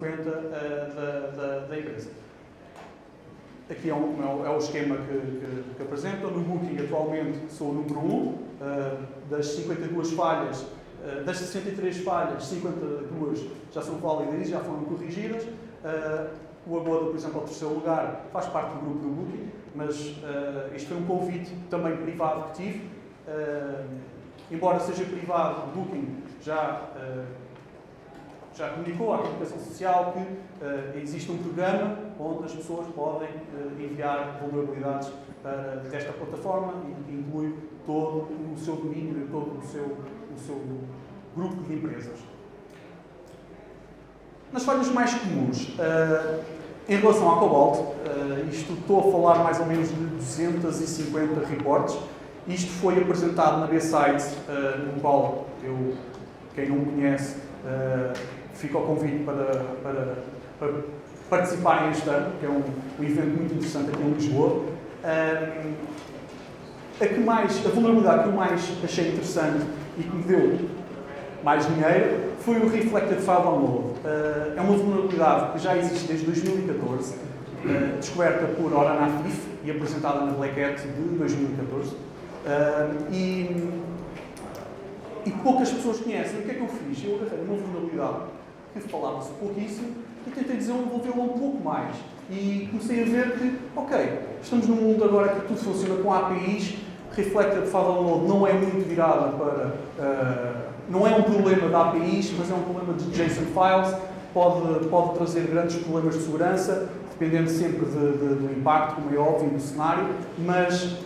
50 uh, da, da, da, empresa. Aqui é, um, é, o, é o esquema que, que, que, apresenta. No Booking, atualmente, sou o número 1. Uh, das 52 falhas, uh, das 63 falhas, 52 já são válidas e já foram corrigidas. O Agoda, por exemplo, ao terceiro lugar, faz parte do grupo do Booking, mas uh, este foi um convite também privado que tive. Embora seja privado, o Booking já, já comunicou à comunicação social que existe um programa onde as pessoas podem enviar vulnerabilidades para, desta plataforma e que inclui todo o seu domínio e todo o seu, o seu grupo de empresas. Nas falhas mais comuns, uh, em relação à Cobalt, uh, isto estou a falar mais ou menos de 250 reportes. Isto foi apresentado na B-Site, uh, no qual eu, quem não conhece, fica ao convite para, para, para participarem este ano, que é um, um evento muito interessante aqui em Lisboa. a, que mais, a vulnerabilidade que eu mais achei interessante e que me deu mais dinheiro, foi o Reflected File Download. Uh, é uma vulnerabilidade que já existe desde 2014, uh, eh, descoberta por Oran Afif e apresentada na Black Hat de 2014. Uh, eh, e, e poucas pessoas conhecem. O que é que eu fiz? Eu agarrei uma vulnerabilidade que falava-se pouquíssimo e tentei desenvolvê-la um pouco mais. E comecei a ver que, ok, estamos num mundo agora que tudo funciona com APIs, Reflected File Download não é muito virada para não é um problema de APIs, mas é um problema de JSON files, pode, pode trazer grandes problemas de segurança, dependendo sempre de, de, do impacto, como é óbvio, do cenário, mas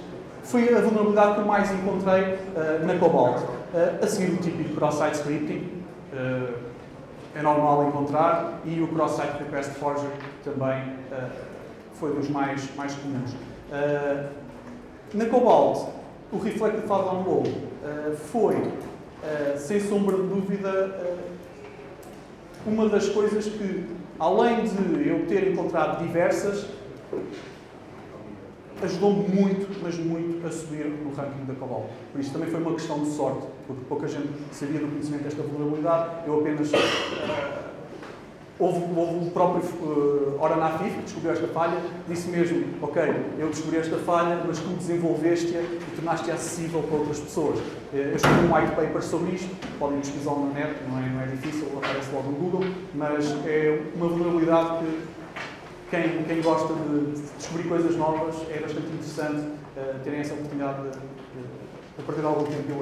foi a vulnerabilidade que eu mais encontrei uh, na Cobalt. Uh, a seguir o típico cross-site scripting, uh, é normal encontrar, e o cross-site request forger também foi dos mais, mais comuns. na Cobalt, o Reflected File Download foi eh, sem sombra de dúvida, uh, uma das coisas que, além de eu ter encontrado diversas, ajudou-me muito, mas muito, a subir no ranking da Cobol. Por isso também foi uma questão de sorte, porque pouca gente sabia do conhecimento desta vulnerabilidade, eu apenas uh, Houve, houve o próprio uh, Ora Nafif que descobriu esta falha, disse mesmo, ok, eu descobri esta falha, mas tu desenvolveste-a e tornaste-a acessível para outras pessoas. Eh, eu escrevi um white paper sobre isto, podem pesquisá-lo na net, não é, não é difícil, aparece logo no Google, mas é uma vulnerabilidade que quem, quem gosta de descobrir coisas novas é bastante interessante uh, terem essa oportunidade de, de, a partir de algum tempo de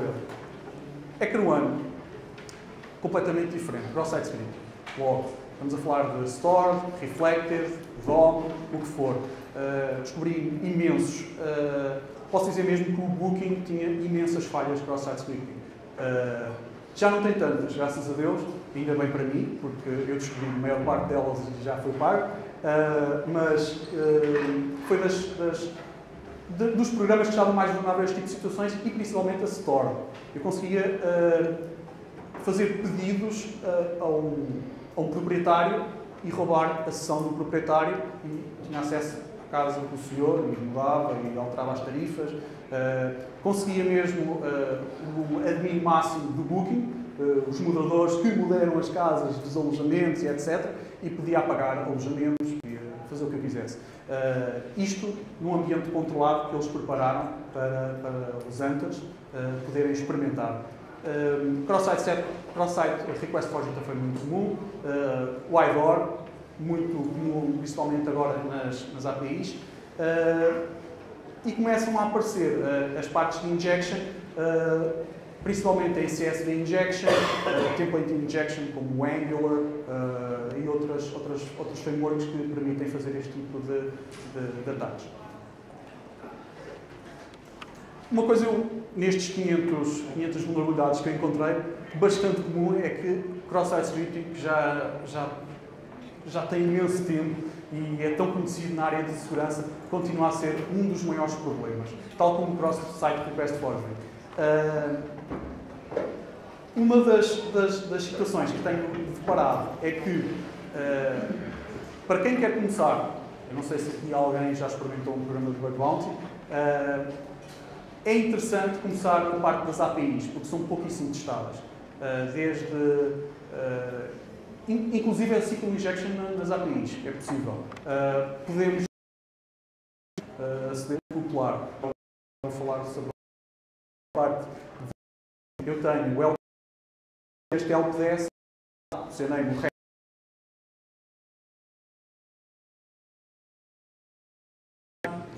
ler. Ecruano, completamente diferente, cross-site script, logo Estamos a falar de Store, Reflected, DOM, o que for. Uh, descobri imensos. Uh, posso dizer mesmo que o Booking tinha imensas falhas cross-site scripting. Uh, já não tem tantas, graças a Deus, ainda bem para mim, porque eu descobri a maior parte delas já foi pago, mas foi das, das de, dos programas que estavam mais vulneráveis a este tipo de situações e principalmente a Store. Eu conseguia fazer pedidos a um a um proprietário e roubar a sessão do proprietário e tinha acesso à casa do senhor e mudava e alterava as tarifas. Uh, conseguia mesmo uh, o admin máximo do Booking, uh, os moderadores que moderam as casas dos alojamentos e etc. E podia apagar alojamentos, podia fazer o que eu quisesse. Isto num ambiente controlado que eles prepararam para, para os ANTAs poderem experimentar. Um, Cross-site cross request forgery foi muito comum. Uh, IDOR, muito comum, principalmente agora nas, nas APIs. Uh, e começam a aparecer uh, as partes de injection, uh, principalmente a CSV injection, uh, template injection como o Angular e outras, outras, outros frameworks que permitem fazer este tipo de, de, de ataques. Uma coisa, eu, nestes 500, 500 vulnerabilidades que eu encontrei, bastante comum é que cross-site scripting já, já, já tem imenso tempo e é tão conhecido na área de segurança, continua a ser um dos maiores problemas, tal como o cross-site request forgery. Uh, uma das, das, das, situações que tenho deparado é que, uh, para quem quer começar, eu não sei se aqui alguém já experimentou um programa de bug bounty, uh, é interessante começar na parte das APIs, porque são pouquíssimo testadas. Uh, desde uh, inclusive a SQL injection nas APIs, é possível. Uh, podemos uh, aceder popular. Vou falar sobre a parte. Eu tenho o este LPDS, mencionei o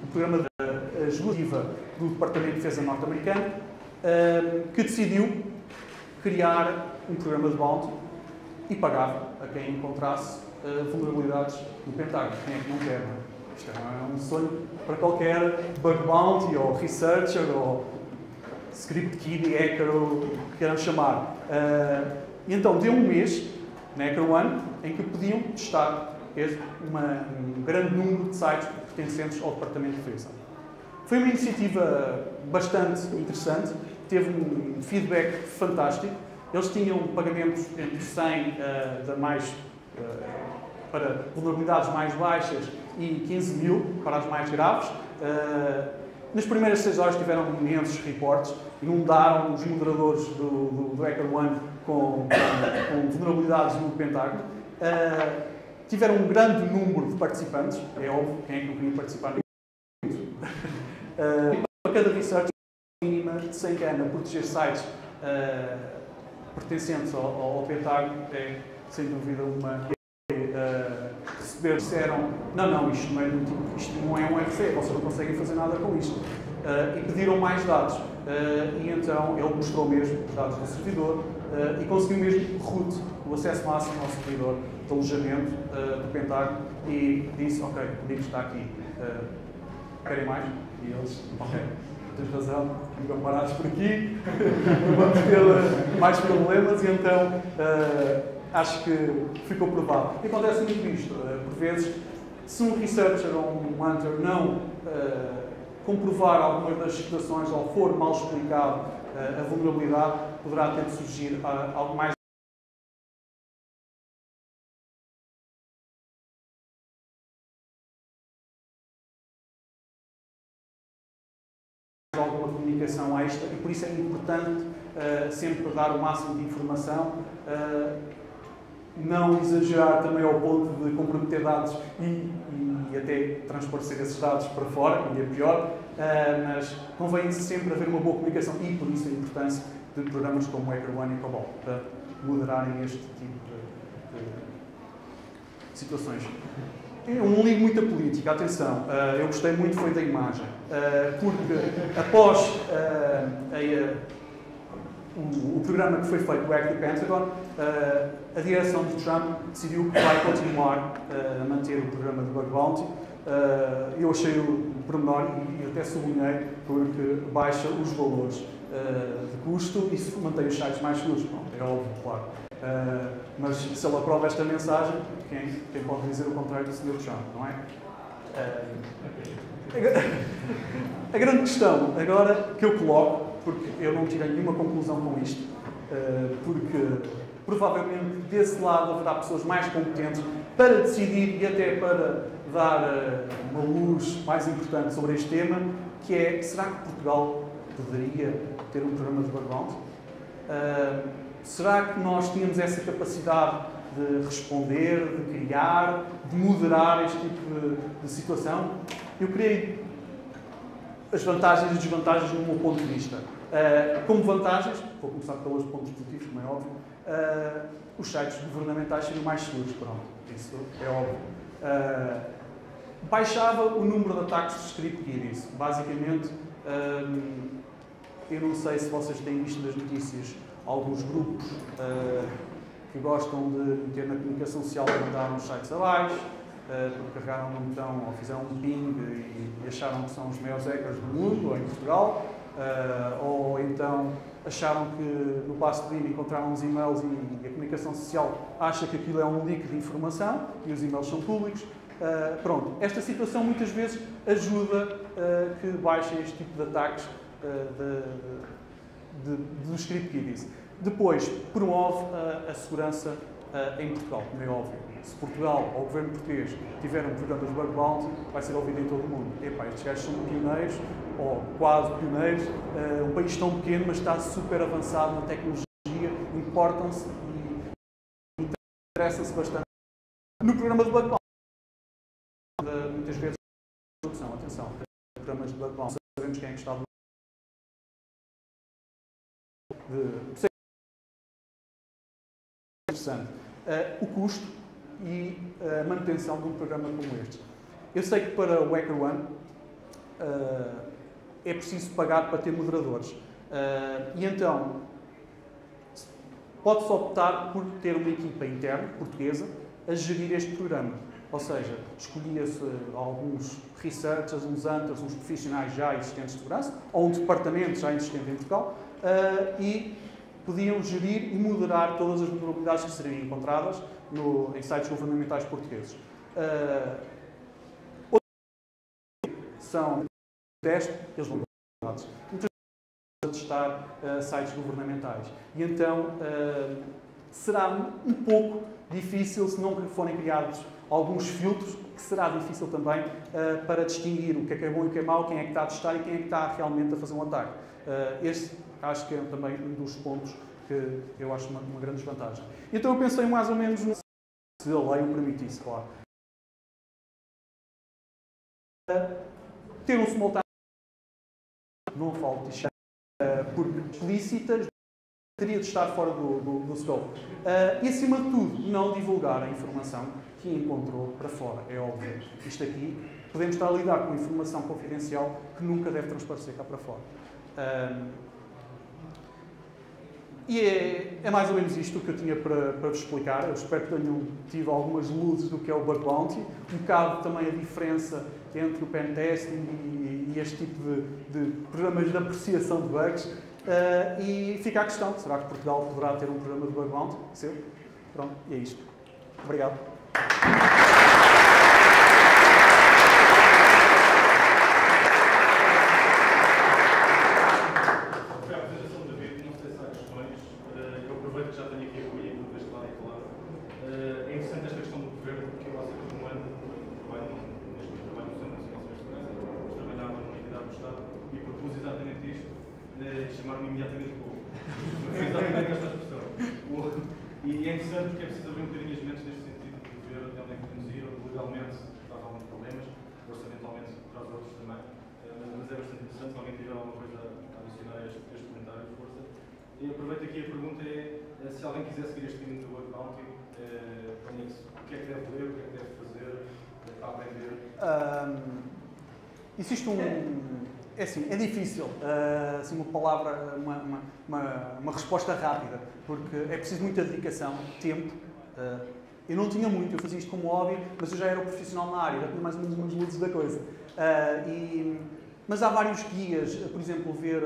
o programa de ajuda do Departamento de Defesa norte-americano, que decidiu criar um programa de bounty e pagava a quem encontrasse vulnerabilidades no Pentágono. Quem é que não quer? É? Isto é um sonho para qualquer bug bounty ou researcher ou script kiddie, hacker, ou queiram chamar. e então deu um mês, na Hacker One, em que podiam testar uma, um grande número de sites pertencentes ao Departamento de Defesa. Foi uma iniciativa bastante interessante, teve um feedback fantástico. Eles tinham pagamentos entre 100 uh, da mais, uh, para vulnerabilidades mais baixas e 15 mil para as mais graves. Uh, nas primeiras 6 horas tiveram imensos reportes, inundaram os moderadores do, do, do Hacker One com, com, vulnerabilidades no Pentágono. Uh, tiveram um grande número de participantes, é óbvio, quem é que não queria participar? Uh, para cada research mínima de 100 cana proteger sites uh, pertencentes ao, ao, Pentágono é, sem dúvida, uma. Uh, receber, disseram: não, não, isto não é, tipo, isto não é um RC, vocês não conseguem fazer nada com isto. Uh, e pediram mais dados. Uh, e então ele mostrou mesmo os dados do servidor uh, e conseguiu mesmo root, o acesso máximo ao servidor de alojamento do Pentágono e disse: Ok, o livro está aqui. querem mais? E eles: Ok, tens razão, ficam parados por aqui, vamos ter mais problemas. E então acho que ficou provado. E acontece muito isto. por vezes, se um researcher ou um hunter não comprovar algumas das situações ou for mal explicado uh, a vulnerabilidade, poderá ter de surgir uh, algo mais alguma comunicação extra e por isso é importante uh, sempre dar o máximo de informação, não exagerar também ao ponto de comprometer dados e, e até transparecer esses dados para fora, que é pior, uh, mas convém sempre haver uma boa comunicação e por isso a importância de programas como Hacker One e Cobol para moderarem este tipo de, de situações. Eu não ligo muito a política, atenção, uh, eu gostei muito foi da imagem, uh, porque após a, o, programa que foi feito, o Act the Pentagon, a direção de Trump decidiu que vai continuar a manter o programa de Bug Bounty Uh, eu achei o pormenor e até sublinhei porque baixa os valores uh, de custo e se mantém os sites mais seguros. Bom, é óbvio, claro. Uh, mas se ele aprova esta mensagem, quem, quem pode dizer o contrário do Sr. Trump, não é? a grande questão agora que eu coloco, porque eu não tirei nenhuma conclusão com isto, porque provavelmente desse lado haverá pessoas mais competentes para decidir e até para dar eh, uma luz mais importante sobre este tema, que é, será que Portugal poderia ter um programa de background? Uh, será que nós tínhamos essa capacidade de responder, de criar, de moderar este tipo de, de situação? Eu criei as vantagens e desvantagens no meu ponto de vista. Uh, como vantagens, vou começar pelos pontos positivos, como é óbvio, uh, os sites governamentais seriam mais seguros, pronto, isso é óbvio. Uh, baixava o número de ataques de script kiddies. Basicamente, eu não sei se vocês têm visto nas notícias alguns grupos que gostam de meter na comunicação social e mandar uns sites abaixo, porque carregaram um botão ou fizeram um ping e, acharam que são os maiores hackers do mundo, ou em Portugal, uh, ou então acharam que no Plastream encontraram uns e-mails e, a comunicação social acha que aquilo é um leak de informação e os e-mails são públicos. Uh, pronto, esta situação muitas vezes ajuda uh, que baixe este tipo de ataques uh, de, de, dos script kiddies. Depois, promove a segurança em Portugal, como é óbvio. Se Portugal ou o governo português tiver um programa de bug bounty, vai ser ouvido em todo o mundo. Epá, estes gajos são pioneiros, ou quase pioneiros, um país tão pequeno, mas está super avançado na tecnologia, importam-se e interessa-se bastante no programa de bug bounty. Muitas vezes, produção, atenção, programas de bug bounty, sabemos quem é que está do de interessante. Uh, o custo e a manutenção de um programa como este. Eu sei que para o Hacker One uh, é preciso pagar para ter moderadores. Uh, e então, pode-se optar por ter uma equipa interna, portuguesa, a gerir este programa. Ou seja, escolhia-se alguns researchers, uns hunters, uns profissionais já existentes de segurança, ou um departamento já existente em Portugal, uh, e podiam gerir e moderar todas as vulnerabilidades que seriam encontradas no, em sites governamentais portugueses. Uh, são teste, eles vão muitas vezes a testar uh, sites governamentais. E então uh, será um pouco difícil, se não forem criados alguns filtros, que será difícil também uh, para distinguir o que é que é bom e o que é mau, quem é que está a testar e quem é que está realmente a fazer um ataque. este acho que é também um dos pontos que eu acho uma, uma grande desvantagem. Então eu pensei mais ou menos no se a lei o permitisse, claro. Ter um simultâneo não falo de uh, porque explícitas teria de estar fora do, do, do scope. Uh, e acima de tudo, não divulgar a informação que encontrou para fora, é óbvio. Isto aqui, podemos estar a lidar com informação confidencial que nunca deve transparecer cá para fora. Uh, e é, é, mais ou menos isto que eu tinha para, para vos explicar. Eu espero que tenham tido algumas luzes do que é o bug bounty, um bocado também a diferença entre o pen testing e, e este tipo de, de, programas de apreciação de bugs. Uh, e fica a questão: será que Portugal poderá ter um programa de bug bounty? Seu? Pronto, é isto. Obrigado. Difícil, uh, assim, uma palavra, uma, uma, uma, uma, resposta rápida, porque é preciso muita dedicação, tempo. Uh, eu não tinha muito, eu fazia isto como hobby, mas eu já era um profissional na área, já tinha mais ou menos umas luzes da coisa. Uh, e, mas há vários guias, por exemplo, ver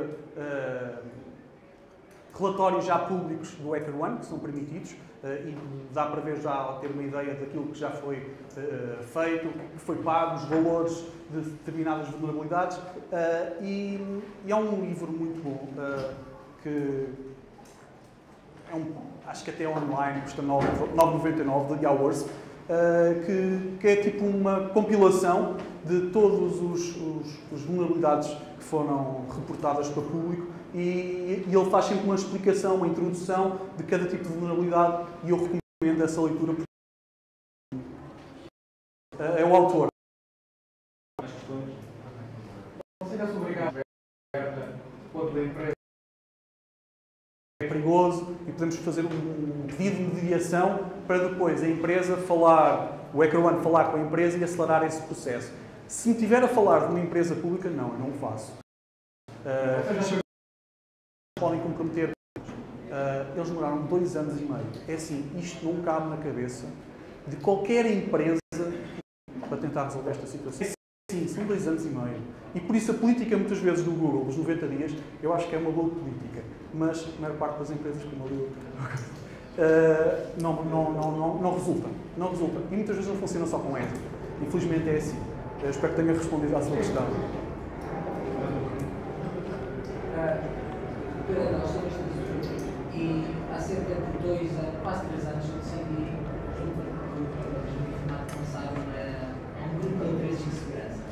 relatórios já públicos do HackerOne, que são permitidos, e dá para ver já, ter uma ideia daquilo que já foi feito, que foi pago, os valores de determinadas vulnerabilidades. E, e, é um livro muito bom, que é um, acho que até online, custa 9,99 de Hours, uh, que, que é tipo uma compilação de todas os, vulnerabilidades que foram reportadas para o público e, e, ele faz sempre uma explicação, uma introdução de cada tipo de vulnerabilidade e eu recomendo essa leitura. É o autor. é perigoso e podemos fazer um pedido de mediação para depois a empresa falar, o One falar com a empresa e acelerar esse processo. Se me tiver a falar de uma empresa pública, não, eu não o faço. Uh, podem comprometer. Uh, eles demoraram dois anos e meio. É assim, isto não cabe na cabeça de qualquer empresa para tentar resolver esta situação. Sim, são dois anos e meio. E por isso a política, muitas vezes, do Google, dos 90 dias, eu acho que é uma boa política. Mas a maior parte das empresas, como digo, uh, não, não, não, não, não resulta. Não resulta. E muitas vezes não funciona só com ética. Infelizmente é assim. Eu espero que tenha respondido à sua questão pela nossa instituição e há cerca de dois, quase três anos eu decidi, junto com o Júlio Fernando, começar um grupo de interesses de segurança,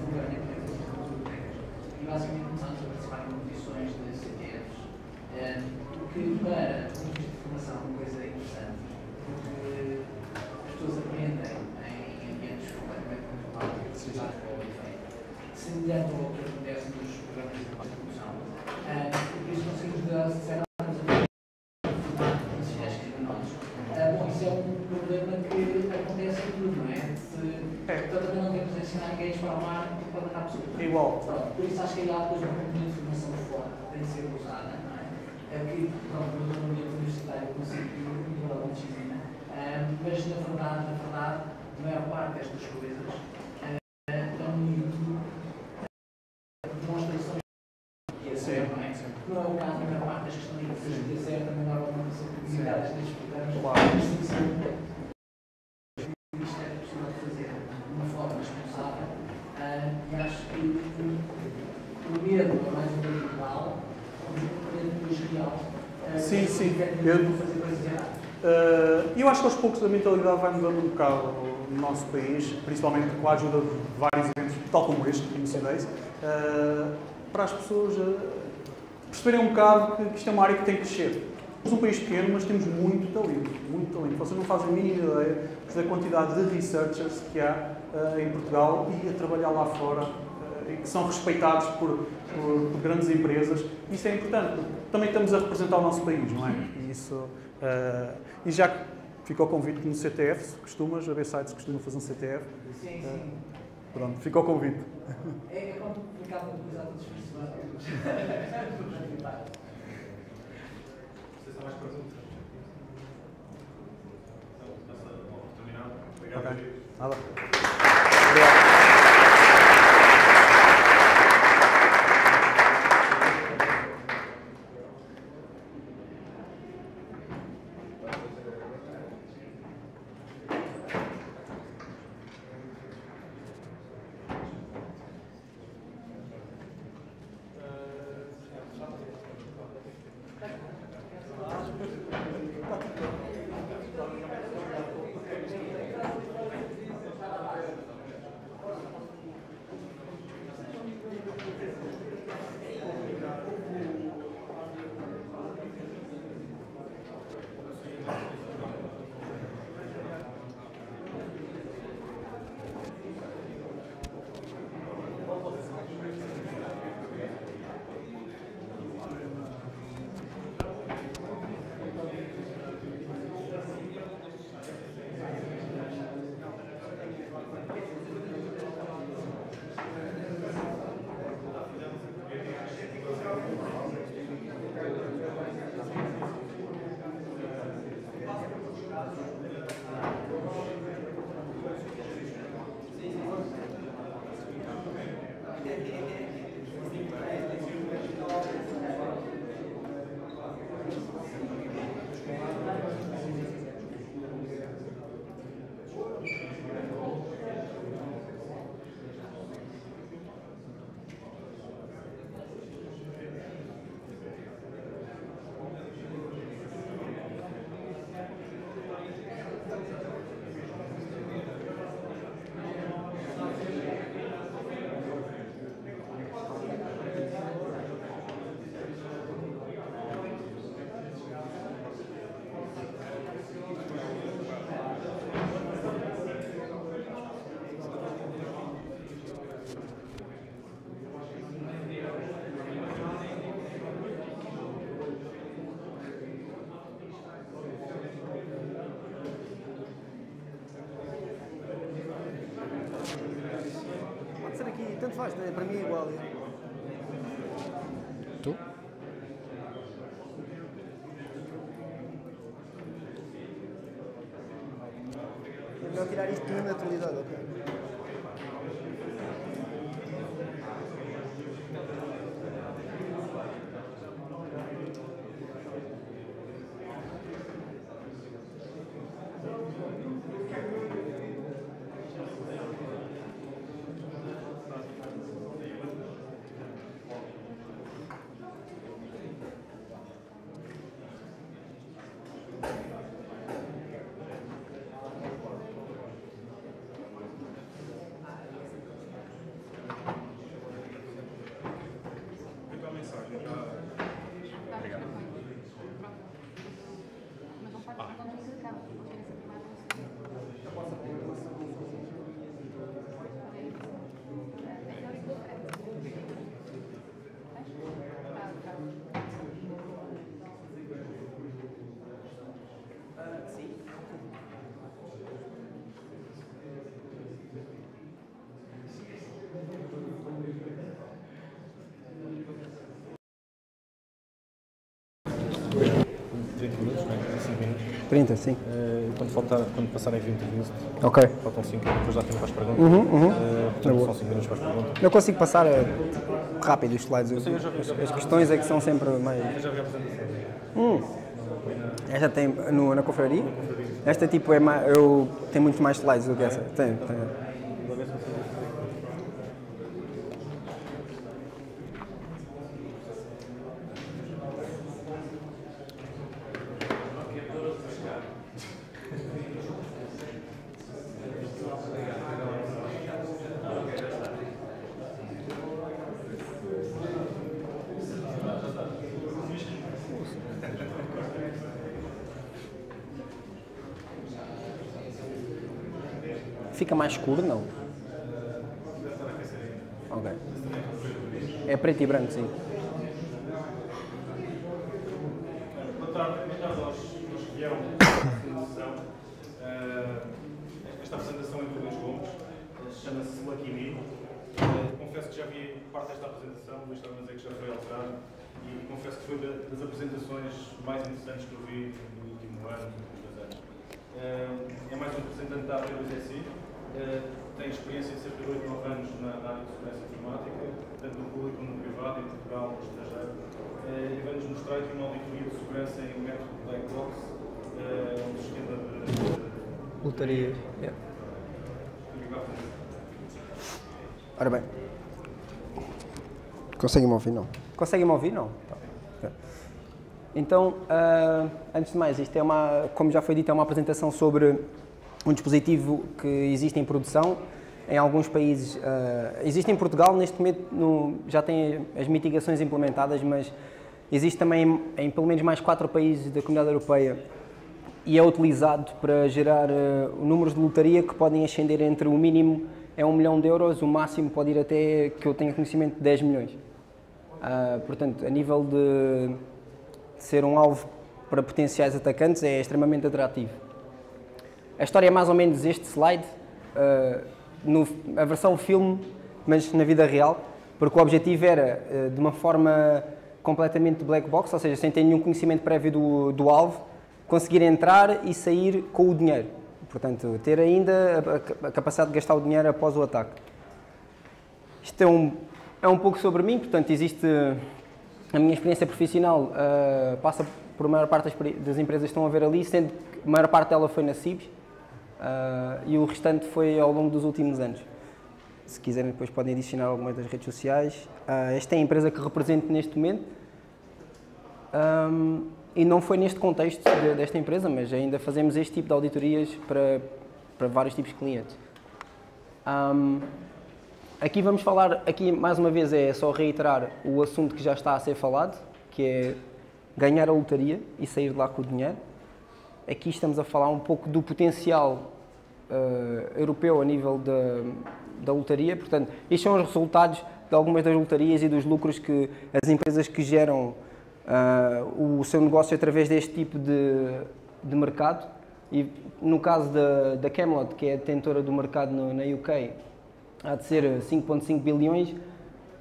vulgarmente uh, empresas de consultoras, e basicamente começámos a participar em competições de CTFs, eh, o que para um curso de formação é uma coisa interessante, porque as pessoas aprendem em ambientes completamente controlados, que se semelhante ao que acontece nos programas de produção. Uh, por isso conseguimos dar certo Bom, isso é um problema que acontece em tudo, não é? Se, É. Então também não temos a ensinar ninguém a espalmar porque pode andar. É igual. Pronto, por isso acho que aí há depois componente de informação fora que tem de ser usada, não é? É que, pronto, no ambiente universitário consigo melhorar a disciplina, Ah, mas na verdade, na verdade, a maior parte destas coisas ah, estão muito demonstração que é Sim, não é? sim. Não é o caso da maior parte das questões que é certo, também normalmente são publicadas nestes programas, Claro. mas tem que ser isto é possível de fazer de uma forma responsável ah, e acho que o, o medo é mais um medo igual, o medo industrial, ah, Sim, erradas. Uh, eu acho que aos poucos a mentalidade vai mudando um bocado no nosso país, principalmente com a ajuda de vários eventos, tal como este que mencionei, uh, para as pessoas uh, perceberem um bocado que, que isto é uma área que tem que crescer. Somos um país pequeno, mas temos muito talento, muito talento. Vocês não fazem a mínima ideia da quantidade de researchers que há uh, em Portugal e a trabalhar lá fora uh, que são respeitados por, por- por grandes empresas. Isso é importante, também estamos a representar o nosso país, não é? E isso. uh, e já que fica o convite no CTF, se costumas, a B-Sites costuma fazer um CTF, Sim, sim. pronto, fica o convite. É, é complicado utilizar todos os são mais perguntas? Então, essa oportunidade. Obrigado. Ok. Faz, né? para mim é igual. é. Tu? É melhor tirar isto na naturalidade, 30, sim. Eh, quando, faltar, quando passarem 20 e 20, Ok. faltam 5 depois já tenho para as perguntas. Uhum, uhum. Eh, portanto, são 5 minutos para as perguntas. Eu consigo passar eh, rápido os slides. sei, eu vi, eu já vi. As questões é que são sempre mais. Eu já vi a. Hum. Esta tem no, na confraria? Esta tipo é mais. Eu tem muito mais slides do que essa. Tem, tem. Fica mais escuro, não? Ok. É preto e branco, sim. Boa tarde, aos, que vieram. Eh, esta apresentação é do Luís Gomes, eh, chama-se Lucky Me. Eh, confesso que já vi parte desta apresentação, o Luís estava a dizer que já foi alterado e confesso que foi da- das apresentações mais interessantes que eu vi no último ano, nos últimos dois anos. É mais um representante da APLSSI, eh, tem experiência de cerca de 8, 9 anos na, na área de segurança informática, tanto no público como no privado, em Portugal, no estrangeiro. Eh, e vai-nos mostrar aqui uma auditoria de segurança em método Black Box, eh, um sistema de. Lotarias. de- de- Ora bem. Conseguem-me ouvir? Não. Conseguem-me ouvir? Não. Tá. Ok. Então, ah, antes de mais, isto é uma, como já foi dito, é uma apresentação sobre um dispositivo que existe em produção em alguns países. ah, existe em Portugal, neste momento no- já tem as mitigações implementadas, mas existe também em, em pelo menos mais quatro países da Comunidade Europeia e é utilizado para gerar uh, números de lotaria que podem ascender entre o mínimo é 1 milhão de euros, o máximo pode ir até, que eu tenha conhecimento, de 10 milhões. Ah, portanto, a nível de, de ser um alvo para potenciais atacantes é extremamente atrativo. A história é mais ou menos este slide, ah, no- a versão filme, mas na vida real, porque o objetivo era, ah, de uma forma completamente black box, ou seja, sem ter nenhum conhecimento prévio do, do alvo, conseguir entrar e sair com o dinheiro. Portanto, ter ainda a, a- a capacidade de gastar o dinheiro após o ataque. Isto é um, é um pouco sobre mim, portanto, existe a minha experiência profissional ah, passa por maior parte das, das empresas que estão a ver ali, sendo que a maior parte dela foi na CIBS ah, e o restante foi ao longo dos últimos anos. Se quiserem, depois podem adicionar algumas das redes sociais. Ah, esta é a empresa que represento neste momento. Ahm, e não foi neste contexto de- desta empresa, mas ainda fazemos este tipo de auditorias para, para vários tipos de clientes. Ahm, aqui vamos falar, aqui mais uma vez é só reiterar o assunto que já está a ser falado, que é ganhar a lotaria e sair de lá com o dinheiro. Aqui estamos a falar um pouco do potencial eh, europeu a nível da, da lotaria. Portanto, estes são os resultados de algumas das lotarias e dos lucros que as empresas que geram ah, o seu negócio através deste tipo de, de mercado. E no caso da, da Camelot, que é a detentora do mercado no- na UK, há de ser 5,5 bilhões.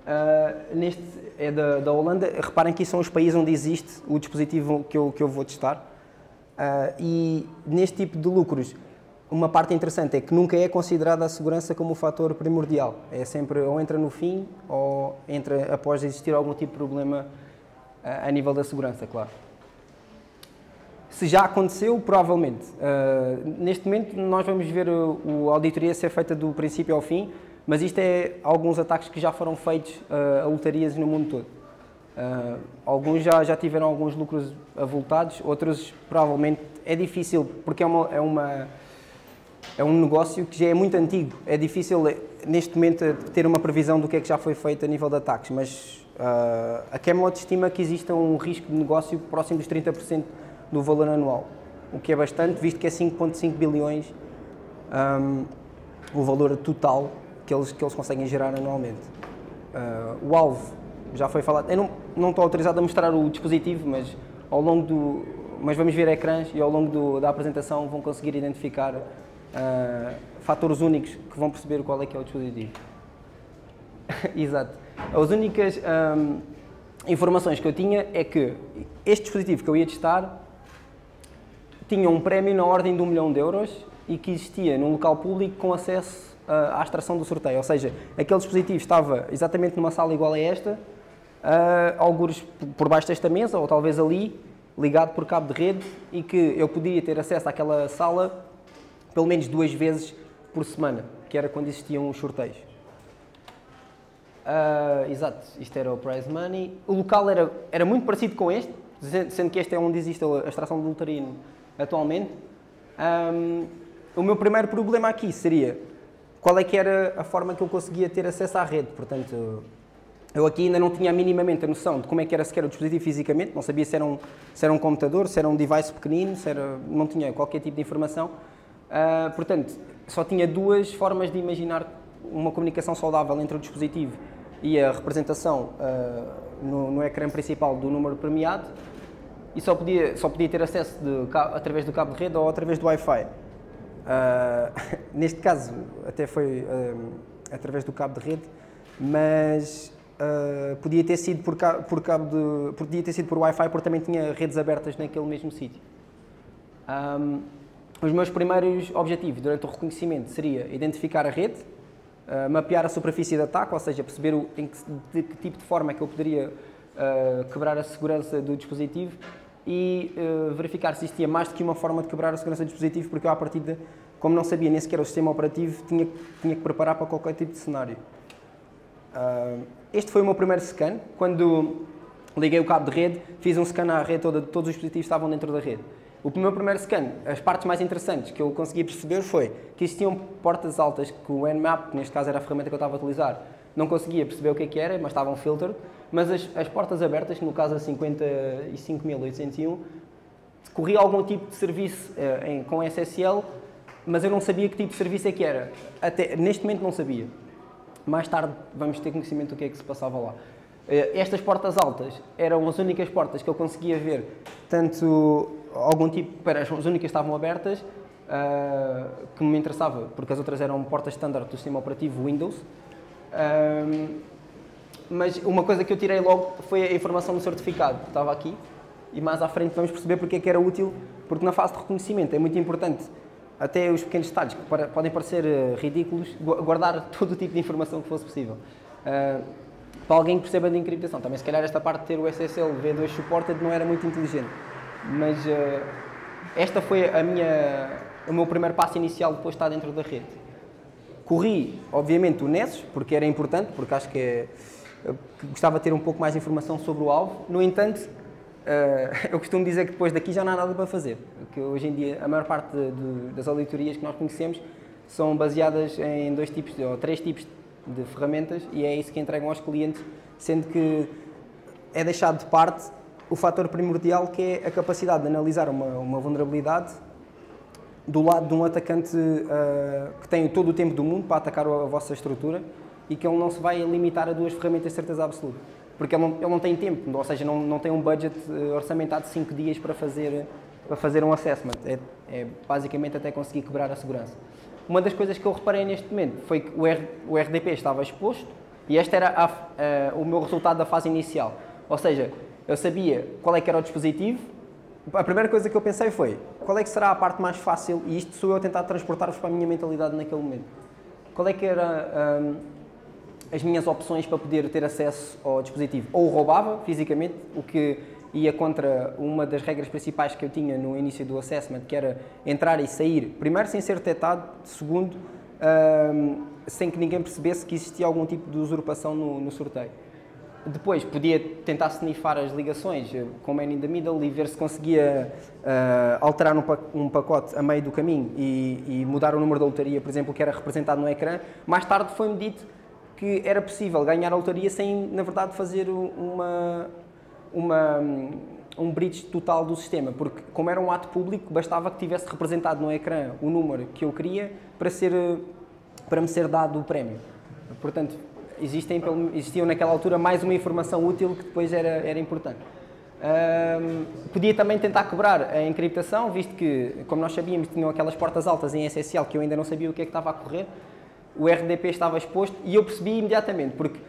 Ah, neste é da, da Holanda. Reparem que são os países onde existe o dispositivo que eu, que eu vou testar. Ah, e neste tipo de lucros, uma parte interessante é que nunca é considerada a segurança como o fator primordial. É sempre ou entra no fim ou entra após existir algum tipo de problema ah, a nível da segurança, claro. Se já aconteceu, provavelmente. Ah, neste momento, nós vamos ver o auditoria ser feita do princípio ao fim, mas isto é alguns ataques que já foram feitos ah, a lotarias no mundo todo. Ah, alguns já, já tiveram alguns lucros avultados, outros provavelmente é difícil, porque é uma, é uma é um negócio que já é muito antigo. É difícil eh, neste momento ter uma previsão do que é que já foi feito a nível de ataques, mas ah, a Camelot estima que exista um risco de negócio próximo dos 30% do valor anual, o que é bastante, visto que é 5,5 bilhões ahm, o valor total que eles, que eles conseguem gerar anualmente. Ah, o alvo já foi falado. Eu não, não estou autorizado a mostrar o dispositivo, mas ao longo do. Mas vamos ver ecrãs e ao longo do- da apresentação vão conseguir identificar ah, fatores únicos que vão perceber qual é que é o dispositivo. Exato. As únicas ahm, informações que eu tinha é que este dispositivo que eu ia testar tinha um prémio na ordem de um milhão de euros e que existia num local público com acesso uh, à extração do sorteio. Ou seja, aquele dispositivo estava exatamente numa sala igual a esta, uh, alguns por baixo desta mesa, ou talvez ali, ligado por cabo de rede, e que eu podia ter acesso àquela sala pelo menos duas vezes por semana, que era quando existiam os sorteios. Uh, exato, isto era o prize money. O local era, era muito parecido com este, sendo que este é onde existe a extração de lutarino atualmente. Um, o meu primeiro problema aqui seria qual é que era a forma que eu conseguia ter acesso à rede. Portanto, eu aqui ainda não tinha minimamente a noção de como é que era sequer o dispositivo fisicamente, não sabia se era um, se era um computador, se era um device pequenino, se era, não tinha qualquer tipo de informação. Uh, portanto, só tinha duas formas de imaginar uma comunicação saudável entre o dispositivo e a representação uh, no, no ecrã principal do número premiado e só podia, só podia ter acesso de, através do cabo de rede ou através do Wi-Fi. Uh, neste caso, até foi através do cabo de rede, mas uh, podia ter sido por, por cabo de, podia ter sido por Wi-Fi, porque também tinha redes abertas naquele mesmo sítio. Um, os meus primeiros objetivos durante o reconhecimento seria identificar a rede, mapear a superfície de ataque, ou seja, perceber o, que, de que tipo de forma é que eu poderia quebrar a segurança do dispositivo e uh, verificar se existia mais do que uma forma de quebrar a segurança do dispositivo, porque eu, à partida, como não sabia nem sequer o sistema operativo, tinha, tinha que preparar para qualquer tipo de cenário. Uh, este foi o meu primeiro scan. Quando liguei o cabo de rede, fiz um scan à rede toda, todos os dispositivos estavam dentro da rede. O meu primeiro scan, as partes mais interessantes que eu consegui perceber foi que existiam portas altas que o Nmap, que neste caso era a ferramenta que eu estava a utilizar, não conseguia perceber o que, é que era, mas estavam filtered. Mas as, as portas abertas, no caso a 55.801, corria algum tipo de serviço uh, em, com SSL, mas eu não sabia que tipo de serviço é que era. Até, neste momento não sabia. Mais tarde vamos ter conhecimento do que é que se passava lá. Uh, estas portas altas eram as únicas portas que eu conseguia ver, tanto algum tipo, para, as únicas que estavam abertas, uh, que me interessava, porque as outras eram portas standard do sistema operativo Windows. Um, mas uma coisa que eu tirei logo foi a informação do certificado, que estava aqui, e mais à frente vamos perceber porque é que era útil, porque na fase de reconhecimento é muito importante, até os pequenos detalhes que podem parecer eh, ridículos, guardar todo o tipo de informação que fosse possível. Uh, para alguém que perceba de encriptação, também se calhar esta parte de ter o SSL V2 supported não era muito inteligente, mas uh, esta foi a minha, o meu primeiro passo inicial depois de estar dentro da rede. Corri, obviamente, o Nessus, porque era importante, porque acho que é gostava de ter um pouco mais de informação sobre o alvo. No entanto, uh, eu costumo dizer que depois daqui já não há nada para fazer. Que hoje em dia a maior parte de, de, das auditorias que nós conhecemos são baseadas em dois tipos ou três tipos de ferramentas e é isso que entregam aos clientes, sendo que é deixado de parte o fator primordial que é a capacidade de analisar uma, uma vulnerabilidade do lado de um atacante uh, que tem todo o tempo do mundo para atacar a vossa estrutura e que ele não se vai limitar a duas ferramentas de certeza absoluta. Porque ele não, ele não tem tempo, ou seja, não, não tem um budget eh, orçamentado de 5 dias para fazer, para fazer um assessment. É, é, basicamente até conseguir quebrar a segurança. Uma das coisas que eu reparei neste momento foi que o, R, o RDP estava exposto e este era a, a, eh, o meu resultado da fase inicial. Ou seja, eu sabia qual é que era o dispositivo. A primeira coisa que eu pensei foi qual é que será a parte mais fácil, e isto sou eu a tentar transportar-vos para a minha mentalidade naquele momento. Qual é que era. Um, as minhas opções para poder ter acesso ao dispositivo. Ou roubava fisicamente, o que ia contra uma das regras principais que eu tinha no início do assessment, que era entrar e sair, primeiro sem ser detectado, segundo, um, sem que ninguém percebesse que existia algum tipo de usurpação no, no sorteio. Depois podia tentar snifar as ligações eh, com man in the middle e ver se conseguia uh, alterar um, pacote a meio do caminho e, e, mudar o número da lotaria, por exemplo, que era representado no ecrã. Mais tarde foi-me dito que era possível ganhar a lotaria sem, na verdade, fazer uma, uma, um bridge total do sistema, porque como era um ato público, bastava que tivesse representado no ecrã o número que eu queria para, ser, para me ser dado o prémio. Portanto, existem, existiam naquela altura mais uma informação útil que depois era, era importante. Um, podia também tentar quebrar a encriptação, visto que, como nós sabíamos, tinham aquelas portas altas em SSL que eu ainda não sabia o que é que estava a correr o RDP estava exposto e eu percebi imediatamente, porque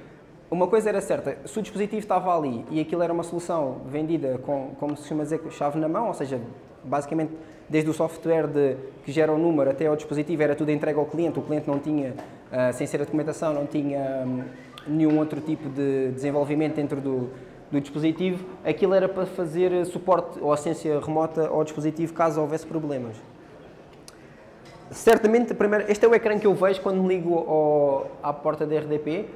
uma coisa era certa, se o dispositivo estava ali e aquilo era uma solução vendida com, como se chama dizer, chave na mão, ou seja, basicamente desde o software de, que gera o número até ao dispositivo era tudo entregue ao cliente, o cliente não tinha, uh, sem ser a documentação, não tinha um, nenhum outro tipo de desenvolvimento dentro do, do dispositivo, aquilo era para fazer suporte ou assistência remota ao dispositivo caso houvesse problemas. Certamente, primeiro, este é o ecrã que eu vejo quando ligo ao, à porta da RDP.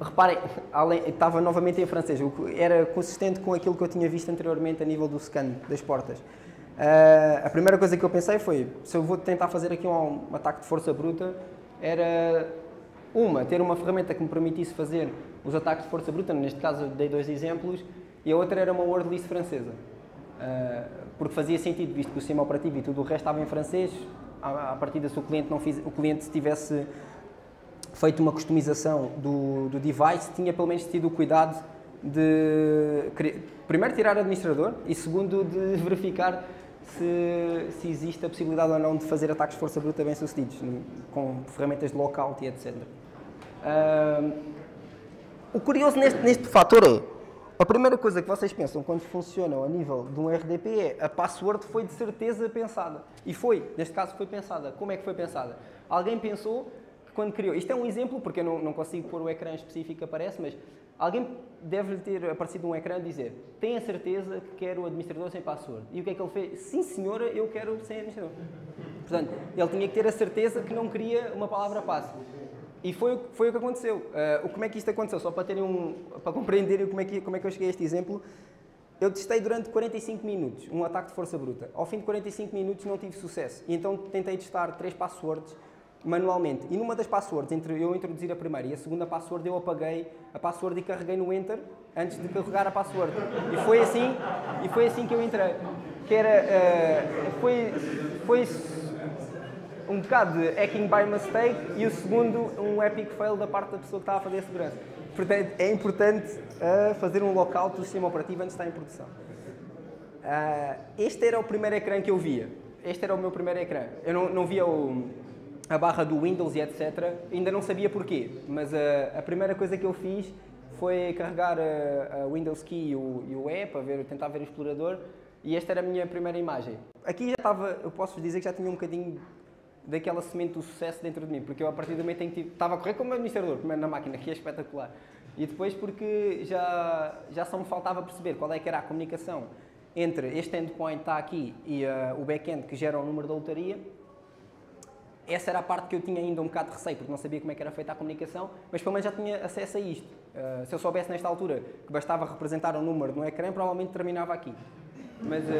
Reparem, além, estava novamente em francês, era consistente com aquilo que eu tinha visto anteriormente a nível do scan das portas. Uh, a primeira coisa que eu pensei foi, se eu vou tentar fazer aqui um, um ataque de força bruta, era uma, ter uma ferramenta que me permitisse fazer os ataques de força bruta, neste caso dei dois exemplos, e a outra era uma word list francesa. Uh, porque fazia sentido, visto que o sistema operativo e tudo o resto estava em francês, a, a partir da se o cliente, não fiz, o cliente tivesse feito uma customização do, do device, tinha pelo menos tido o cuidado de primeiro tirar o administrador e segundo de verificar se, se existe a possibilidade ou não de fazer ataques de força bruta bem sucedidos com ferramentas de lockout e etc. Uh, o curioso neste, neste fator é a primeira coisa que vocês pensam quando funcionam a nível de um RDP é a password foi de certeza pensada. E foi, neste caso foi pensada. Como é que foi pensada? Alguém pensou que quando criou. Isto é um exemplo, porque eu não, não consigo pôr o ecrã específico que aparece, mas alguém deve ter aparecido um ecrã a dizer: Tem a certeza que quer o administrador sem password. E o que é que ele fez? Sim, senhora, eu quero sem administrador. Portanto, ele tinha que ter a certeza que não queria uma palavra passe. E foi, foi o que aconteceu. Uh, como é que isto aconteceu? Só para terem um, para compreenderem como é, que, como é que eu cheguei a este exemplo, eu testei durante 45 minutos um ataque de força bruta. Ao fim de 45 minutos não tive sucesso. E então tentei testar três passwords manualmente. E numa das passwords, entre eu introduzir a primeira e a segunda password, eu apaguei a password e carreguei no Enter antes de carregar a password. E foi assim, e foi assim que eu entrei. Que era, uh, foi, foi um bocado de hacking by mistake e o segundo, um epic fail da parte da pessoa que estava a fazer a segurança. Portanto, é importante uh, fazer um lockout do sistema operativo antes de estar em produção. Uh, este era o primeiro ecrã que eu via. Este era o meu primeiro ecrã. Eu não, não via o, a barra do Windows e etc. Ainda não sabia porquê, mas uh, a primeira coisa que eu fiz foi carregar a, a Windows Key e o, e o E para ver, tentar ver o explorador e esta era a minha primeira imagem. Aqui já estava, eu posso dizer que já tinha um bocadinho daquela semente do sucesso dentro de mim, porque eu a partir do momento em que estava a correr como administrador, primeiro na máquina, que é espetacular, e depois porque já, já só me faltava perceber qual é que era a comunicação entre este endpoint que está aqui e uh, o back-end que gera o número da lotaria. Essa era a parte que eu tinha ainda um bocado de receio, porque não sabia como é que era feita a comunicação, mas pelo menos já tinha acesso a isto. Uh, se eu soubesse nesta altura que bastava representar um número no ecrã, provavelmente terminava aqui. Mas, uh,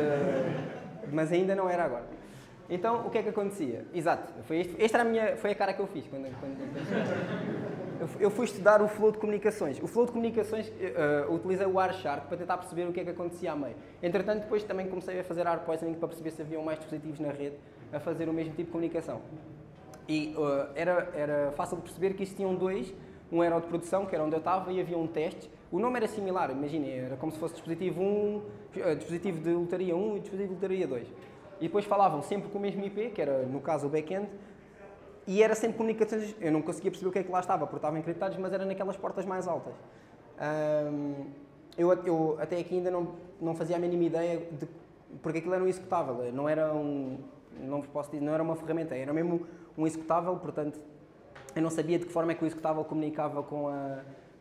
mas ainda não era agora. Então, o que é que acontecia? Exato, foi este, esta a minha, foi a cara que eu fiz quando, quando eu, fui estudar o flow de comunicações. O flow de comunicações, uh, utilizei o R-Sharp para tentar perceber o que é que acontecia à meio. Entretanto, depois também comecei a fazer R poisoning para perceber se haviam mais dispositivos na rede a fazer o mesmo tipo de comunicação. E uh, era, era fácil de perceber que existiam dois, um era o de produção, que era onde eu estava, e havia um teste. O nome era similar, imaginem, era como se fosse dispositivo 1, uh, dispositivo de lotaria 1 e dispositivo de lotaria 2 e depois falavam sempre com o mesmo IP, que era no caso o back-end, e era sempre comunicações. Eu não conseguia perceber o que é que lá estava, porque estavam encriptados, mas era naquelas portas mais altas. Um, eu, eu, até aqui ainda não, não fazia a mínima ideia de. porque aquilo era um executável, não era um. Não posso dizer, não era uma ferramenta, era mesmo um executável, portanto eu não sabia de que forma é que o executável comunicava com, a,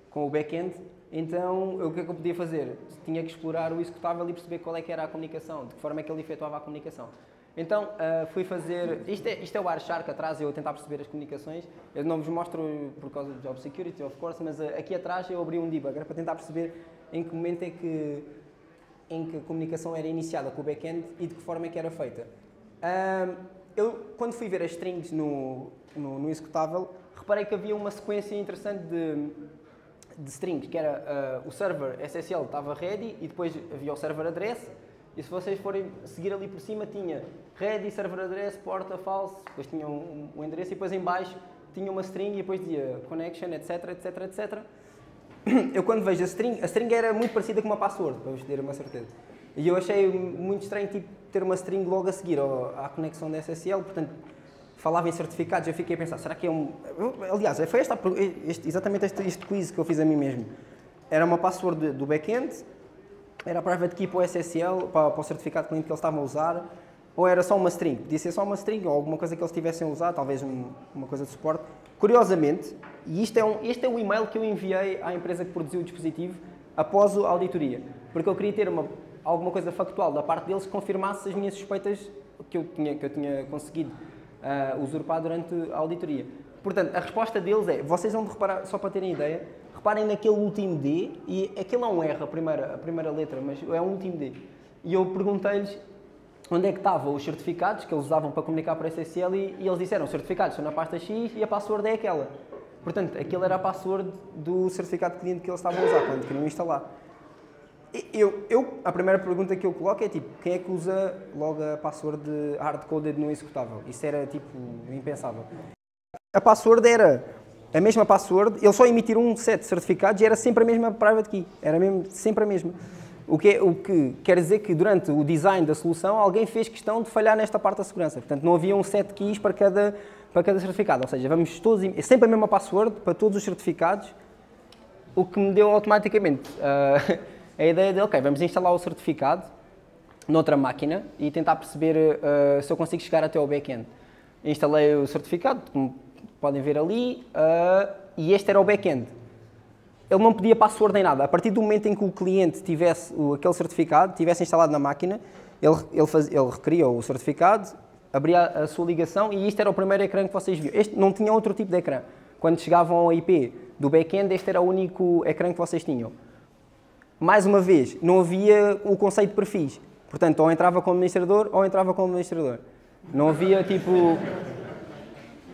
com o back-end então, o que é que eu podia fazer? Tinha que explorar o executável e perceber qual é que era a comunicação, de que forma é que ele efetuava a comunicação. Então, uh, fui fazer... Isto é, isto é o Wireshark atrás, eu tentar perceber as comunicações. Eu não vos mostro por causa do Job Security, of course, mas uh, aqui atrás eu abri um debugger para tentar perceber em que momento é que, em que a comunicação era iniciada com o back-end e de que forma é que era feita. Uh, eu, quando fui ver as strings no, no, no executável, reparei que havia uma sequência interessante de de strings, que era uh, o server SSL estava ready e depois havia o server address e se vocês forem seguir ali por cima tinha ready, server address, porta, false, depois tinha um, um endereço e depois em baixo tinha uma string e depois dizia connection, etc, etc, etc. Eu quando vejo a string, a string era muito parecida com uma password, para vos ter uma certeza. E eu achei muito estranho tipo, ter uma string logo a seguir à conexão da SSL, portanto falava em certificados, eu fiquei a pensar, será que é um... Aliás, foi esta, este, exatamente este, este quiz que eu fiz a mim mesmo. Era uma password do back-end, era a private key para o SSL, para, para o certificado cliente que eles estavam a usar, ou era só uma string. Podia ser só uma string ou alguma coisa que eles tivessem a usar, talvez um, uma coisa de suporte. Curiosamente, e isto é um, este é o e-mail que eu enviei à empresa que produziu o dispositivo após a auditoria, porque eu queria ter uma, alguma coisa factual da parte deles que confirmasse as minhas suspeitas que eu tinha, que eu tinha conseguido uh, usurpar durante a auditoria. Portanto, a resposta deles é, vocês vão reparar, só para terem ideia, reparem naquele último D, e aquele é um R, a primeira, a primeira letra, mas é um último D. E eu perguntei-lhes onde é que estavam os certificados que eles usavam para comunicar para a SSL e, e eles disseram, os certificados estão na pasta X e a password é aquela. Portanto, aquilo era a password do certificado de cliente que eles estavam a usar quando queriam instalar. Eu, eu, a primeira pergunta que eu coloco é tipo, quem é que usa logo a password hard-coded no executável? Isso era tipo impensável. A password era a mesma password, eles só emitiram um set de certificados e era sempre a mesma private key, era mesmo, sempre a mesma. O que, é, o que quer dizer que durante o design da solução alguém fez questão de falhar nesta parte da segurança. Portanto, não havia um set de keys para cada, para cada certificado. Ou seja, vamos todos, é sempre a mesma password para todos os certificados, o que me deu automaticamente uh, a ideia de, ok, vamos instalar o certificado noutra máquina e tentar perceber uh, se eu consigo chegar até ao back-end. Instalei o certificado, como podem ver ali, uh, e este era o back-end ele não pedia password nem nada. A partir do momento em que o cliente tivesse o, aquele certificado, tivesse instalado na máquina, ele, ele, faz, ele requeria o certificado, abria a sua ligação e isto era o primeiro ecrã que vocês viram. Este não tinha outro tipo de ecrã. Quando chegavam ao IP do back-end, este era o único ecrã que vocês tinham. Mais uma vez, não havia o conceito de perfis. Portanto, ou entrava como administrador ou entrava como administrador. Não havia tipo.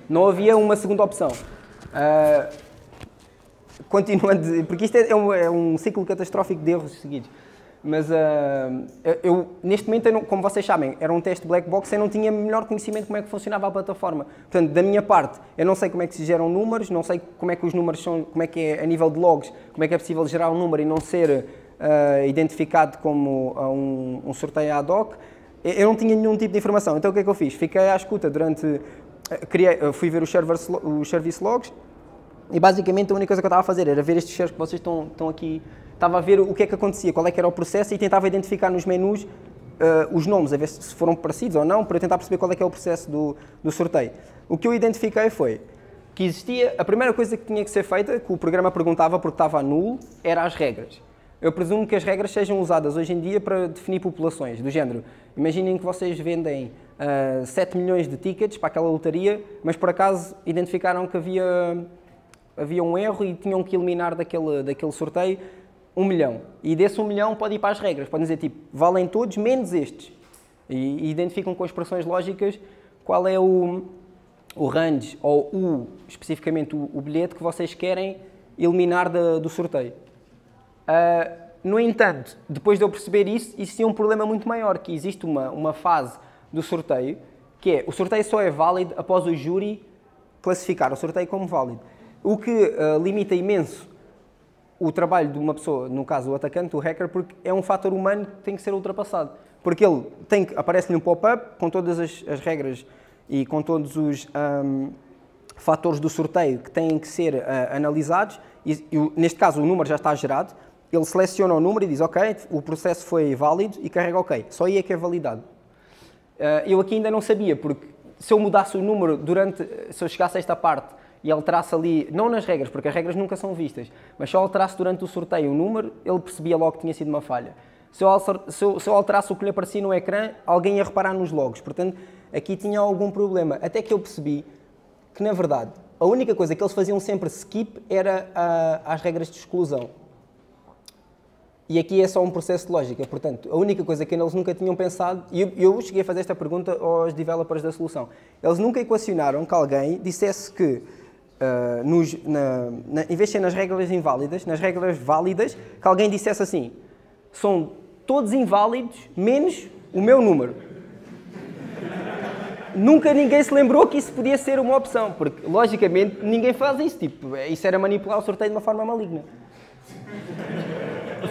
Não havia uma segunda opção. Uh, continuando, porque isto é, é, um, é um, ciclo catastrófico de erros seguidos. Mas uh, eu, neste momento, eu não, como vocês sabem, era um teste black box, eu não tinha melhor conhecimento de como é que funcionava a plataforma. Portanto, da minha parte, eu não sei como é que se geram números, não sei como é que os números são, como é que é a nível de logs, como é que é possível gerar um número e não ser uh, identificado como uh, um, um sorteio ad hoc. Eu não tinha nenhum tipo de informação. Então, o que é que eu fiz? Fiquei à escuta durante. Criei, fui ver os, servers, os service logs, e basicamente a única coisa que eu estava a fazer era ver estes cheiros que vocês estão, estão aqui. Estava a ver o que é que acontecia, qual é que era o processo e tentava identificar nos menus uh, os nomes, a ver se foram parecidos ou não, para tentar perceber qual é que é o processo do, do sorteio. O que eu identifiquei foi que existia, a primeira coisa que tinha que ser feita, que o programa perguntava porque estava nulo, era as regras. Eu presumo que as regras sejam usadas hoje em dia para definir populações, do género. Imaginem que vocês vendem uh, eh, 7 milhões de tickets para aquela lotaria, mas por acaso identificaram que havia havia um erro e tinham que eliminar daquele, daquele sorteio um milhão. E desse um milhão pode ir para as regras. Podem dizer tipo, valem todos menos estes. E, e identificam com expressões lógicas qual é o, o range ou o, especificamente o, o bilhete que vocês querem eliminar da, do sorteio. Uh, no entanto, depois de eu perceber isso, existia um problema muito maior, que existe uma, uma fase do sorteio, que é, o sorteio só é válido após o júri classificar o sorteio como válido. O que uh, limita imenso o trabalho de uma pessoa, no caso o atacante, o hacker, porque é um fator humano que tem que ser ultrapassado. Porque ele tem que, aparece-lhe um pop-up com todas as, as, regras e com todos os um, fatores do sorteio que têm que ser uh, analisados. E, e, neste caso, o número já está gerado. Ele seleciona o número e diz: Ok, o processo foi válido e carrega OK. Só aí é que é validado. Uh, eu aqui ainda não sabia, porque se eu mudasse o número durante. Se eu chegasse a esta parte e alterasse ali, não nas regras, porque as regras nunca são vistas, mas se eu alterasse durante o sorteio o número, ele percebia logo que tinha sido uma falha. Se eu, se eu, se eu alterasse o que lhe aparecia no ecrã, alguém ia reparar nos logs. Portanto, aqui tinha algum problema. Até que eu percebi que, na verdade, a única coisa que eles faziam sempre skip era as regras de exclusão. E aqui é só um processo de lógica. Portanto, a única coisa que eles nunca tinham pensado, e eu, cheguei a fazer esta pergunta aos developers da solução, eles nunca equacionaram que alguém dissesse que uh, nos, na, na, em vez de ser nas regras inválidas, nas regras válidas, que alguém dissesse assim: são todos inválidos, menos o meu número. Nunca ninguém se lembrou que isso podia ser uma opção, porque logicamente ninguém faz isso. Tipo, isso era manipular o sorteio de uma forma maligna.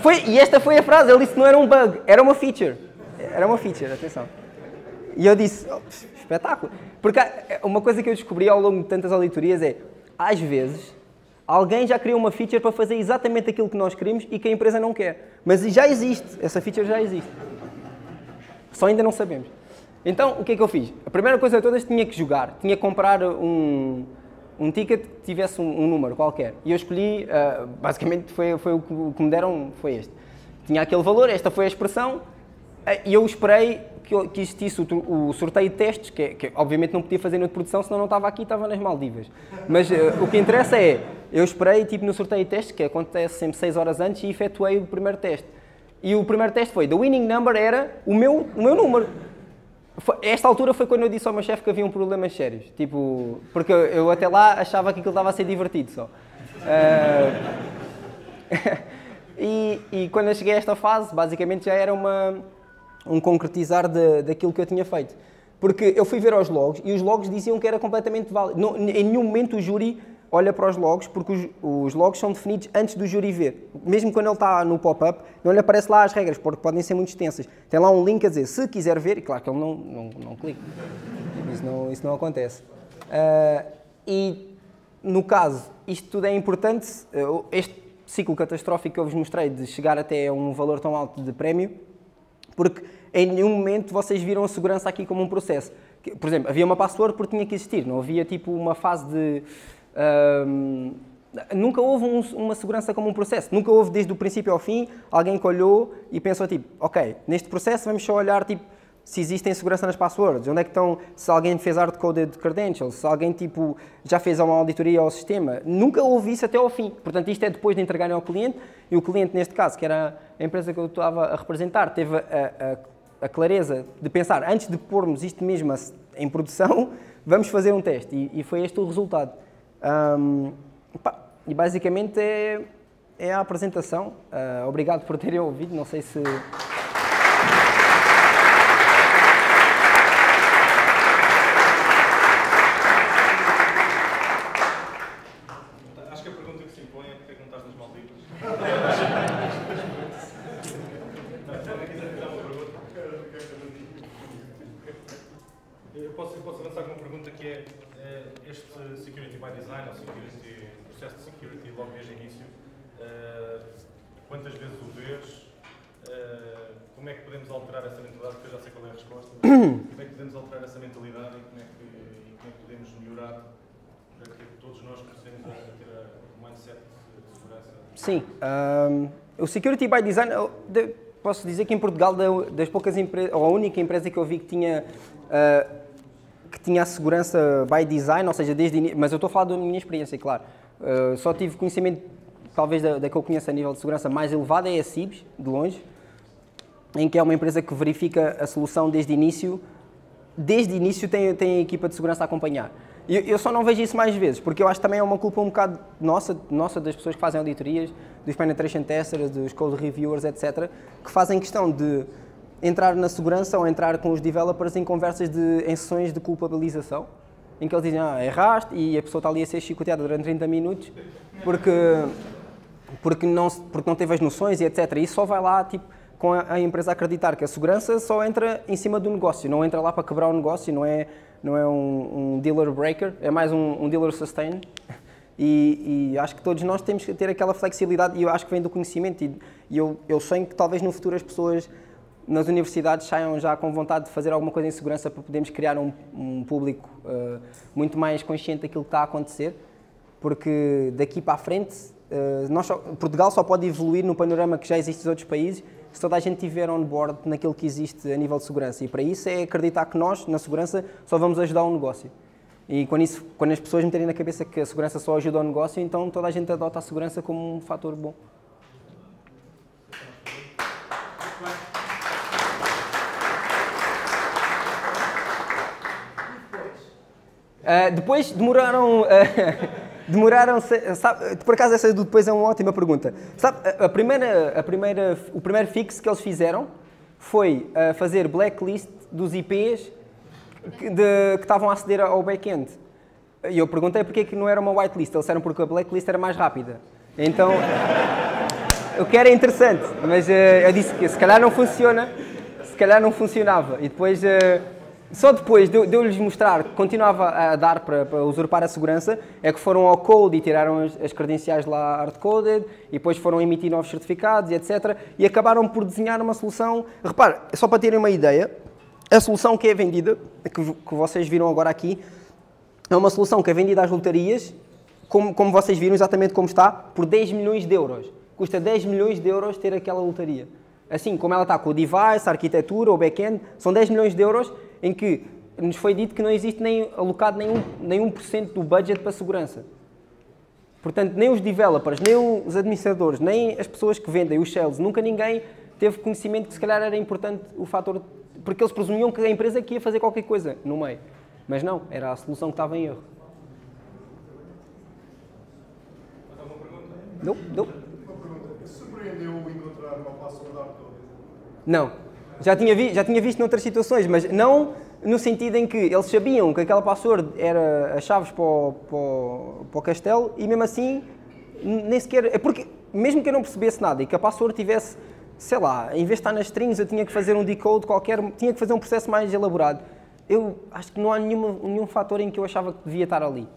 Foi, e esta foi a frase, ele disse não era um bug, era uma feature. Era uma feature, atenção. E eu disse, oh, espetáculo. Porque uma coisa que eu descobri ao longo de tantas auditorias é, às vezes, Alguém já criou uma feature para fazer exatamente aquilo que nós queremos e que a empresa não quer. Mas já existe, essa feature já existe. Só ainda não sabemos. Então, o que é que eu fiz? A primeira coisa toda tinha que jogar, tinha que comprar um, um ticket que tivesse um, um número qualquer. E eu escolhi, uh, basicamente foi, foi o, que, o que me deram, foi este. Tinha aquele valor, esta foi a expressão, uh, e eu esperei que, que existisse o, o, sorteio de testes, que, que, obviamente não podia fazer na produção, senão não estava aqui, estava nas Maldivas. Mas uh, o que interessa é, eu esperei tipo no sorteio de testes, que acontece sempre 6 horas antes, e efetuei o primeiro teste. E o primeiro teste foi, the winning number era o meu, o meu número. Esta altura foi quando eu disse ao meu chefe que havia um problemas sérios. Tipo, porque eu até lá achava que aquilo estava a ser divertido só. Uh... e, e, quando eu cheguei a esta fase, basicamente já era uma, um concretizar de, daquilo que eu tinha feito. Porque eu fui ver os logs e os logs diziam que era completamente válido. Não, em nenhum momento o júri olha para os logs, porque os, os, logs são definidos antes do júri ver. Mesmo quando ele está no pop-up, não lhe aparece lá as regras, porque podem ser muito extensas. Tem lá um link a dizer, se quiser ver, e claro que ele não, não, não clica. Isso não, isso não acontece. Uh, e, no caso, isto tudo é importante, este ciclo catastrófico que eu vos mostrei, de chegar até um valor tão alto de prémio, porque em nenhum momento vocês viram a segurança aqui como um processo. Por exemplo, havia uma password porque tinha que existir, não havia tipo uma fase de nunca houve um, uma segurança como um processo. Nunca houve, desde o princípio ao fim, alguém que olhou e pensou, tipo, ok, neste processo vamos só olhar, tipo, se existem segurança nas passwords, onde é que estão, se alguém fez hard-coded credentials, se alguém, tipo, já fez uma auditoria ao sistema. Nunca houve isso até ao fim. Portanto, isto é depois de entregarem ao cliente e o cliente, neste caso, que era a empresa que eu estava a representar, teve a, a, a clareza de pensar, antes de pormos isto mesmo em produção, vamos fazer um teste. E, e foi este o resultado. Um, e basicamente é, é a apresentação. Uh, obrigado por terem ouvido. Não sei se. Acho que a pergunta que se impõe é porque é que não estás nas Maldivas? Eu posso, eu posso avançar com uma pergunta que é este Security by Design, ou security, processo de security logo desde o início, uh, quantas vezes o vês? Uh, como é que podemos alterar essa mentalidade? Porque eu já sei qual é a resposta. como é que podemos alterar essa mentalidade e como é que, e como é que podemos melhorar para que todos nós comecemos a ter o mindset de segurança? Sim. Um, o Security by Design, de, posso dizer que em Portugal, das poucas empresas, ou a única empresa que eu vi que tinha uh, que tinha a segurança by design, ou seja, desde mas eu estou a falar da minha experiência, claro. Uh, só tive conhecimento, talvez da, da, que eu conheço a nível de segurança mais elevado, é a CIBS, de longe, em que é uma empresa que verifica a solução desde início, desde início tem, tem a equipa de segurança a acompanhar. Eu, eu só não vejo isso mais vezes, porque eu acho que também é uma culpa um bocado nossa, nossa das pessoas que fazem auditorias, dos penetration testers, dos code reviewers, etc., que fazem questão de entrar na segurança ou entrar com os developers em conversas de em sessões de culpabilização, em que eles dizem, ah, erraste e a pessoa está ali a ser chicoteada durante 30 minutos porque, porque, não, porque não teve as noções e etc. E isso só vai lá, tipo, com a, empresa acreditar que a segurança só entra em cima do negócio, não entra lá para quebrar o negócio, não é, não é um, um dealer breaker, é mais um, um dealer sustain. E, e, acho que todos nós temos que ter aquela flexibilidade e eu acho que vem do conhecimento e, e eu, eu sonho que talvez no futuro as pessoas nas universidades saiam já com vontade de fazer alguma coisa em segurança para podermos criar um, um público uh, muito mais consciente daquilo que está a acontecer, porque daqui para a frente, uh, só, Portugal só pode evoluir no panorama que já existe nos outros países se toda a gente estiver on board naquilo que existe a nível de segurança. E para isso é acreditar que nós, na segurança, só vamos ajudar o negócio. E quando, isso, quando as pessoas meterem na cabeça que a segurança só ajuda o negócio, então toda a gente adota a segurança como um fator bom. Uh, depois demoraram. Uh, demoraram sabe, por acaso essa depois é uma ótima pergunta. Sabe, a primeira, a primeira, o primeiro fix que eles fizeram foi uh, fazer blacklist dos IPs que, estavam a aceder ao back-end. E eu perguntei porque é que não era uma whitelist. Eles disseram porque a blacklist era mais rápida. Então, o que era interessante, mas eu disse que se calhar não funciona, se calhar não funcionava. E depois Só depois de, eu lhes mostrar que continuava a dar para, para usurpar a segurança, é que foram ao Code e tiraram as, as credenciais lá hard-coded, e depois foram emitir novos certificados e etc. E acabaram por desenhar uma solução. Repare, só para terem uma ideia, a solução que é vendida, que, que vocês viram agora aqui, é uma solução que é vendida às lotarias, como, como vocês viram exatamente como está, por 10 milhões de euros. Custa 10 milhões de euros ter aquela lotaria. Assim como ela está com o device, a arquitetura, o back-end, são 10 milhões de euros em que nos foi dito que não existe nem alocado nenhum, nenhum por cento do budget para segurança. Portanto, nem os developers, nem os administradores, nem as pessoas que vendem, os sales, nunca ninguém teve conhecimento que se calhar era importante o fator, porque eles presumiam que a empresa que ia fazer qualquer coisa no meio. Mas não, era a solução que estava em erro. Não, não. Surpreendeu encontrar uma password hardcoded? Não. Já tinha, vi, já tinha visto noutras situações, mas não no sentido em que eles sabiam que aquela password era as chaves para o, para o, para o castelo e mesmo assim nem sequer. É porque, mesmo que eu não percebesse nada e que a password tivesse, sei lá, em vez de estar nas strings, eu tinha que fazer um decode qualquer, tinha que fazer um processo mais elaborado. Eu acho que não há nenhuma, nenhum fator em que eu achava que devia estar ali.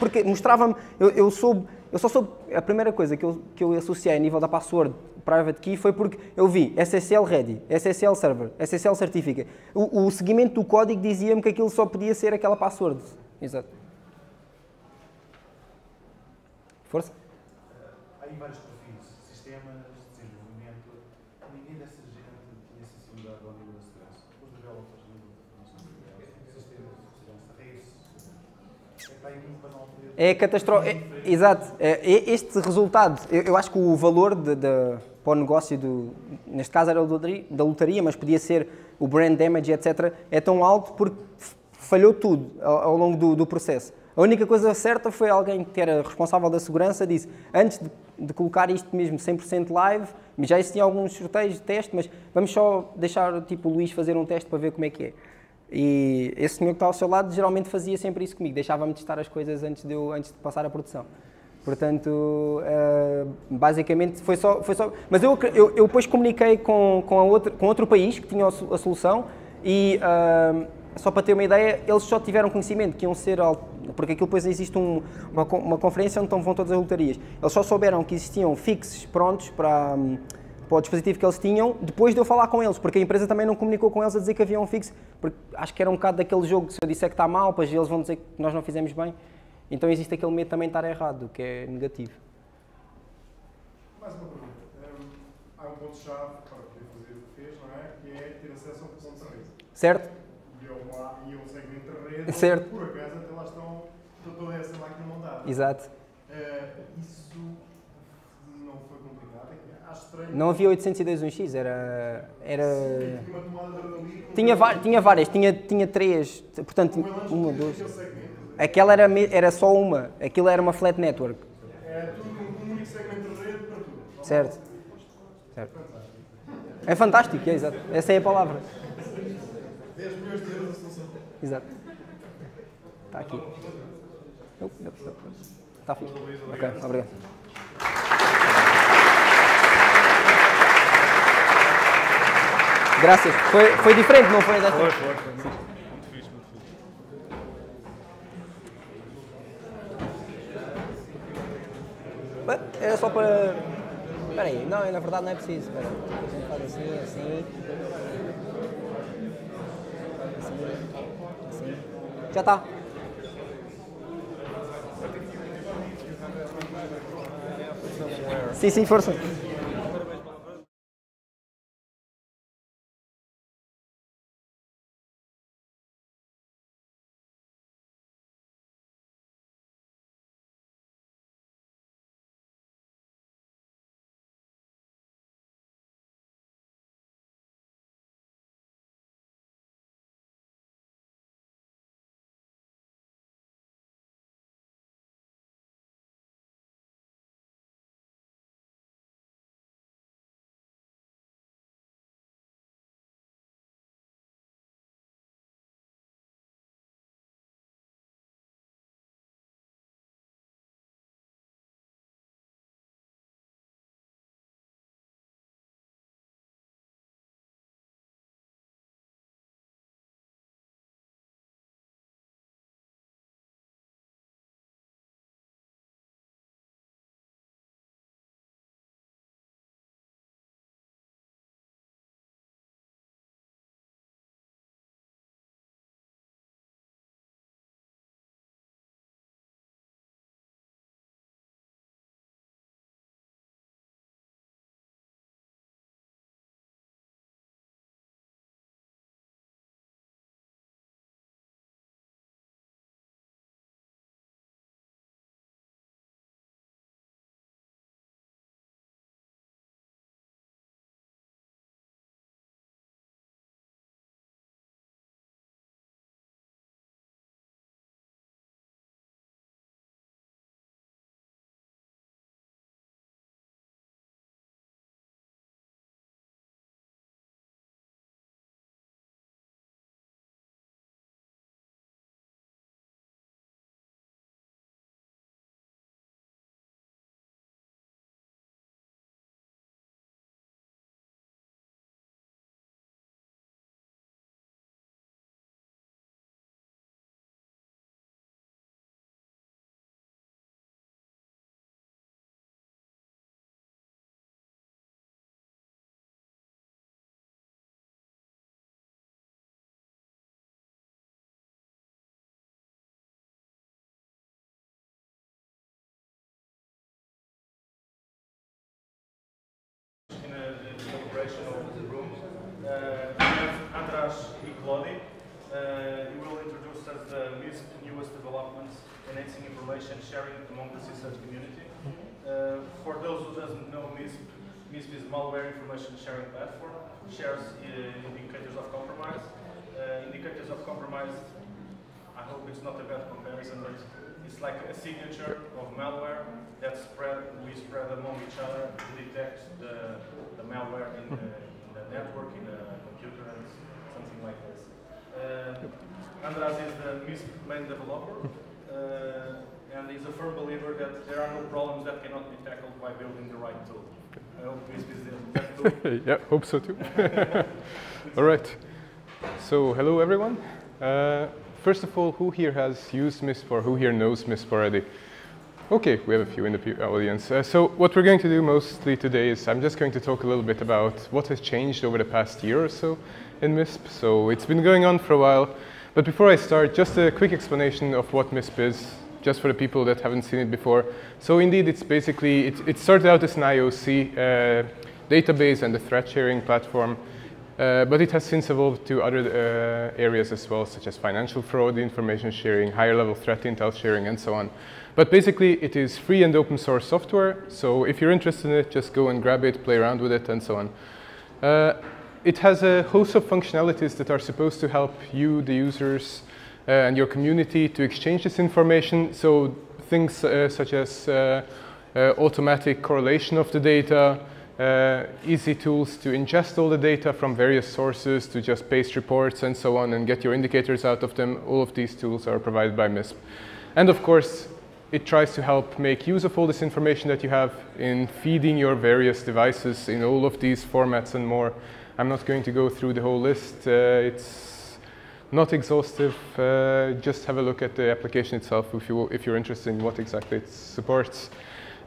Porque mostrava-me, eu, eu soube, eu só soube, a primeira coisa que eu, que eu associei a nível da password private key foi porque eu vi SSL ready, SSL server, SSL certificate. O, o seguimento do código dizia-me que aquilo só podia ser aquela password. Exato. Força? Há aí vários perfis, sistemas, desenvolvimento. Ninguém dessa gente tinha sensibilidade ao nível da segurança. Os developers, nível da informação, sistemas de segurança, redes. É que muito para não poder. É catastrófico. É, é este resultado, eu, acho que o valor de, de- para o negócio, do, neste caso era da lotaria- mas podia ser o brand damage, etc., é tão alto porque falhou tudo ao, ao longo do, do processo. A única coisa certa foi alguém que era responsável da segurança disse, antes de, de colocar isto mesmo 100% live, já existiam alguns sorteios de teste, mas vamos só deixar tipo, o Luís fazer um teste para ver como é que é. E esse senhor que está ao seu lado geralmente fazia sempre isso comigo, deixava-me testar as coisas antes de, eu, antes de passar a produção. Portanto, eh, basicamente foi só, foi só. Mas eu, eu, eu depois comuniquei com, com, a outra, com outro país que tinha a so- a solução e, ah, só para ter uma ideia, eles só tiveram conhecimento que iam ser. Porque aquilo depois existe um- uma, uma conferência onde vão todas as lotarias. Eles só souberam que existiam fixes prontos para. hum, para o dispositivo que eles tinham, depois de eu falar com eles, porque a empresa também não comunicou com eles a dizer que havia um fixe, porque acho que era um bocado daquele jogo, que se eu disser que está mal, depois eles vão dizer que nós não fizemos bem, então existe aquele medo também de estar errado, o que é negativo. Mais uma pergunta. Hum, há um ponto-chave para poder fazer o que fez, não é? Que é ter acesso a um ponto de rede. Certo? E eu lá e um segmento de rede, Certo. por acaso até lá estão toda essa máquina montada. Exato. Eh, isso não foi complicado? É que Acho estranho. Não havia 802.1x, era. era... Tinha Tinha, várias, tinha, tinha três, portanto, elas uma, duas. segmento. Aquela era, era só uma, aquilo era uma flat network. É tudo um único segmento de rede para tudo. Certo. certo. É fantástico, é exato. Essa é a palavra. 10 milhões de euros a solução. Exato. Está aqui. Está fixe. Ok, obrigado. Graças. Foi, foi diferente, não foi? Desta? Foi, foi, foi. Muito fixe, muito fixe. Era só para. Espera aí, não, na verdade não é preciso. Espera. Faz assim, assim. Assim. Assim. Já está. Sim, sim, força. Of the room. Uh, we have Andras Iklodi. Uh, he will introduce us the MISP newest developments enhancing information sharing among the CSUD community. Uh, for those who doesn't know MISP, MISP is malware information sharing platform, shares uh, indicators of compromise. Uh, indicators of compromise, I hope it's not a bad comparison, but it's like a signature of malware that spread, we spread among each other to detect the, the malware in the, in the network, in the computer, and something like this. Uh, Andras is the main developer, uh, and he's a firm believer that there are no problems that cannot be tackled by building the right tool. I hope MISP is the that tool. yeah, hope so too. All right. So, hello everyone. Uh, first of all, who here has used MISP or who here knows MISP already? Okay, we have a few in the audience. Uh, so, what we're going to do mostly today is I'm just going to talk a little bit about what has changed over the past year or so in MISP. So, it's been going on for a while. But before I start, just a quick explanation of what MISP is, just for the people that haven't seen it before. So, indeed, it's basically, it, it started out as an IOC uh, database and a threat sharing platform. Uh, but it has since evolved to other uh, areas as well, such as financial fraud, information sharing, higher level threat intel sharing, and so on. But basically, it is free and open source software. So if you're interested in it, just go and grab it, play around with it, and so on. Uh, it has a host of functionalities that are supposed to help you, the users, uh, and your community to exchange this information. So things uh, such as uh, automatic correlation of the data, uh, easy tools to ingest all the data from various sources to just paste reports and so on and get your indicators out of them. All of these tools are provided by MISP. And of course, it tries to help make use of all this information that you have in feeding your various devices in all of these formats and more. I'm not going to go through the whole list. Uh, it's not exhaustive. Uh, just have a look at the application itself if, you, if you're interested in what exactly it supports.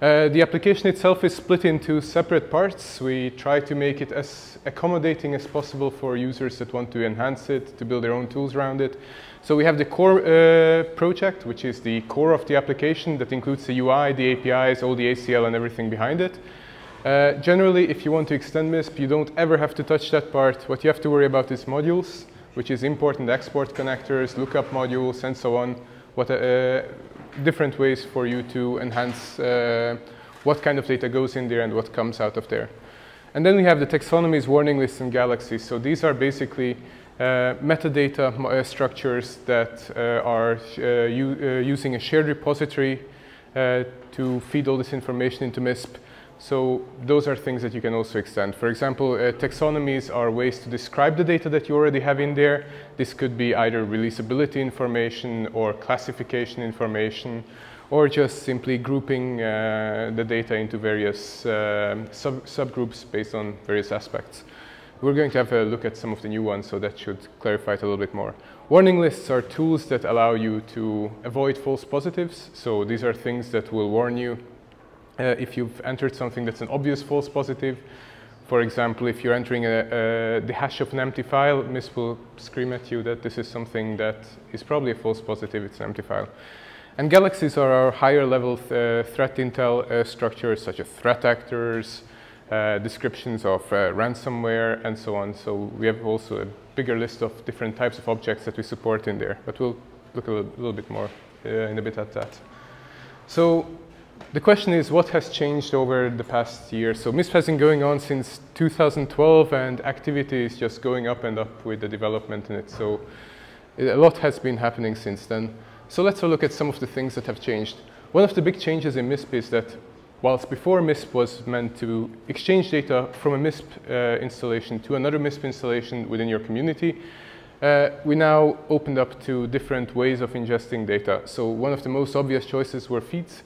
Uh, the application itself is split into separate parts. We try to make it as accommodating as possible for users that want to enhance it, to build their own tools around it. So we have the core uh, project, which is the core of the application that includes the UI, the APIs, all the ACL and everything behind it. Uh, generally, if you want to extend MISP, you don't ever have to touch that part. What you have to worry about is modules, which is import and export connectors, lookup modules, and so on. What, uh, different ways for you to enhance uh, what kind of data goes in there and what comes out of there. And then we have the taxonomies, warning lists, and galaxies. So these are basically uh, metadata uh, structures that uh, are uh, using a shared repository to feed all this information into MISP. So those are things that you can also extend. For example, uh, taxonomies are ways to describe the data that you already have in there. This could be either releasability information or classification information or just simply grouping uh, the data into various uh, sub subgroups based on various aspects. We're going to have a look at some of the new ones, so that should clarify it a little bit more. Warning lists are tools that allow you to avoid false positives. So these are things that will warn you if you've entered something that's an obvious false positive, for example, if you're entering a, a, the hash of an empty file, MISP will scream at you that this is something that is probably a false positive, it's an empty file. And galaxies are our higher level th uh, threat intel uh, structures, such as threat actors, uh, descriptions of uh, ransomware, and so on. So we have also a bigger list of different types of objects that we support in there, but we'll look a little, little bit more uh, in a bit at that. So the question is what has changed over the past year? So MISP has been going on since 2012 and activity is just going up and up with the development in it. So a lot has been happening since then. So let's look at some of the things that have changed. One of the big changes in MISP is that whilst before MISP was meant to exchange data from a MISP uh, installation to another MISP installation within your community, uh, we now opened up to different ways of ingesting data. So one of the most obvious choices were feeds.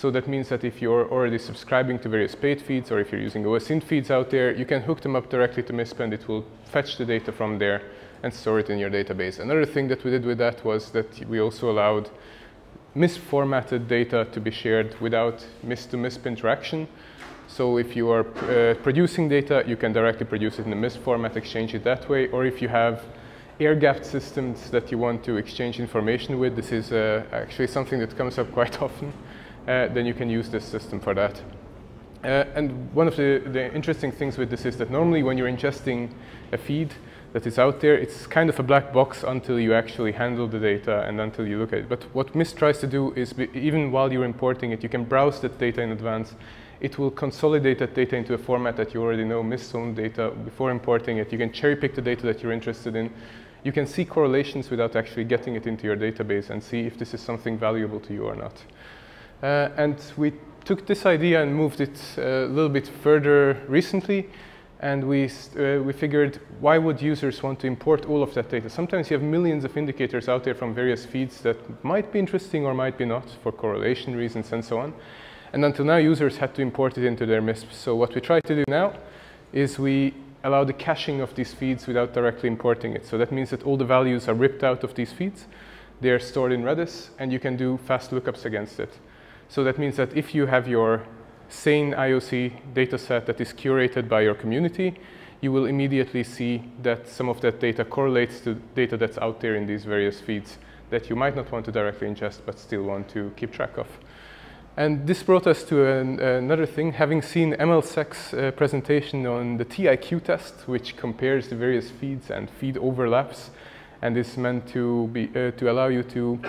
So that means that if you're already subscribing to various paid feeds or if you're using OSINT feeds out there, you can hook them up directly to MISP and it will fetch the data from there and store it in your database. Another thing that we did with that was that we also allowed misformatted data to be shared without MISP to MISP interaction. So if you are uh, producing data, you can directly produce it in a MISP format, exchange it that way, or if you have air-gapped systems that you want to exchange information with, this is uh, actually something that comes up quite often then you can use this system for that. Uh, and one of the, the interesting things with this is that normally when you're ingesting a feed that is out there, it's kind of a black box until you actually handle the data and until you look at it. But what Mist tries to do is, even while you're importing it, you can browse that data in advance. It will consolidate that data into a format that you already know, Mist's own data, before importing it. You can cherry pick the data that you're interested in. You can see correlations without actually getting it into your database and see if this is something valuable to you or not. Uh, and we took this idea and moved it a little bit further recently. And we, uh, we figured, why would users want to import all of that data? Sometimes you have millions of indicators out there from various feeds that might be interesting or might be not for correlation reasons and so on. And until now, users had to import it into their MISP. So what we try to do now is we allow the caching of these feeds without directly importing it. So that means that all the values are ripped out of these feeds. They're stored in Redis, and you can do fast lookups against it. So that means that if you have your sane IOC dataset that is curated by your community, you will immediately see that some of that data correlates to data that's out there in these various feeds that you might not want to directly ingest but still want to keep track of. And this brought us to an, another thing, having seen MLSec's uh, presentation on the TIQ test, which compares the various feeds and feed overlaps, and is meant to, be, uh, to allow you to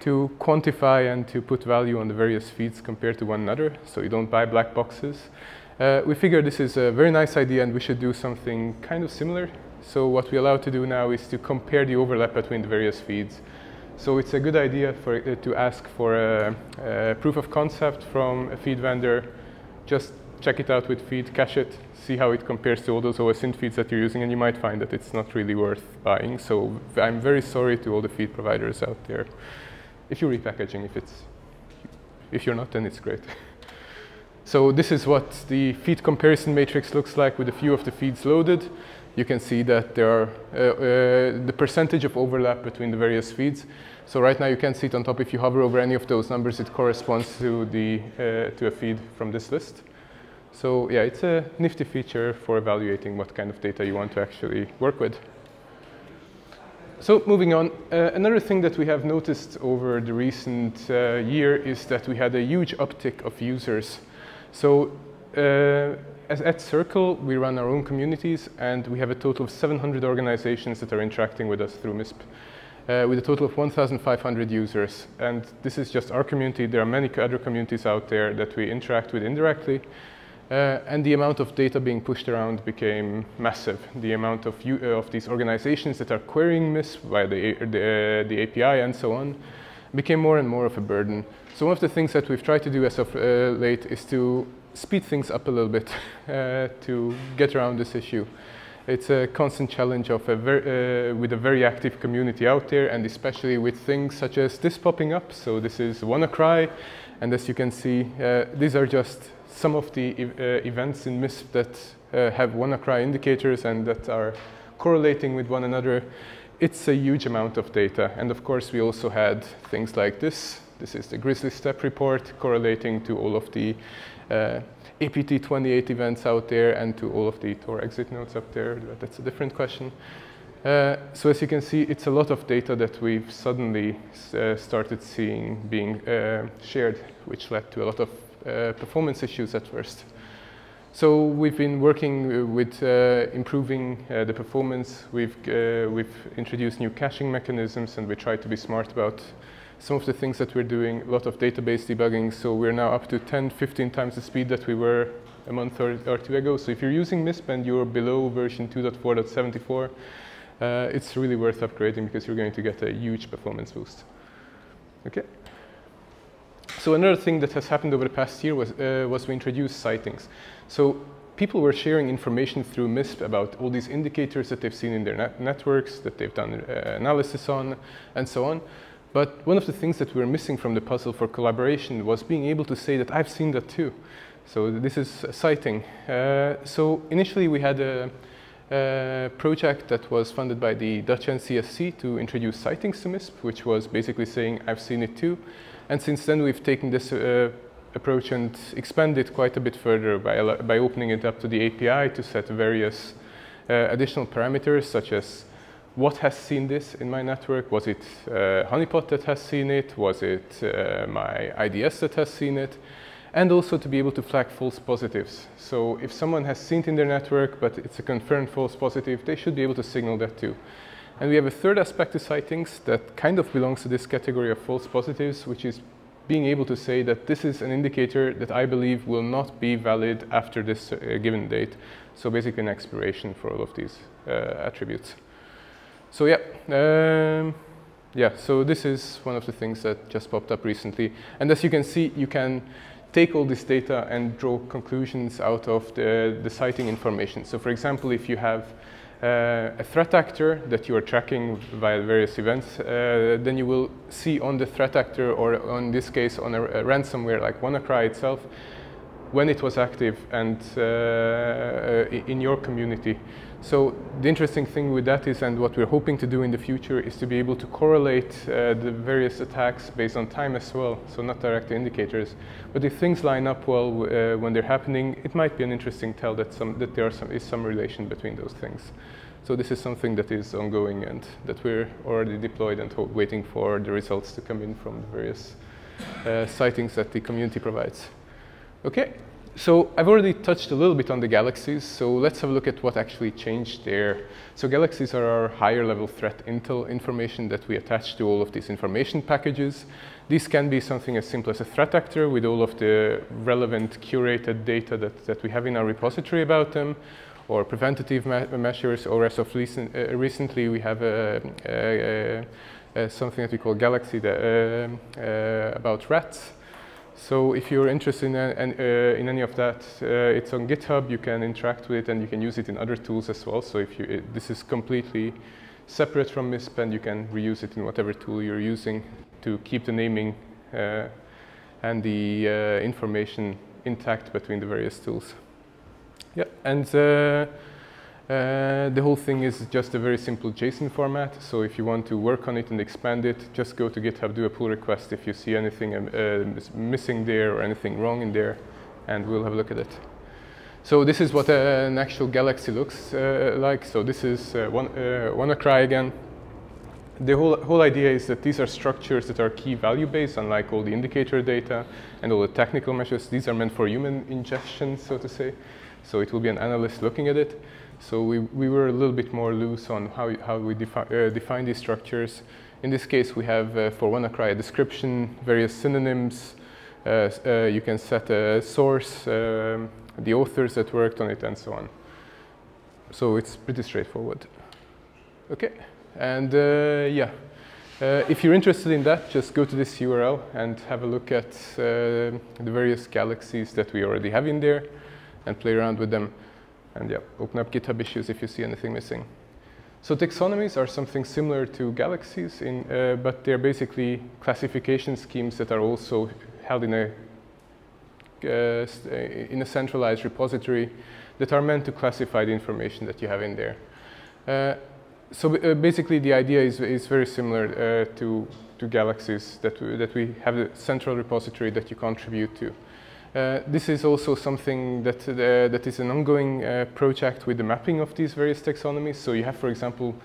to quantify and to put value on the various feeds compared to one another, so you don't buy black boxes. Uh, we figured this is a very nice idea and we should do something kind of similar. So what we allow to do now is to compare the overlap between the various feeds. So it's a good idea for, uh, to ask for a, a, proof of concept from a feed vendor. Just check it out with feed, cache it, see how it compares to all those OSINT feeds that you're using, and you might find that it's not really worth buying. So I'm very sorry to all the feed providers out there if you're repackaging. If, it's, if you're not, then it's great. so this is what the feed comparison matrix looks like with a few of the feeds loaded. You can see that there are uh, uh, the percentage of overlap between the various feeds. So right now you can see it on top. If you hover over any of those numbers, it corresponds to, the, uh, to a feed from this list. So yeah, it's a nifty feature for evaluating what kind of data you want to actually work with. So moving on, uh, another thing that we have noticed over the recent uh, year is that we had a huge uptick of users. So uh, as at Circle, we run our own communities and we have a total of 700 organizations that are interacting with us through MISP. Uh, with a total of 1,500 users. And this is just our community. There are many other communities out there that we interact with indirectly. Uh, and the amount of data being pushed around became massive. The amount of, uh, of these organizations that are querying MISP via the, the, uh, the, API and so on became more and more of a burden. So one of the things that we've tried to do as of uh, late is to speed things up a little bit uh, to get around this issue. It's a constant challenge of a ver with a very active community out there and especially with things such as this popping up. So this is WannaCry and as you can see, these are just some of the uh, events in MISP that uh, have WannaCry indicators and that are correlating with one another, it's a huge amount of data. And of course, we also had things like this. This is the Grizzly Steppe report correlating to all of the uh, APT28 events out there and to all of the Tor exit nodes up there. That's a different question. Uh, so as you can see, it's a lot of data that we've suddenly uh, started seeing being uh, shared, which led to a lot of performance issues at first. So we've been working uh, with uh, improving uh, the performance. We've, uh, we've introduced new caching mechanisms and we try to be smart about some of the things that we're doing, a lot of database debugging. So we're now up to 10, 15 times the speed that we were a month or, or two ago. So if you're using MISP and you're below version 2.4.74, uh, it's really worth upgrading because you're going to get a huge performance boost. Okay. So another thing that has happened over the past year was, uh, was we introduced sightings. So people were sharing information through MISP about all these indicators that they've seen in their net networks, that they've done uh, analysis on, and so on. But one of the things that we were missing from the puzzle for collaboration was being able to say that I've seen that too. So this is a sighting. Uh, so initially we had a, a, project that was funded by the Dutch NCSC to introduce sightings to MISP, which was basically saying I've seen it too. And since then, we've taken this uh, approach and expanded quite a bit further by, by opening it up to the API to set various uh, additional parameters, such as what has seen this in my network? Was it uh, Honeypot that has seen it? Was it uh, my IDS that has seen it? and also to be able to flag false positives. So if someone has seen it in their network, but it's a confirmed false positive, they should be able to signal that too. And we have a third aspect to sightings that kind of belongs to this category of false positives, which is being able to say that this is an indicator that I believe will not be valid after this uh, given date. So basically an expiration for all of these uh, attributes. So yeah, um, yeah, so this is one of the things that just popped up recently. And as you can see, you can take all this data and draw conclusions out of the, the sighting information. So for example, if you have uh, a threat actor that you are tracking via various events, uh, then you will see on the threat actor, or in this case on a, a ransomware like WannaCry itself, when it was active and uh, in your community. So the interesting thing with that is, and what we're hoping to do in the future, is to be able to correlate uh, the various attacks based on time as well, so not direct indicators. But if things line up well uh, when they're happening, it might be an interesting tell that, some, that there some, is some relation between those things. So this is something that is ongoing and that we're already deployed and waiting for the results to come in from the various uh, sightings that the community provides. Okay, so I've already touched a little bit on the galaxies, so let's have a look at what actually changed there. So galaxies are our higher level threat intel information that we attach to all of these information packages. These can be something as simple as a threat actor with all of the relevant curated data that, that we have in our repository about them, or preventative me measures, or as of recent, uh, recently we have a, a, a, something that we call Galaxy that, uh, uh, about rats. So if you're interested in, uh, in any of that, uh, it's on GitHub. You can interact with it and you can use it in other tools as well. So if you, it, this is completely separate from MISP and you can reuse it in whatever tool you're using to keep the naming uh, and the uh, information intact between the various tools. Yeah, and uh, the whole thing is just a very simple JSON format. So if you want to work on it and expand it, just go to GitHub, do a pull request if you see anything um, uh, missing there or anything wrong in there, and we'll have a look at it. So this is what uh, an actual galaxy looks uh, like. So this is uh, one, WannaCry again. The whole, whole idea is that these are structures that are key value based, unlike all the indicator data and all the technical measures. These are meant for human ingestion, so to say. So it will be an analyst looking at it. So we, we were a little bit more loose on how, how we defi uh, define these structures. In this case, we have uh, for WannaCry a description, various synonyms. Uh, uh you can set a source, um, the authors that worked on it, and so on. So it's pretty straightforward. Okay, and uh, yeah. Uh, if you're interested in that, just go to this URL and have a look at the various galaxies that we already have in there and play around with them. And yeah, open up GitHub issues if you see anything missing. So taxonomies are something similar to galaxies, in, uh, but they're basically classification schemes that are also held in a, uh, in a centralized repository that are meant to classify the information that you have in there. Uh, so uh, basically the idea is, is very similar uh, to, to galaxies, that we, that we have a central repository that you contribute to. Uh, this is also something that, uh, that is an ongoing uh, project with the mapping of these various taxonomies. So you have, for example,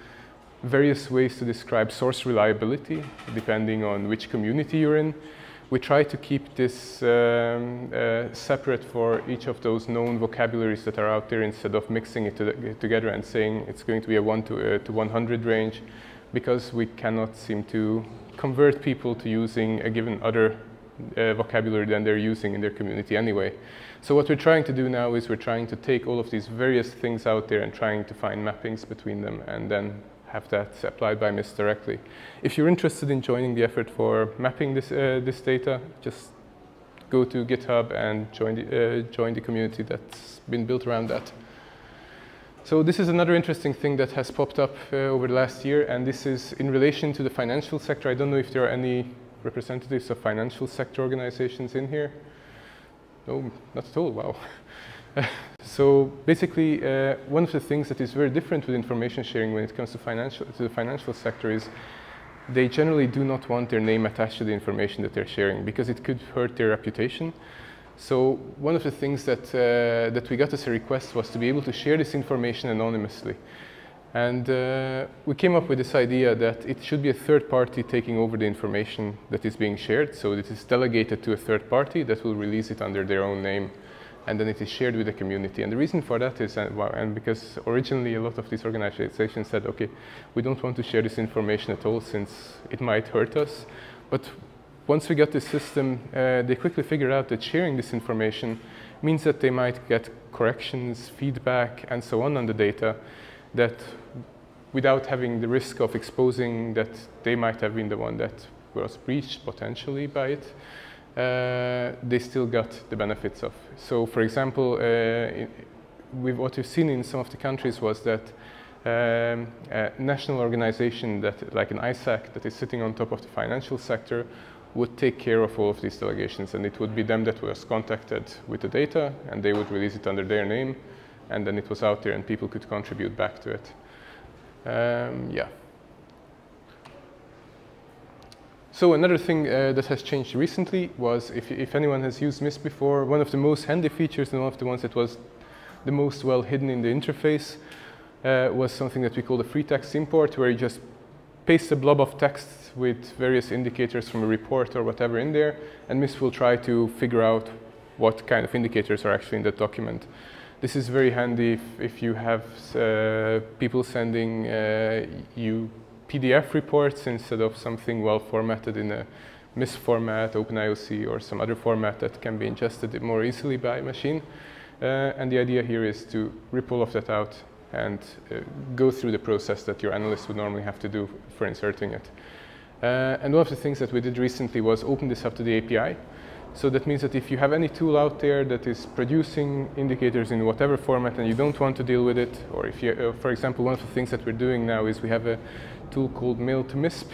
various ways to describe source reliability, depending on which community you're in. We try to keep this um, uh, separate for each of those known vocabularies that are out there instead of mixing it to together and saying it's going to be a 1 to, uh, to 100 range because we cannot seem to convert people to using a given other uh, vocabulary than they're using in their community anyway. So what we're trying to do now is we're trying to take all of these various things out there and trying to find mappings between them and then have that applied by MISP directly. If you're interested in joining the effort for mapping this, uh, this data, just go to GitHub and join the, uh, join the community that's been built around that. So this is another interesting thing that has popped up uh, over the last year, and this is in relation to the financial sector. I don't know if there are any representatives of financial sector organizations in here? No, not at all, wow. so basically, uh, one of the things that is very different with information sharing when it comes to, financial, to the financial sector is they generally do not want their name attached to the information that they're sharing because it could hurt their reputation. So one of the things that, uh, that we got as a request was to be able to share this information anonymously. And uh, we came up with this idea that it should be a third party taking over the information that is being shared. So it is delegated to a third party that will release it under their own name. And then it is shared with the community. And the reason for that is, uh, and because originally a lot of these organizations said, okay, we don't want to share this information at all since it might hurt us. But once we got this system, uh, they quickly figured out that sharing this information means that they might get corrections, feedback, and so on on the data that without having the risk of exposing that they might have been the one that was breached potentially by it, uh, they still got the benefits of. So for example, uh, with what we've seen in some of the countries was that um, a national organization that, like an ISAC that is sitting on top of the financial sector would take care of all of these delegations and it would be them that was contacted with the data and they would release it under their name and then it was out there and people could contribute back to it. Um, yeah. So another thing uh, that has changed recently was if, if anyone has used MISP before, one of the most handy features and one of the ones that was the most well hidden in the interface uh, was something that we call the free text import, where you just paste a blob of text with various indicators from a report or whatever in there, and MISP will try to figure out what kind of indicators are actually in that document. This is very handy if, if you have uh, people sending uh, you PDF reports instead of something well formatted in a MISP format, OpenIOC, or some other format that can be ingested more easily by machine. Uh, and the idea here is to rip all of that out and uh, go through the process that your analyst would normally have to do for inserting it. Uh, and one of the things that we did recently was open this up to the API. So that means that if you have any tool out there that is producing indicators in whatever format and you don't want to deal with it, or if you, uh, for example, one of the things that we're doing now is we have a tool called Mail to MISP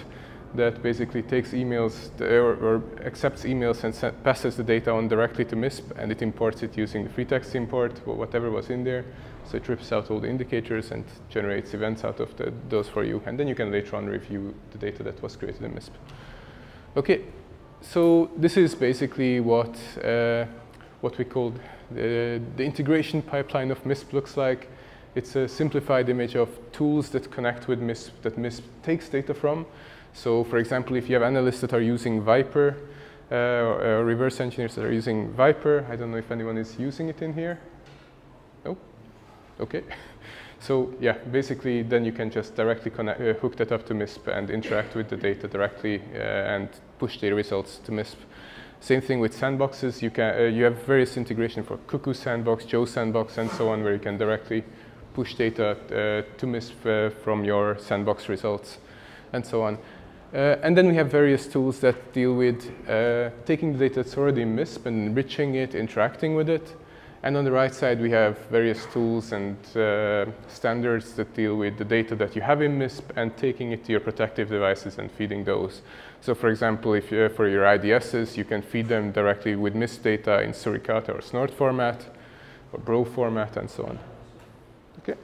that basically takes emails or, or accepts emails and passes the data on directly to MISP and it imports it using the free text import or whatever was in there. So it rips out all the indicators and generates events out of the, those for you. And then you can later on review the data that was created in MISP. Okay, so this is basically what, uh, what we call the, the integration pipeline of MISP looks like. It's a simplified image of tools that connect with MISP, that MISP takes data from. So for example, if you have analysts that are using Viper, uh, or, reverse engineers that are using Viper, I don't know if anyone is using it in here. No? Okay. So yeah, basically then you can just directly connect, uh, hook that up to MISP and interact with the data directly uh, and push the results to MISP. Same thing with sandboxes. You, can, uh, you have various integration for Cuckoo Sandbox, Joe Sandbox, and so on, where you can directly push data uh, to MISP uh, from your sandbox results, and so on. Uh, and then we have various tools that deal with taking the data that's already in MISP and enriching it, interacting with it, and on the right side, we have various tools and uh, standards that deal with the data that you have in MISP and taking it to your protective devices and feeding those. So for example, if you, for your IDSs, you can feed them directly with MISP data in Suricata or Snort format or Bro format and so on. Okay.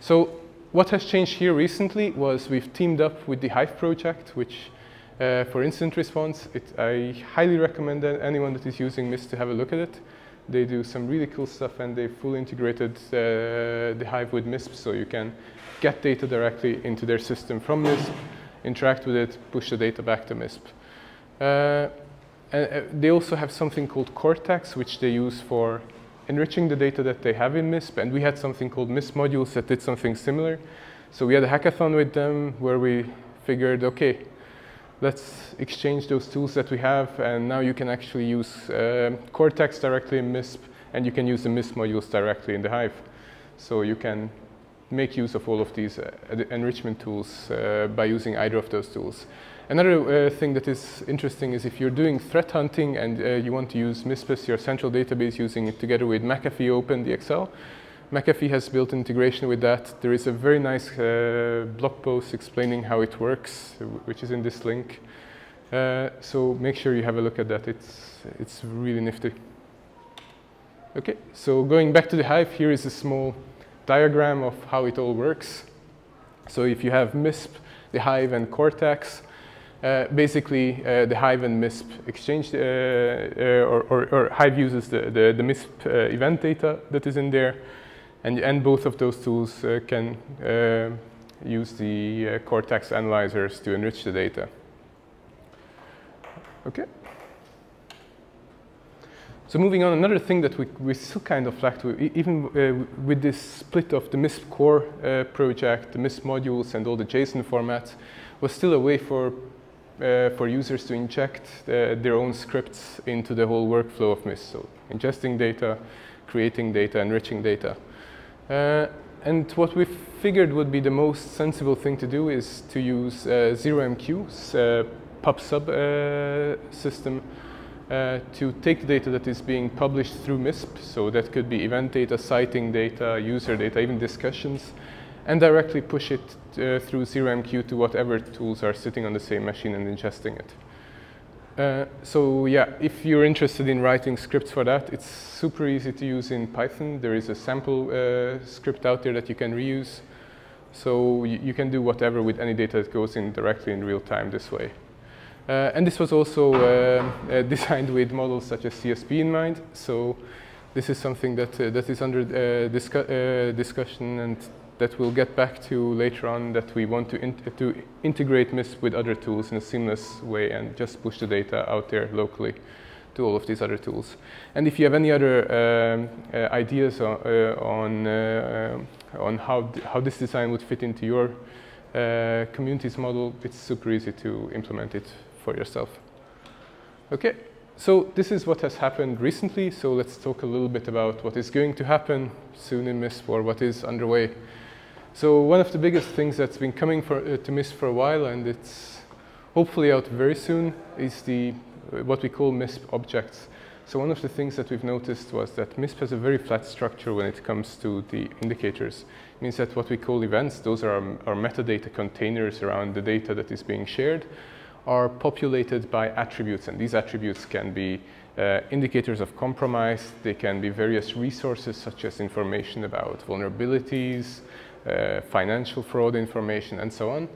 So what has changed here recently was we've teamed up with the Hive project, which uh, for incident response, it, I highly recommend anyone that is using MISP to have a look at it. They do some really cool stuff and they fully integrated uh, the Hive with MISP so you can get data directly into their system from MISP, interact with it, push the data back to MISP. Uh, and, uh, they also have something called Cortex, which they use for enriching the data that they have in MISP. And we had something called MISP modules that did something similar. So we had a hackathon with them where we figured, okay, let's exchange those tools that we have and now you can actually use uh, Cortex directly in MISP and you can use the MISP modules directly in the Hive. So you can make use of all of these uh, enrichment tools uh, by using either of those tools. Another uh, thing that is interesting is if you're doing threat hunting and you want to use MISP as your central database using it together with McAfee Open DXL, McAfee has built integration with that. There is a very nice uh, blog post explaining how it works, which is in this link. Uh, so make sure you have a look at that. It's, it's really nifty. Okay, so going back to the Hive, here is a small diagram of how it all works. So if you have MISP, the Hive, and Cortex, uh, basically uh, the Hive and MISP exchange, uh, uh or, or, or, Hive uses the, the, the MISP uh, event data that is in there, and, and both of those tools uh, can use the Cortex analyzers to enrich the data. Okay. So moving on, another thing that we, we still kind of lacked, even uh, with this split of the MISP core uh, project, the MISP modules and all the JSON formats, was still a way for, uh, for users to inject uh, their own scripts into the whole workflow of MISP. So ingesting data, creating data, enriching data. Uh, and what we figured would be the most sensible thing to do is to use uh, ZeroMQ's PubSub system uh, to take the data that is being published through MISP, so that could be event data, sighting data, user data, even discussions, and directly push it uh, through ZeroMQ to whatever tools are sitting on the same machine and ingesting it. Uh, so yeah, if you're interested in writing scripts for that, it's super easy to use in Python. There is a sample uh, script out there that you can reuse. So you can do whatever with any data that goes in directly in real time this way. Uh, and this was also uh, uh, designed with models such as CSP in mind. So this is something that, that is under discu discussion and that we'll get back to later on that we want to, in to integrate MISP with other tools in a seamless way and just push the data out there locally to all of these other tools. And if you have any other um, uh, ideas on, uh, on, uh, on how, how this design would fit into your community's model, it's super easy to implement it for yourself. Okay, so this is what has happened recently. So let's talk a little bit about what is going to happen soon in MISP or what is underway. So one of the biggest things that's been coming for, uh, to MISP for a while, and it's hopefully out very soon, is the uh, what we call MISP objects. So one of the things that we've noticed was that MISP has a very flat structure when it comes to the indicators. It means that what we call events, those are our, our metadata containers around the data that is being shared are populated by attributes, and these attributes can be uh, indicators of compromise. They can be various resources such as information about vulnerabilities, uh, financial fraud information, and so on.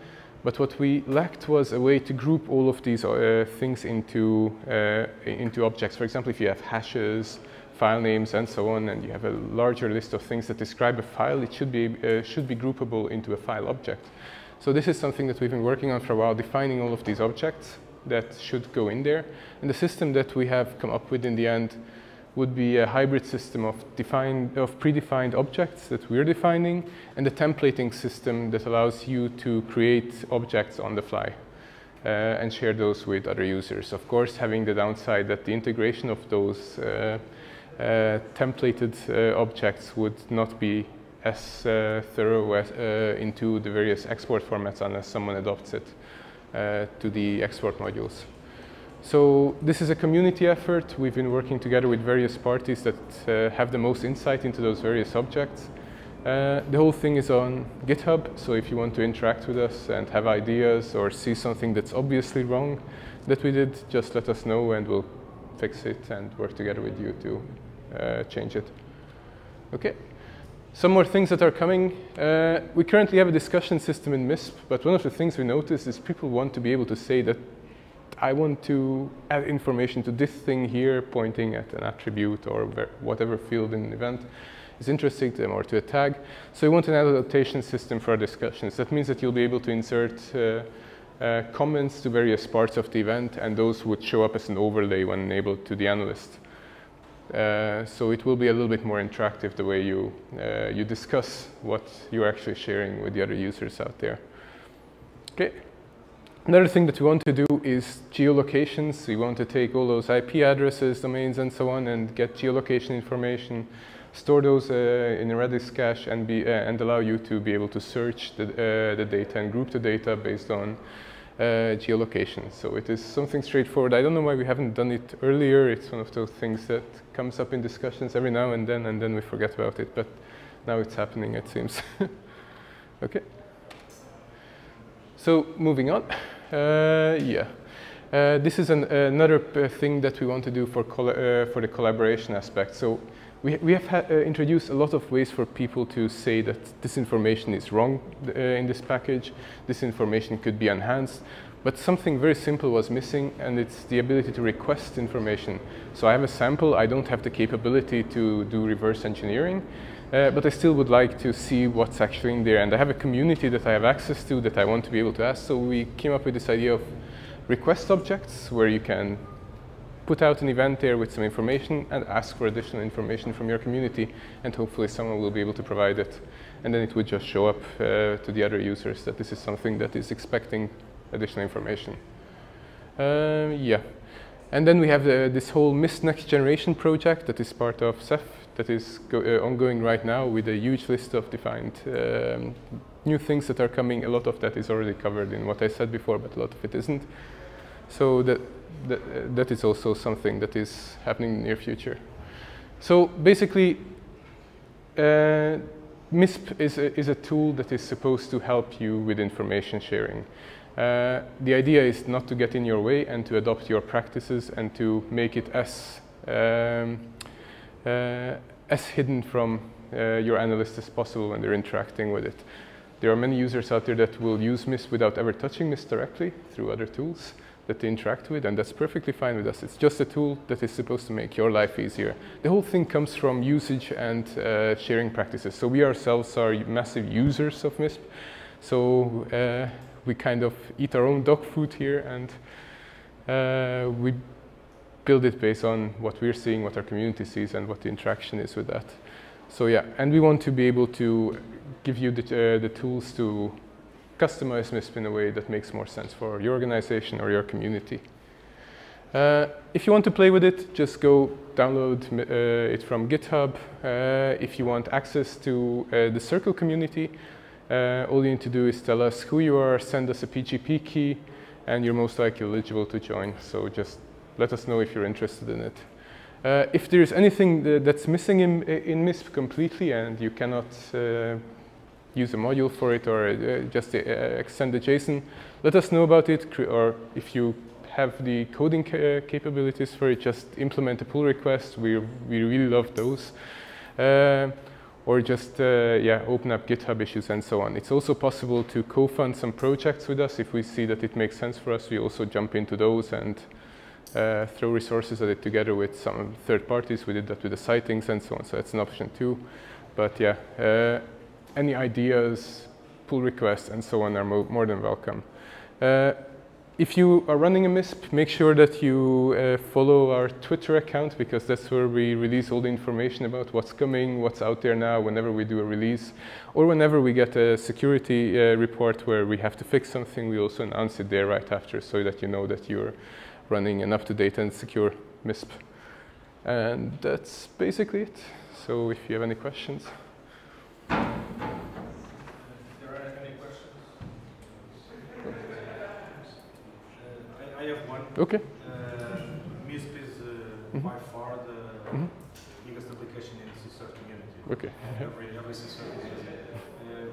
But what we lacked was a way to group all of these uh, things into, uh, into objects. For example, if you have hashes, file names, and so on, and you have a larger list of things that describe a file, it should be, uh, should be groupable into a file object. So this is something that we've been working on for a while, defining all of these objects that should go in there. And the system that we have come up with in the end would be a hybrid system of, defined, of predefined objects that we're defining and a templating system that allows you to create objects on the fly uh, and share those with other users. Of course, having the downside that the integration of those uh, uh, templated uh, objects would not be as uh, thorough as, uh, into the various export formats unless someone adopts it uh, to the export modules. So this is a community effort. We've been working together with various parties that uh, have the most insight into those various subjects. Uh, the whole thing is on GitHub, so if you want to interact with us and have ideas or see something that's obviously wrong that we did, just let us know and we'll fix it and work together with you to uh, change it. Okay. Some more things that are coming. Uh, we currently have a discussion system in MISP, but one of the things we notice is people want to be able to say that I want to add information to this thing here, pointing at an attribute or whatever field in an event is interesting to them or to a tag. So we want an annotation system for our discussions. That means that you'll be able to insert uh, uh, comments to various parts of the event, and those would show up as an overlay when enabled to the analyst. Uh, so it will be a little bit more interactive the way you, uh, you discuss what you're actually sharing with the other users out there. Okay. Another thing that we want to do is geolocations. We want to take all those IP addresses, domains, and so on, and get geolocation information, store those uh, in a Redis cache, and, be, uh, and allow you to be able to search the, uh, the data and group the data based on uh, geolocation. So it is something straightforward. I don't know why we haven't done it earlier. It's one of those things that comes up in discussions every now and then, and then we forget about it. But now it's happening, it seems. okay. So moving on. Uh, yeah. Uh, this is an, another thing that we want to do for, uh, for the collaboration aspect. So we, we have uh, introduced a lot of ways for people to say that this information is wrong uh, in this package, this information could be enhanced, but something very simple was missing and it's the ability to request information. So I have a sample, I don't have the capability to do reverse engineering, Uh, but I still would like to see what's actually in there. And I have a community that I have access to that I want to be able to ask. So we came up with this idea of request objects where you can put out an event there with some information and ask for additional information from your community and hopefully someone will be able to provide it and then it would just show up uh, to the other users that this is something that is expecting additional information. Uh, yeah. And then we have the, this whole MISP Next Generation project that is part of CEF that is uh, ongoing right now with a huge list of defined um, new things that are coming. A lot of that is already covered in what I said before, but a lot of it isn't. So that, that, that is also something that is happening in the near future. So basically, uh, MISP is a, is a tool that is supposed to help you with information sharing. Uh, the idea is not to get in your way and to adopt your practices and to make it as, um, uh, as hidden from uh, your analysts as possible when they're interacting with it. There are many users out there that will use MISP without ever touching MISP directly through other tools that they interact with, and that's perfectly fine with us. It's just a tool that is supposed to make your life easier. The whole thing comes from usage and uh, sharing practices. So we ourselves are massive users of MISP. So uh, we kind of eat our own dog food here, and uh, we build it based on what we're seeing, what our community sees, and what the interaction is with that. So yeah, and we want to be able to give you the, uh, the tools to customize MISP in a way that makes more sense for your organization or your community. Uh, if you want to play with it, just go download uh, it from GitHub. Uh, if you want access to uh, the CIRCL community, uh, all you need to do is tell us who you are, send us a PGP key, and you're most likely eligible to join. So just let us know if you're interested in it. Uh, if there is anything that's missing in, in MISP completely and you cannot use a module for it or uh, just uh, extend the JSON, let us know about it. Or if you have the coding ca capabilities for it, just implement a pull request. We, we really love those. Uh, or just uh, yeah, open up GitHub issues and so on. It's also possible to co-fund some projects with us. If we see that it makes sense for us, we also jump into those and uh, throw resources at it together with some third parties. We did that with the sightings and so on, so that's an option too. But yeah, uh, any ideas, pull requests, and so on are mo more than welcome. If you are running a MISP, make sure that you uh, follow our Twitter account because that's where we release all the information about what's coming, what's out there now, whenever we do a release, or whenever we get a security uh, report where we have to fix something, we also announce it there right after so that you know that you're running an up-to-date and secure MISP. And that's basically it. So if you have any questions. Okay. Uh, MISP is uh, mm -hmm. by far the mm -hmm. biggest application in the CSIRT community. Okay. Every, every uses it. Uh,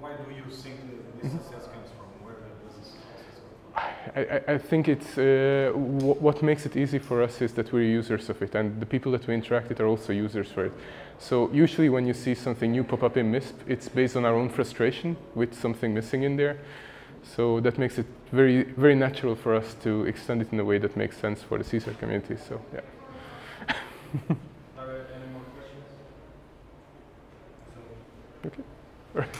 why do you think this mm -hmm. success comes from? Where does this success come from? I, I think it's uh, what makes it easy for us is that we're users of it, and the people that we interact with are also users for it. So usually when you see something new pop up in MISP, it's based on our own frustration with something missing in there. So that makes it very, very natural for us to extend it in a way that makes sense for the CSIRT community. So yeah. Are there any more questions? So. Okay. All right.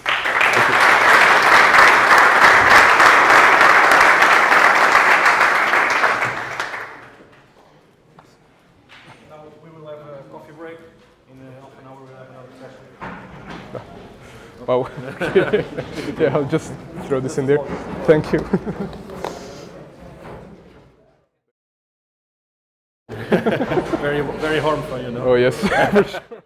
Now we will have a coffee break. In uh, half an hour we'll have another session. Wow. yeah, I'll just throw this in there. Thank you. very, very harmful, you know. Oh, yes.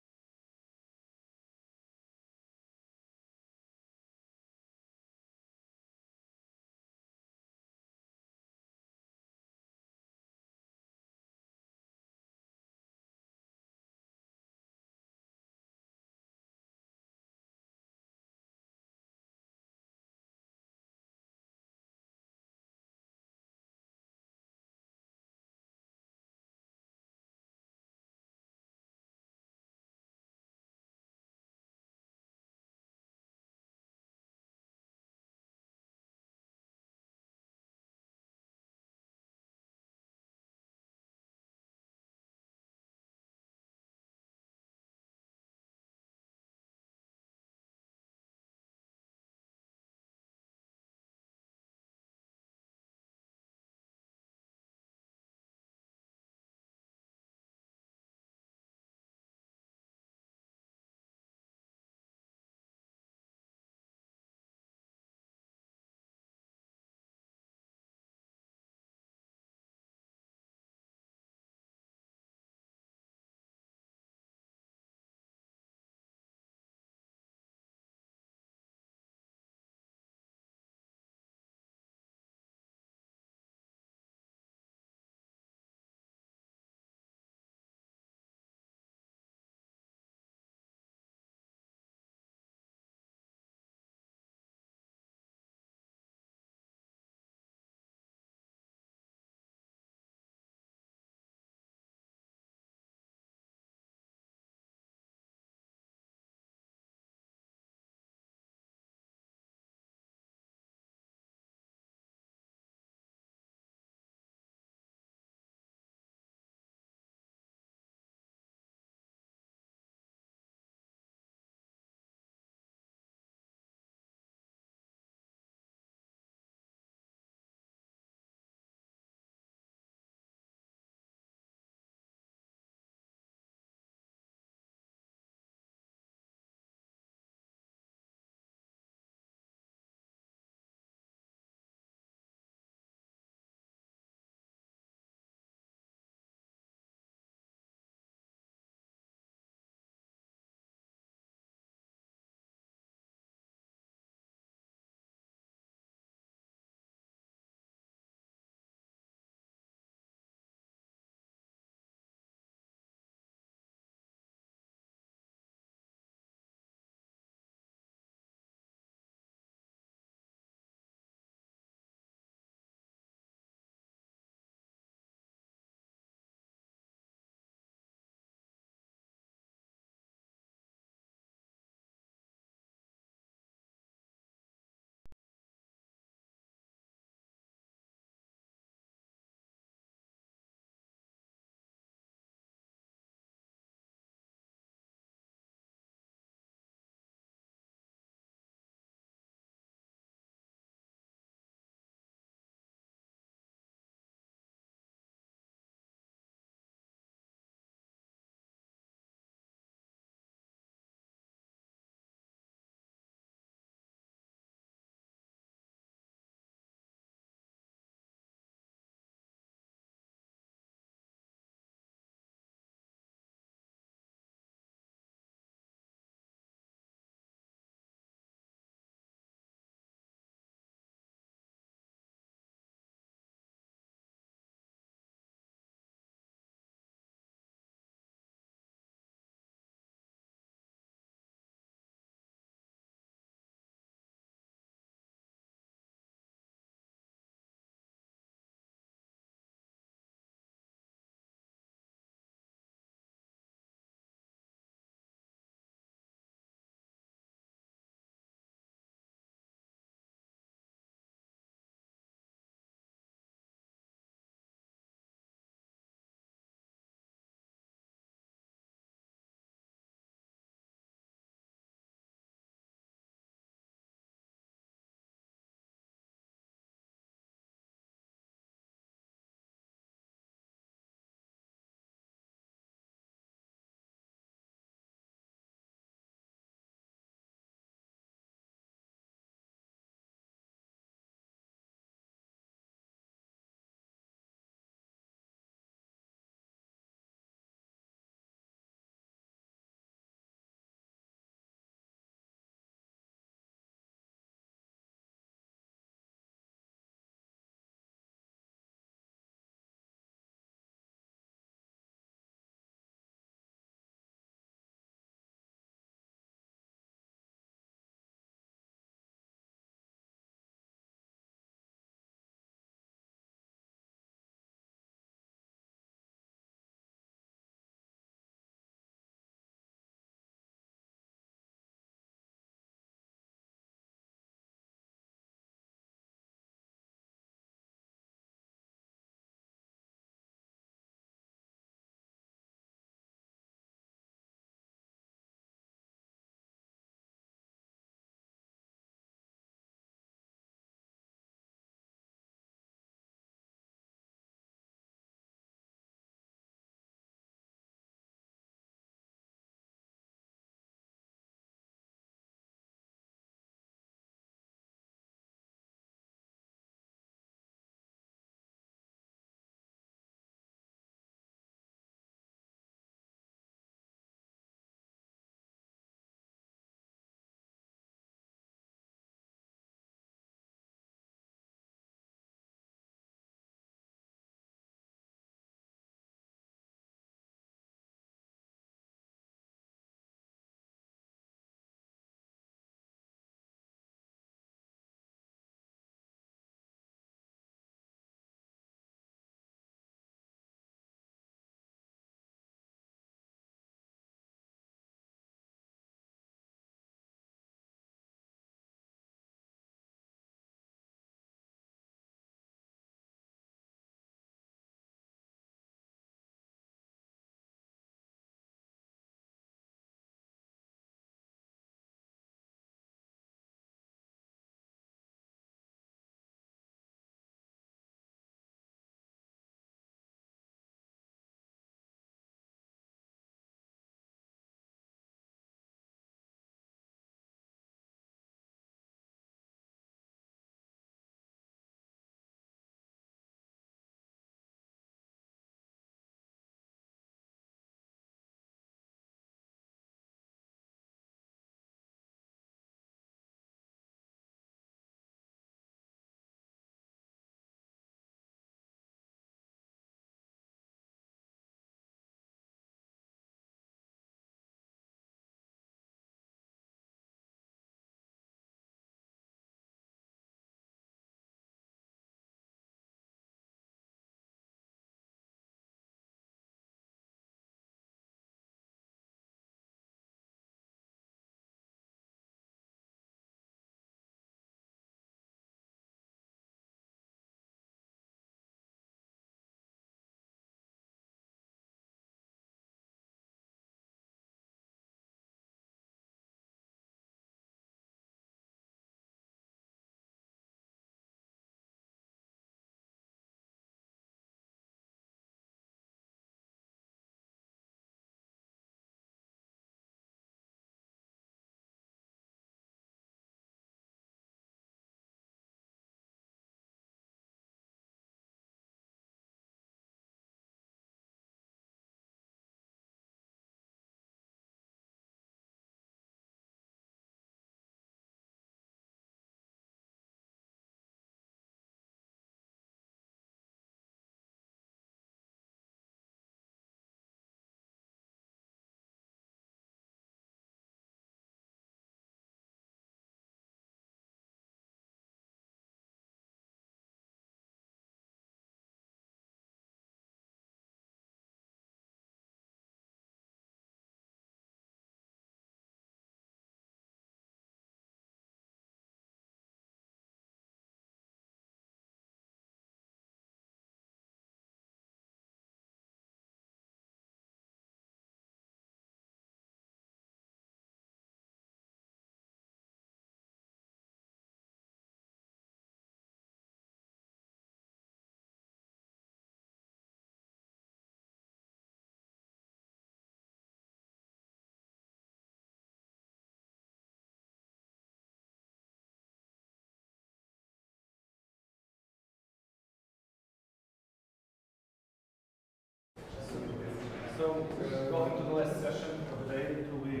So, uh, welcome to the last session of the day. It will be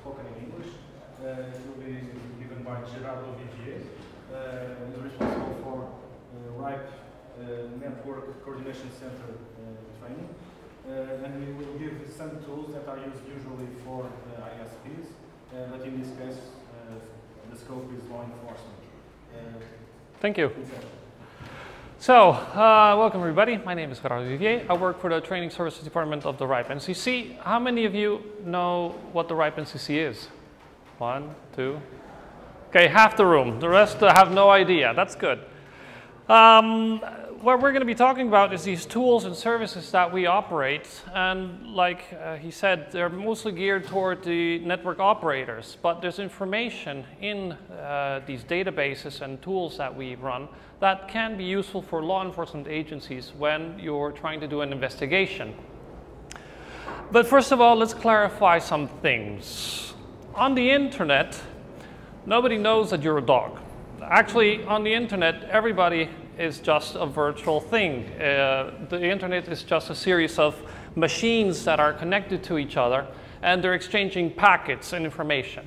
spoken in English. Uh, it will be given by Gerardo Vivier. Uh, he's responsible for uh, RIPE uh, Network Coordination Center uh, training. Uh, and we will give some tools that are used usually for ISPs, uh, but in this case, uh, the scope is law enforcement. Uh, Thank you. So, uh, welcome everybody. My name is Gerardo Vivier. I work for the Training Services Department of the RIPE NCC. How many of you know what the RIPE NCC is? One, two. Okay, half the room. The rest have no idea. That's good. Um, what we're going to be talking about is these tools and services that we operate. And like uh, he said, they're mostly geared toward the network operators. But there's information in uh, these databases and tools that we run that can be useful for law enforcement agencies when you're trying to do an investigation. But first of all, let's clarify some things. On the internet, nobody knows that you're a dog. Actually, on the internet, everybody is just a virtual thing. Uh, the internet is just a series of machines that are connected to each other and they're exchanging packets and information.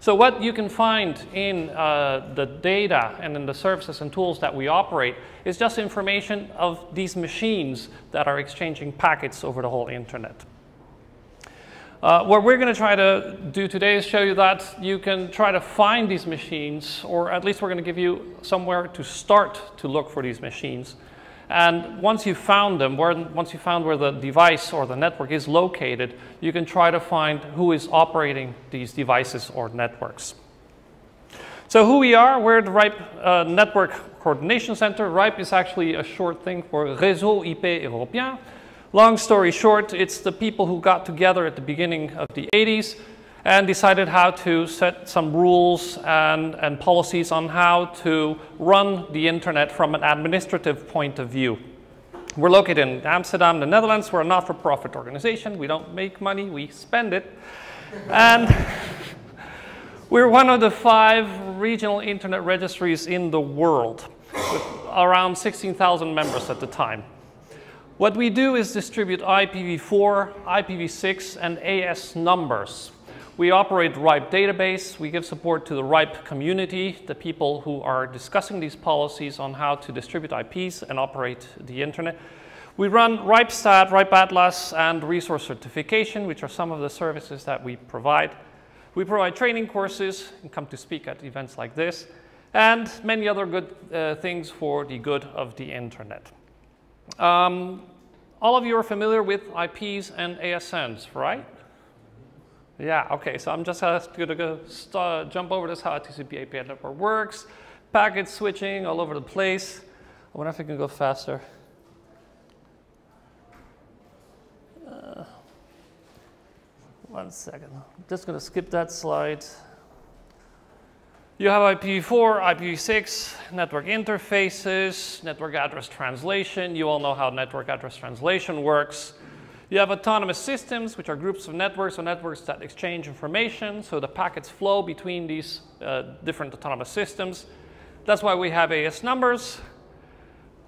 So what you can find in uh, the data and in the services and tools that we operate is just information of these machines that are exchanging packets over the whole internet. Uh, what we're going to try to do today is show you that you can try to find these machines, or at least we're going to give you somewhere to start to look for these machines. And once you've found them, once you found where the device or the network is located, you can try to find who is operating these devices or networks. So who we are, we're the RIPE uh, Network Coordination Center. RIPE is actually a short thing for Réseau IP Européen. Long story short, it's the people who got together at the beginning of the 80s and decided how to set some rules and, and policies on how to run the internet from an administrative point of view. We're located in Amsterdam, the Netherlands. We're a not-for-profit organization. We don't make money, we spend it. and we're one of the five regional internet registries in the world, with around 16,000 members at the time. What we do is distribute IPv4, IPv6, and AS numbers. We operate RIPE database. We give support to the RIPE community, the people who are discussing these policies on how to distribute IPs and operate the internet. We run RIPESTAT, RIPE Atlas, and resource certification, which are some of the services that we provide. We provide training courses and come to speak at events like this, and many other good uh, things for the good of the internet. Um, all of you are familiar with IPs and ASNs, right? Yeah, okay, so I'm just to go start, jump over this how a TCP/IP network works, packet switching all over the place. I wonder if I can go faster. Uh, one second, I'm just going to skip that slide. You have IPv4, IPv6, network interfaces, network address translation. You all know how network address translation works. You have autonomous systems, which are groups of networks or networks that exchange information. So the packets flow between these uh, different autonomous systems. That's why we have AS numbers.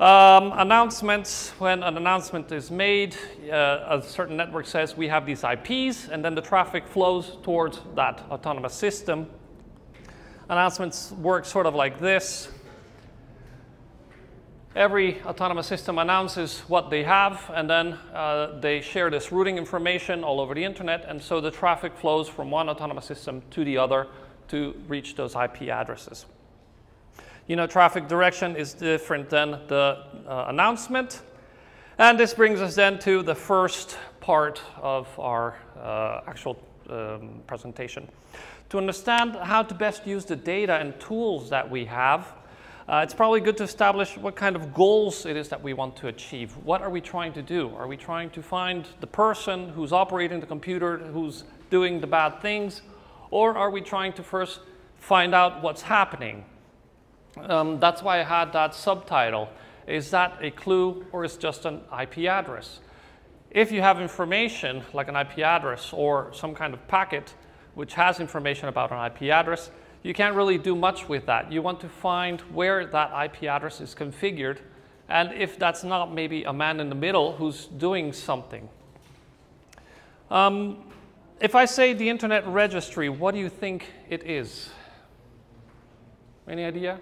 Um, announcements, when an announcement is made, uh, a certain network says we have these IPs, and then the traffic flows towards that autonomous system. Announcements work sort of like this. Every autonomous system announces what they have, and then uh, they share this routing information all over the internet, and so the traffic flows from one autonomous system to the other to reach those IP addresses. You know, traffic direction is different than the uh, announcement. And this brings us then to the first part of our uh, actual um, presentation. To understand how to best use the data and tools that we have, uh, it's probably good to establish what kind of goals it is that we want to achieve. What are we trying to do? Are we trying to find the person who's operating the computer, who's doing the bad things? Or are we trying to first find out what's happening? Um, that's why I had that subtitle. Is that a clue or is just an IP address? If you have information like an IP address or some kind of packet which has information about an IP address, you can't really do much with that. You want to find where that IP address is configured and if that's not maybe a man in the middle who's doing something. Um, if I say the Internet Registry, what do you think it is? Any idea?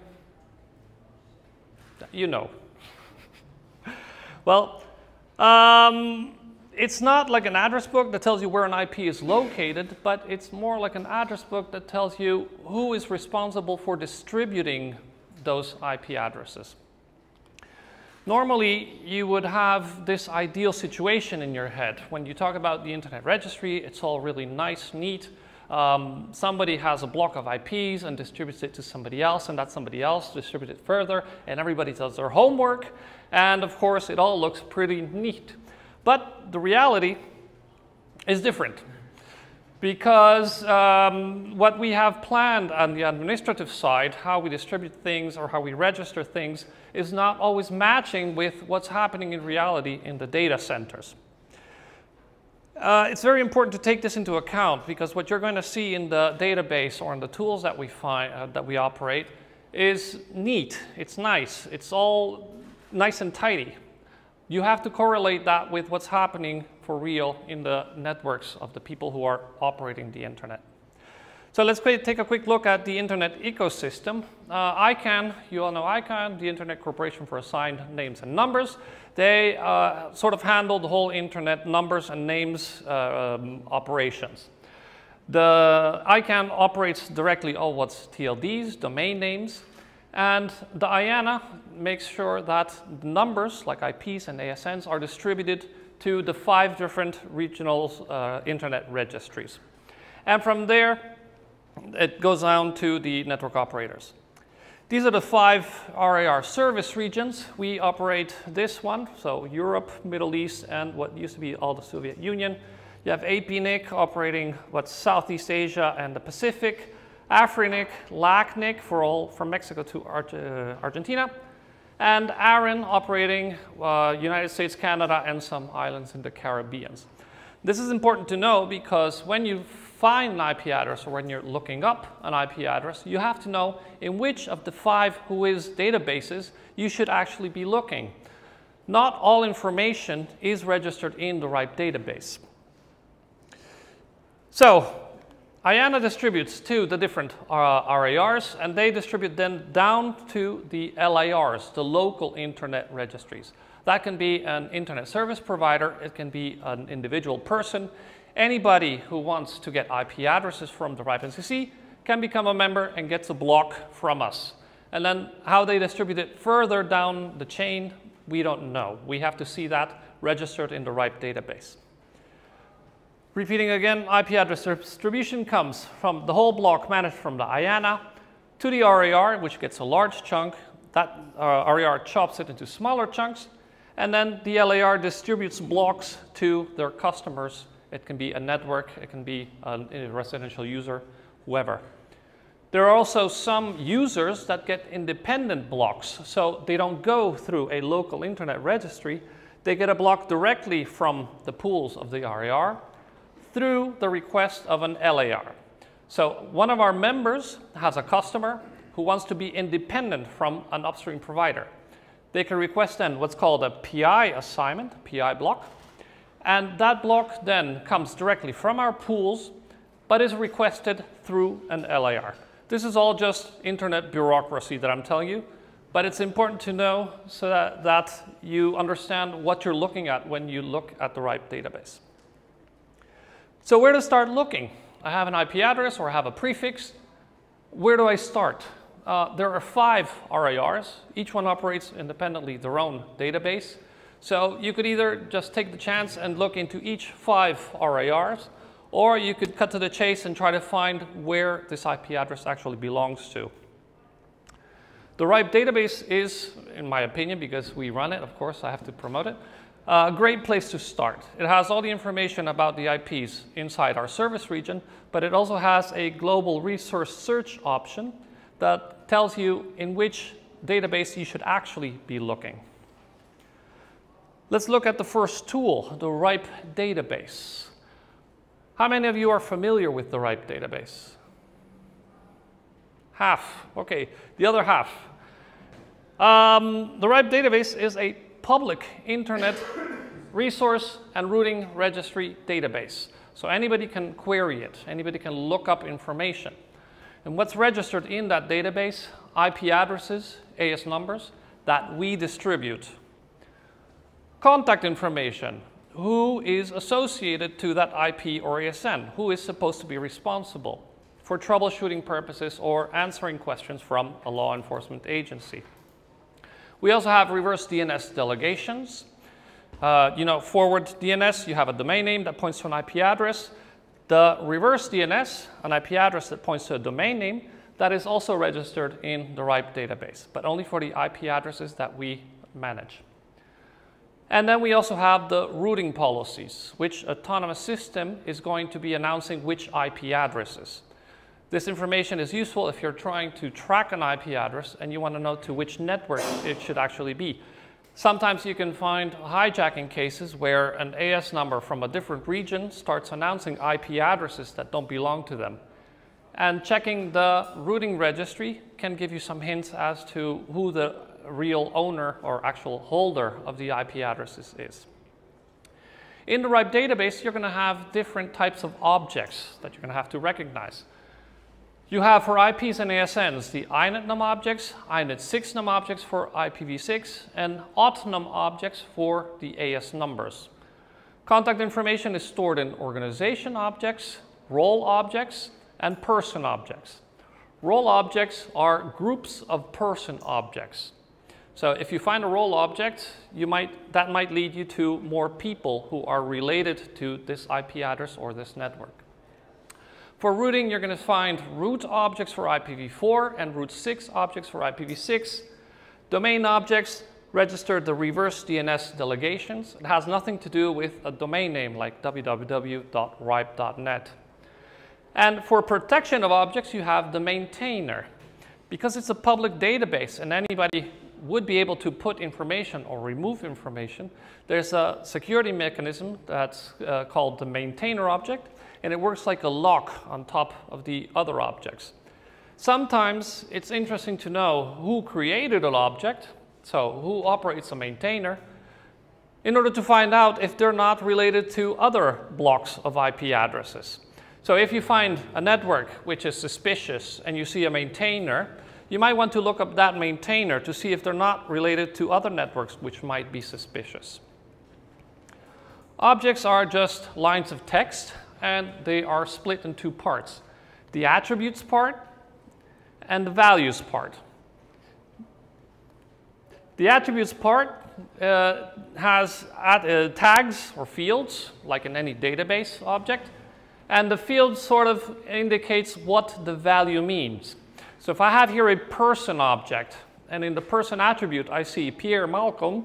You know. well, um, it's not like an address book that tells you where an IP is located, but it's more like an address book that tells you who is responsible for distributing those IP addresses. Normally, you would have this ideal situation in your head. When you talk about the Internet Registry, it's all really nice, neat. Um, somebody has a block of IPs and distributes it to somebody else, and that somebody else distributes it further, and everybody does their homework. And of course, it all looks pretty neat. But the reality is different because um, what we have planned on the administrative side, how we distribute things or how we register things, is not always matching with what's happening in reality in the data centers. Uh, it's very important to take this into account because what you're going to see in the database or in the tools that we find uh, that we operate is neat. It's nice. It's all nice and tidy. You have to correlate that with what's happening for real in the networks of the people who are operating the internet. So let's take a quick look at the internet ecosystem. Uh, ICANN, you all know ICANN, the Internet Corporation for Assigned Names and Numbers. They uh, sort of handle the whole internet numbers and names uh, um, operations. The ICANN operates directly all what's TLDs, domain names, and the IANA makes sure that numbers like IPs and ASNs are distributed to the five different regional uh, internet registries. And from there, it goes down to the network operators. These are the five RIR service regions. We operate this one, so Europe, Middle East, and what used to be all the Soviet Union. You have APNIC operating what's Southeast Asia and the Pacific, AFRINIC, LACNIC for all from Mexico to uh, Argentina, and ARIN operating uh, United States, Canada, and some islands in the Caribbean. This is important to know because when you find an IP address or when you're looking up an IP address, you have to know in which of the five Whois databases you should actually be looking. Not all information is registered in the right database. So IANA distributes to the different uh, RIRs, and they distribute then down to the LIRs, the local internet registries. That can be an internet service provider, it can be an individual person. Anybody who wants to get IP addresses from the RIPE NCC can become a member and gets a block from us. And then how they distribute it further down the chain, we don't know. We have to see that registered in the RIPE database. Repeating again, IP address distribution comes from the whole block managed from the IANA to the RIR, which gets a large chunk. That uh, RIR chops it into smaller chunks. And then the LIR distributes blocks to their customers. It can be a network, it can be a residential user, whoever. There are also some users that get independent blocks. So they don't go through a local internet registry. They get a block directly from the pools of the RIR through the request of an LIR. So one of our members has a customer who wants to be independent from an upstream provider. They can request then what's called a PI assignment, PI block, and that block then comes directly from our pools, but is requested through an LIR. This is all just internet bureaucracy that I'm telling you, but it's important to know so that, that you understand what you're looking at when you look at the RIPE database. So where to start looking? I have an IP address or I have a prefix. Where do I start? Uh, there are five RIRs. Each one operates independently their own database. So you could either just take the chance and look into each five RIRs, or you could cut to the chase and try to find where this IP address actually belongs to. The RIPE database is, in my opinion, because we run it, of course, I have to promote it, a great place to start. It has all the information about the IPs inside our service region, but it also has a global resource search option that tells you in which database you should actually be looking. Let's look at the first tool, the RIPE database. How many of you are familiar with the RIPE database? Half. Okay, the other half. Um, the RIPE database is a public internet resource and routing registry database. So anybody can query it, anybody can look up information. And what's registered in that database? IP addresses, AS numbers that we distribute. Contact information, who is associated to that IP or ASN, who is supposed to be responsible for troubleshooting purposes or answering questions from a law enforcement agency. We also have reverse DNS delegations. Uh, you know, forward DNS, you have a domain name that points to an IP address. The reverse DNS, an IP address that points to a domain name, that is also registered in the RIPE database, but only for the IP addresses that we manage. And then we also have the routing policies, which autonomous system is going to be announcing which IP addresses. This information is useful if you're trying to track an IP address and you want to know to which network it should actually be. Sometimes you can find hijacking cases where an AS number from a different region starts announcing IP addresses that don't belong to them. And checking the routing registry can give you some hints as to who the real owner or actual holder of the IP addresses is. In the RIPE database, you're going to have different types of objects that you're going to have to recognize. You have for IPs and ASNs the INET-num objects, INET6-num objects for IPv6, and AUT-num objects for the AS numbers. Contact information is stored in organization objects, role objects, and person objects. Role objects are groups of person objects. So if you find a role object, you might, that might lead you to more people who are related to this IP address or this network. For routing, you're going to find route objects for IPv4 and route 6 objects for IPv6. Domain objects register the reverse DNS delegations. It has nothing to do with a domain name like www.ripe.net. And for protection of objects, you have the maintainer. Because it's a public database and anybody would be able to put information or remove information, there's a security mechanism that's uh, called the maintainer object and it works like a lock on top of the other objects. Sometimes it's interesting to know who created an object, so who operates a maintainer, in order to find out if they're not related to other blocks of IP addresses. So if you find a network which is suspicious and you see a maintainer, you might want to look up that maintainer to see if they're not related to other networks which might be suspicious. Objects are just lines of text and they are split in two parts. The attributes part and the values part. The attributes part uh, has at, uh, tags or fields, like in any database object, and the field sort of indicates what the value means. So if I have here a person object, and in the person attribute I see Pierre Malcolm,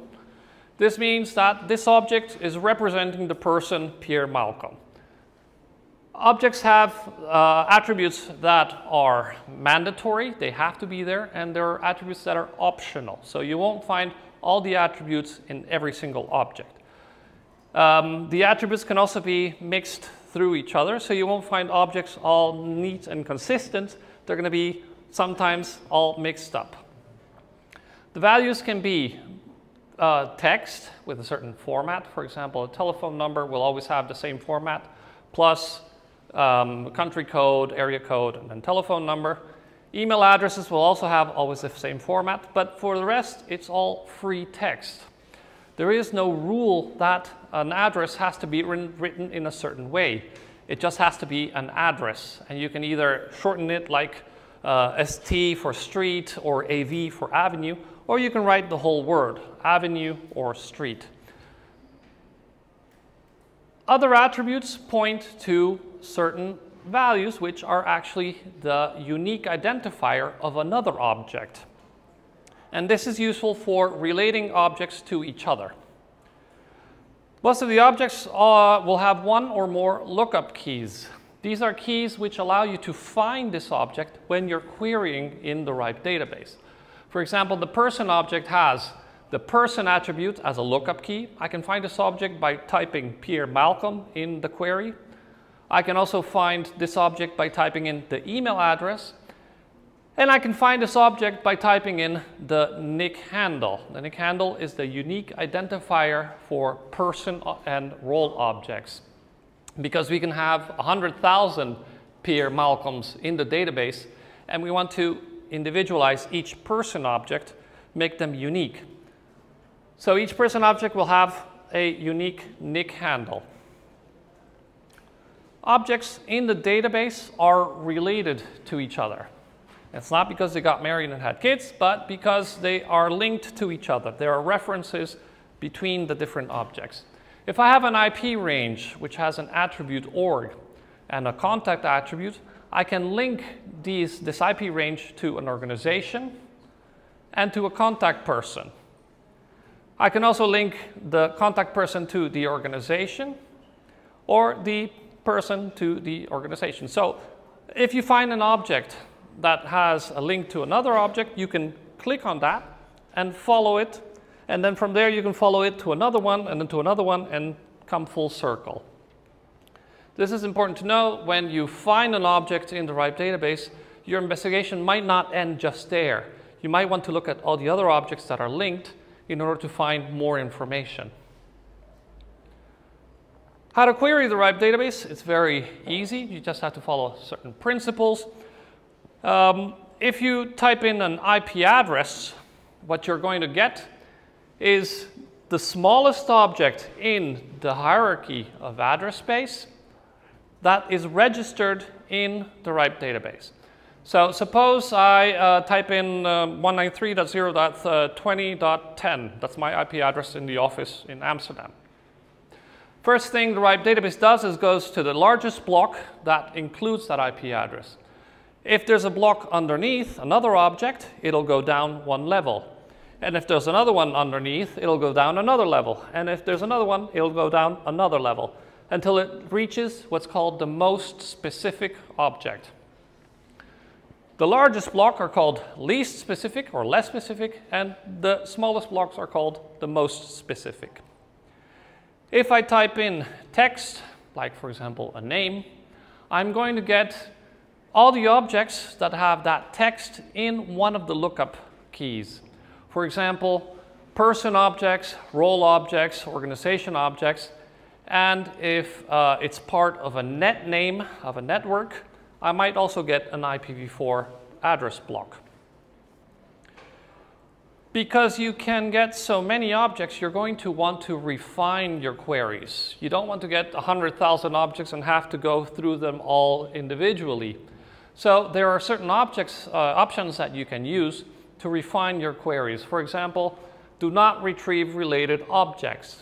this means that this object is representing the person Pierre Malcolm. Objects have uh, attributes that are mandatory, they have to be there, and there are attributes that are optional. So you won't find all the attributes in every single object. Um, the attributes can also be mixed through each other, so you won't find objects all neat and consistent. They're going to be sometimes all mixed up. The values can be uh, text with a certain format. For example, a telephone number will always have the same format, plus um, country code, area code, and then telephone number. Email addresses will also have always the same format, but for the rest, it's all free text. There is no rule that an address has to be written in a certain way. It just has to be an address, and you can either shorten it like uh, ST for street or AV for avenue, or you can write the whole word, avenue or street. Other attributes point to certain values which are actually the unique identifier of another object. And this is useful for relating objects to each other. Most of the objects uh, will have one or more lookup keys. These are keys which allow you to find this object when you're querying in the RIPE database. For example, the person object has the person attribute as a lookup key. I can find this object by typing Pierre Malcolm in the query. I can also find this object by typing in the email address. And I can find this object by typing in the NIC handle. The NIC handle is the unique identifier for person and role objects. Because we can have 100,000 Pierre Malcolms in the database, and we want to individualize each person object, make them unique. So each person object will have a unique NIC handle. Objects in the database are related to each other. It's not because they got married and had kids, but because they are linked to each other. There are references between the different objects. If I have an IP range which has an attribute org and a contact attribute, I can link these, this IP range to an organization and to a contact person. I can also link the contact person to the organization or the person to the organization. So if you find an object that has a link to another object, you can click on that and follow it. And then from there, you can follow it to another one and then to another one and come full circle. This is important to know when you find an object in the RIPE database, your investigation might not end just there. You might want to look at all the other objects that are linked in order to find more information. How to query the RIPE database? It's very easy. You just have to follow certain principles. Um, if you type in an IP address, what you're going to get is the smallest object in the hierarchy of address space that is registered in the RIPE database. So suppose I uh, type in uh, 193.0.20.10. That's my IP address in the office in Amsterdam. First thing the RIPE database does is goes to the largest block that includes that IP address. If there's a block underneath another object, it'll go down one level. And if there's another one underneath, it'll go down another level. And if there's another one, it'll go down another level until it reaches what's called the most specific object. The largest block are called least specific or less specific, and the smallest blocks are called the most specific. If I type in text, like for example a name, I'm going to get all the objects that have that text in one of the lookup keys. For example, person objects, role objects, organization objects, and if uh, it's part of a net name of a network, I might also get an IPv4 address block. Because you can get so many objects, you're going to want to refine your queries. You don't want to get 100,000 objects and have to go through them all individually. So there are certain objects, uh, options that you can use to refine your queries. For example, do not retrieve related objects.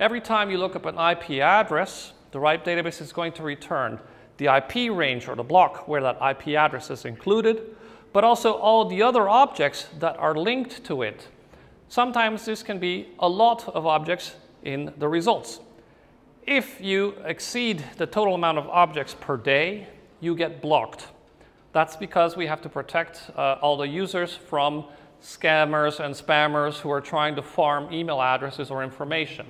Every time you look up an IP address, the RIPE database is going to return the IP range or the block where that IP address is included, but also all the other objects that are linked to it. Sometimes this can be a lot of objects in the results. If you exceed the total amount of objects per day, you get blocked. That's because we have to protect uh, all the users from scammers and spammers who are trying to farm email addresses or information.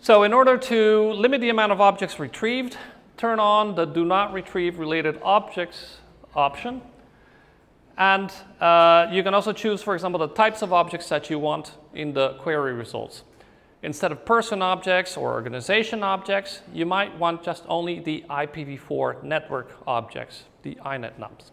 So in order to limit the amount of objects retrieved, turn on the do not retrieve related objects option. And uh, you can also choose, for example, the types of objects that you want in the query results. Instead of person objects or organization objects, you might want just only the IPv4 network objects, the INET nums.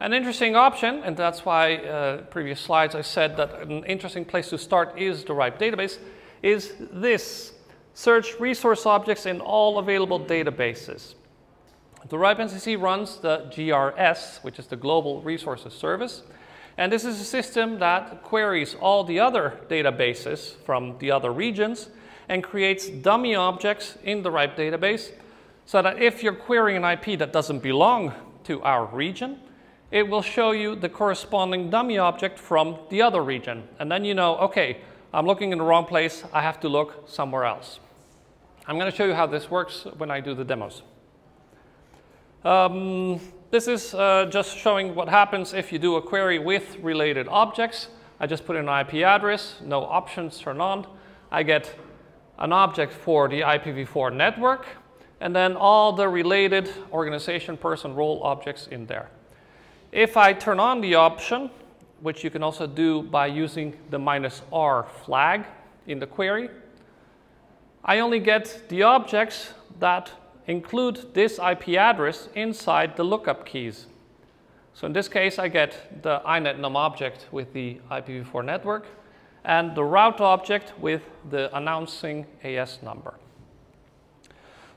An interesting option, and that's why uh, previous slides I said that an interesting place to start is the RIPE database, is this. Search resource objects in all available databases. The RIPE NCC runs the GRS, which is the Global Resources Service. And this is a system that queries all the other databases from the other regions and creates dummy objects in the RIPE database so that if you're querying an IP that doesn't belong to our region, it will show you the corresponding dummy object from the other region. And then you know, okay, I'm looking in the wrong place, I have to look somewhere else. I'm going to show you how this works when I do the demos. Um, this is uh, just showing what happens if you do a query with related objects. I just put in an IP address, no options turned on. I get an object for the IPv4 network, and then all the related organization, person, role objects in there. If I turn on the option, which you can also do by using the minus R flag in the query, I only get the objects that include this IP address inside the lookup keys. So in this case, I get the inetnum object with the IPv4 network and the route object with the announcing AS number.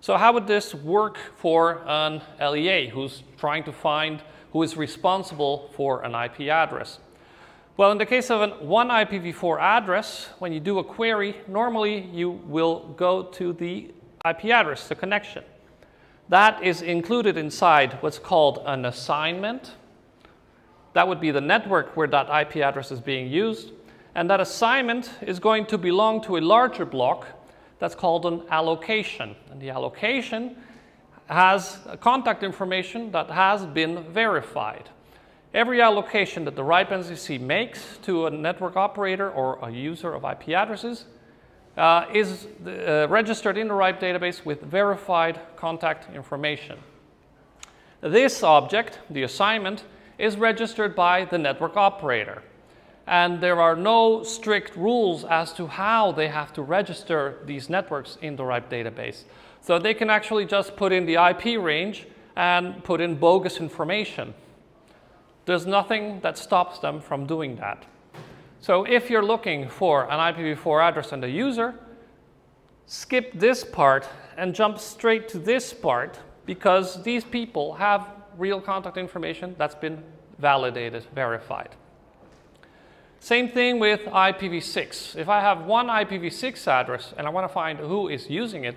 So how would this work for an LEA who's trying to find who is responsible for an IP address? Well, in the case of an one IPv4 address, when you do a query, normally you will go to the IP address, the connection. That is included inside what's called an assignment. That would be the network where that IP address is being used. And that assignment is going to belong to a larger block that's called an allocation. And the allocation has contact information that has been verified. Every allocation that the RIPE NCC makes to a network operator or a user of IP addresses uh, is uh, registered in the RIPE database with verified contact information. This object, the assignment, is registered by the network operator. And there are no strict rules as to how they have to register these networks in the RIPE database. So they can actually just put in the IP range and put in bogus information. There's nothing that stops them from doing that. So if you're looking for an IPv4 address and a user, skip this part and jump straight to this part because these people have real contact information that's been validated, verified. Same thing with IPv6. If I have one IPv6 address and I want to find who is using it,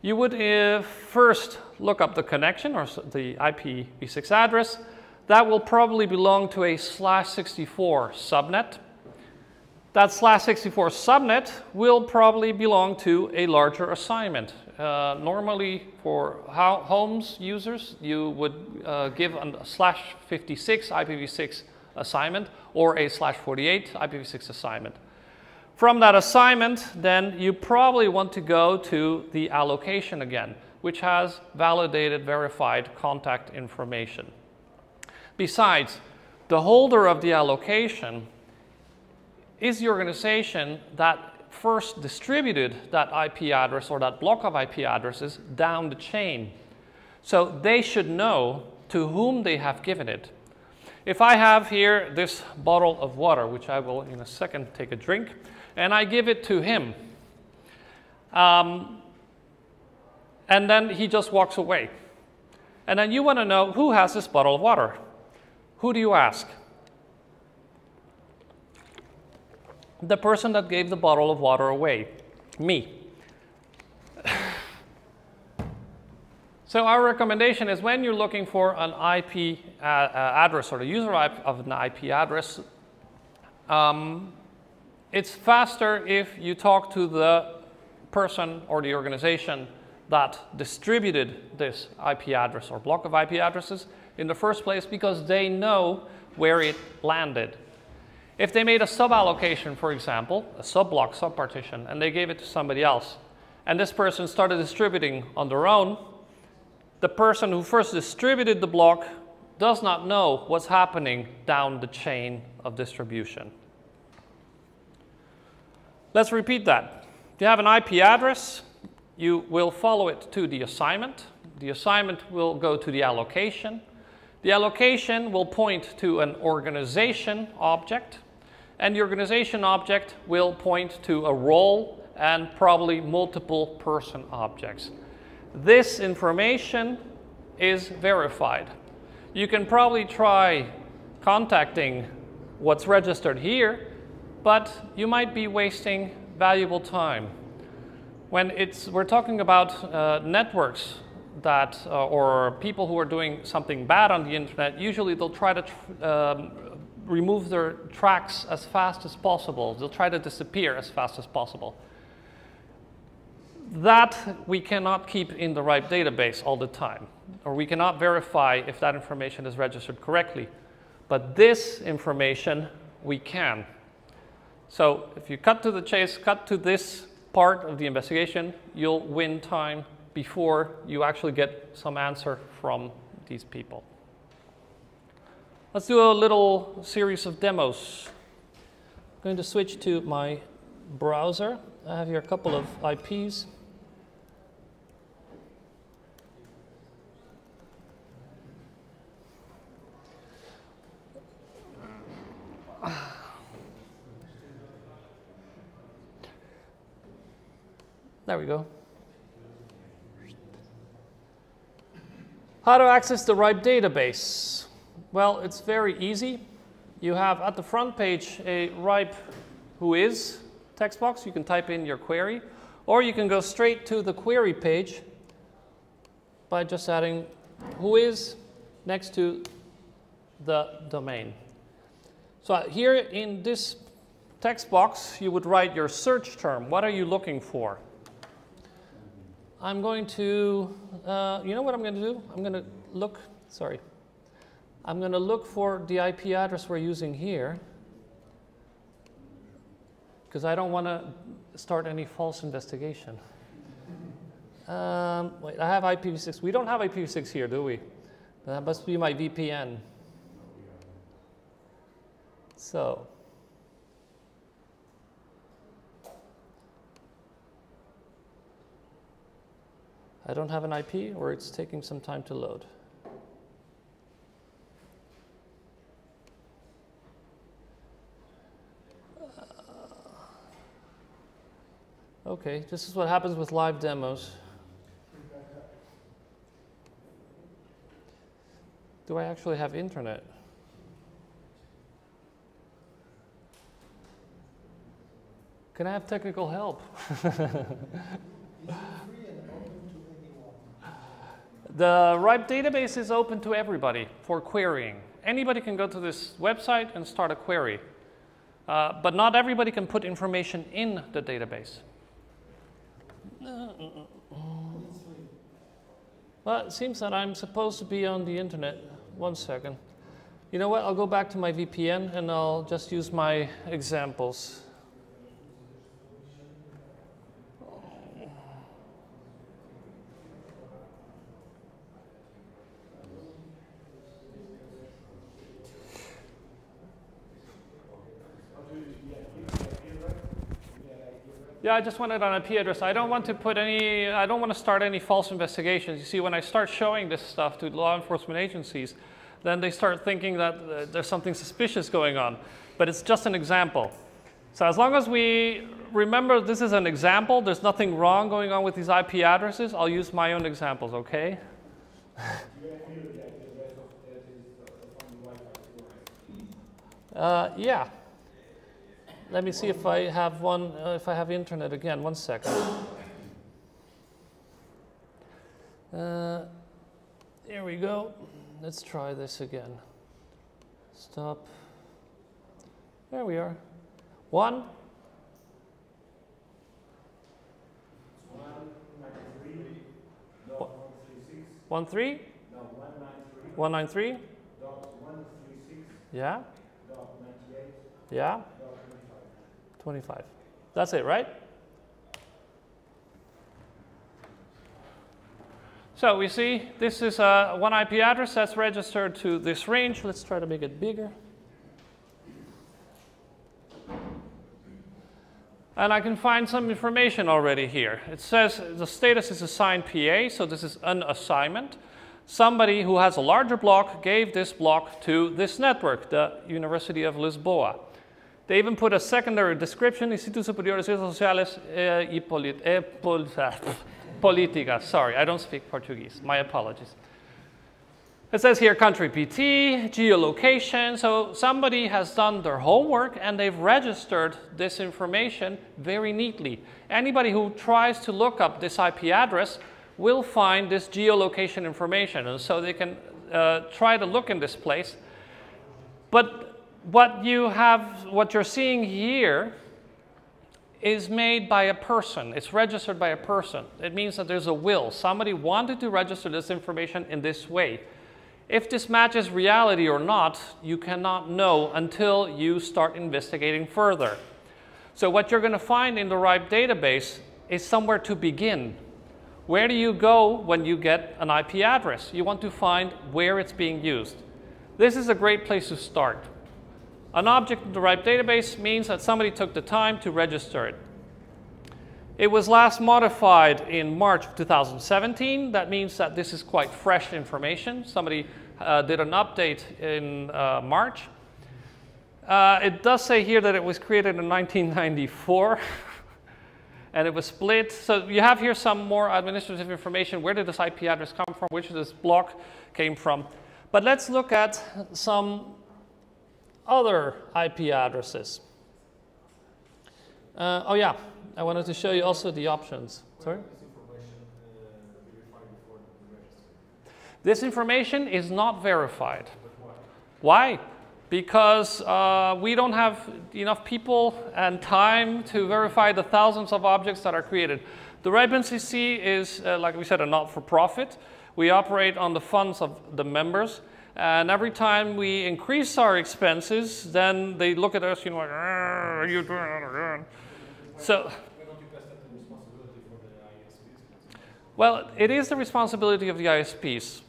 you would uh, first look up the connection or the IPv6 address, that will probably belong to a slash 64 subnet. That slash 64 subnet will probably belong to a larger assignment. Uh, normally for homes users, you would uh, give a slash 56 IPv6 assignment or a slash 48 IPv6 assignment. From that assignment, then you probably want to go to the allocation again, which has validated, verified contact information. Besides, the holder of the allocation is the organization that first distributed that IP address or that block of IP addresses down the chain. So they should know to whom they have given it. If I have here this bottle of water, which I will in a second take a drink, and I give it to him, um, and then he just walks away. And then you want to know who has this bottle of water. Who do you ask? The person that gave the bottle of water away, me. so our recommendation is when you're looking for an IP uh, uh, address or the user IP of an IP address, um, it's faster if you talk to the person or the organization that distributed this IP address or block of IP addresses in the first place because they know where it landed. If they made a sub-allocation, for example, a sub-block, sub-partition, and they gave it to somebody else, and this person started distributing on their own, the person who first distributed the block does not know what's happening down the chain of distribution. Let's repeat that. You have an IP address, you will follow it to the assignment. The assignment will go to the allocation. The allocation will point to an organization object, and the organization object will point to a role and probably multiple person objects. This information is verified. You can probably try contacting what's registered here, but you might be wasting valuable time. When it's, we're talking about uh, networks that, uh, or people who are doing something bad on the internet, usually they'll try to tr um, remove their tracks as fast as possible. They'll try to disappear as fast as possible. That we cannot keep in the RIPE database all the time, or we cannot verify if that information is registered correctly. But this information we can. So if you cut to the chase, cut to this part of the investigation, you'll win time before you actually get some answer from these people. Let's do a little series of demos. I'm going to switch to my browser. I have here a couple of IPs. There we go. How to access the RIPE database? Well, it's very easy. You have at the front page a RIPE Whois text box. You can type in your query, or you can go straight to the query page by just adding Whois next to the domain. So here in this text box, you would write your search term. What are you looking for? I'm going to, uh, you know what I'm going to do? I'm going to look, sorry. I'm going to look for the IP address we're using here because I don't want to start any false investigation. Um, wait, I have IPv6. We don't have IPv6 here, do we? That must be my VPN. So, I don't have an IP or it's taking some time to load. Okay, this is what happens with live demos. Do I actually have internet? Can I have technical help? The RIPE database is open to everybody for querying. Anybody can go to this website and start a query. Uh, but not everybody can put information in the database. Well, it seems that I'm supposed to be on the internet. One second. You know what? I'll go back to my VPN and I'll just use my examples. Yeah, I just want it on IP address. I don't want to put any, I don't want to start any false investigations. You see, when I start showing this stuff to law enforcement agencies, then they start thinking that uh, there's something suspicious going on. But it's just an example. So as long as we remember this is an example, there's nothing wrong going on with these IP addresses, I'll use my own examples, okay? uh, yeah. Let me see if I have one, uh, if I have internet again. One second. Uh, here we go. Let's try this again. Stop. There we are. One. One three? No, one nine three. One nine three? Dot one three six. Yeah. Dot ninety eight. Yeah. 25. That's it, right? So we see this is one IP address that's registered to this range. Let's try to make it bigger. And I can find some information already here. It says the status is assigned PA, so this is an assignment. Somebody who has a larger block gave this block to this network, the University of Lisboa. They even put a secondary description, Instituto Superior de Ciencias Sociales eh, y eh, pol Políticas. Sorry, I don't speak Portuguese. My apologies. It says here country PT, geolocation. So somebody has done their homework and they've registered this information very neatly. Anybody who tries to look up this IP address will find this geolocation information. And so they can uh, try to look in this place. But what you have, what you're seeing here is made by a person. It's registered by a person. It means that there's a will. Somebody wanted to register this information in this way. If this matches reality or not, you cannot know until you start investigating further. So what you're going to find in the RIPE database is somewhere to begin. Where do you go when you get an IP address? You want to find where it's being used. this is a great place to start. An object derived database means that somebody took the time to register it. It was last modified in March of 2017. That means that this is quite fresh information. Somebody uh, did an update in uh, March. Uh, it does say here that it was created in 1994 and it was split. So you have here some more administrative information. Where did this IP address come from? Which this block came from? But let's look at some other IP addresses. Uh, oh yeah, I wanted to show you also the options. Sorry? This information is not verified. Why? Because uh, we don't have enough people and time to verify the thousands of objects that are created. The RIPE-NCC is, uh, like we said, a not-for-profit. We operate on the funds of the members. And every time we increase our expenses, then they look at us, you know, like, are you doing it? So, well, it is the responsibility of the ISPs.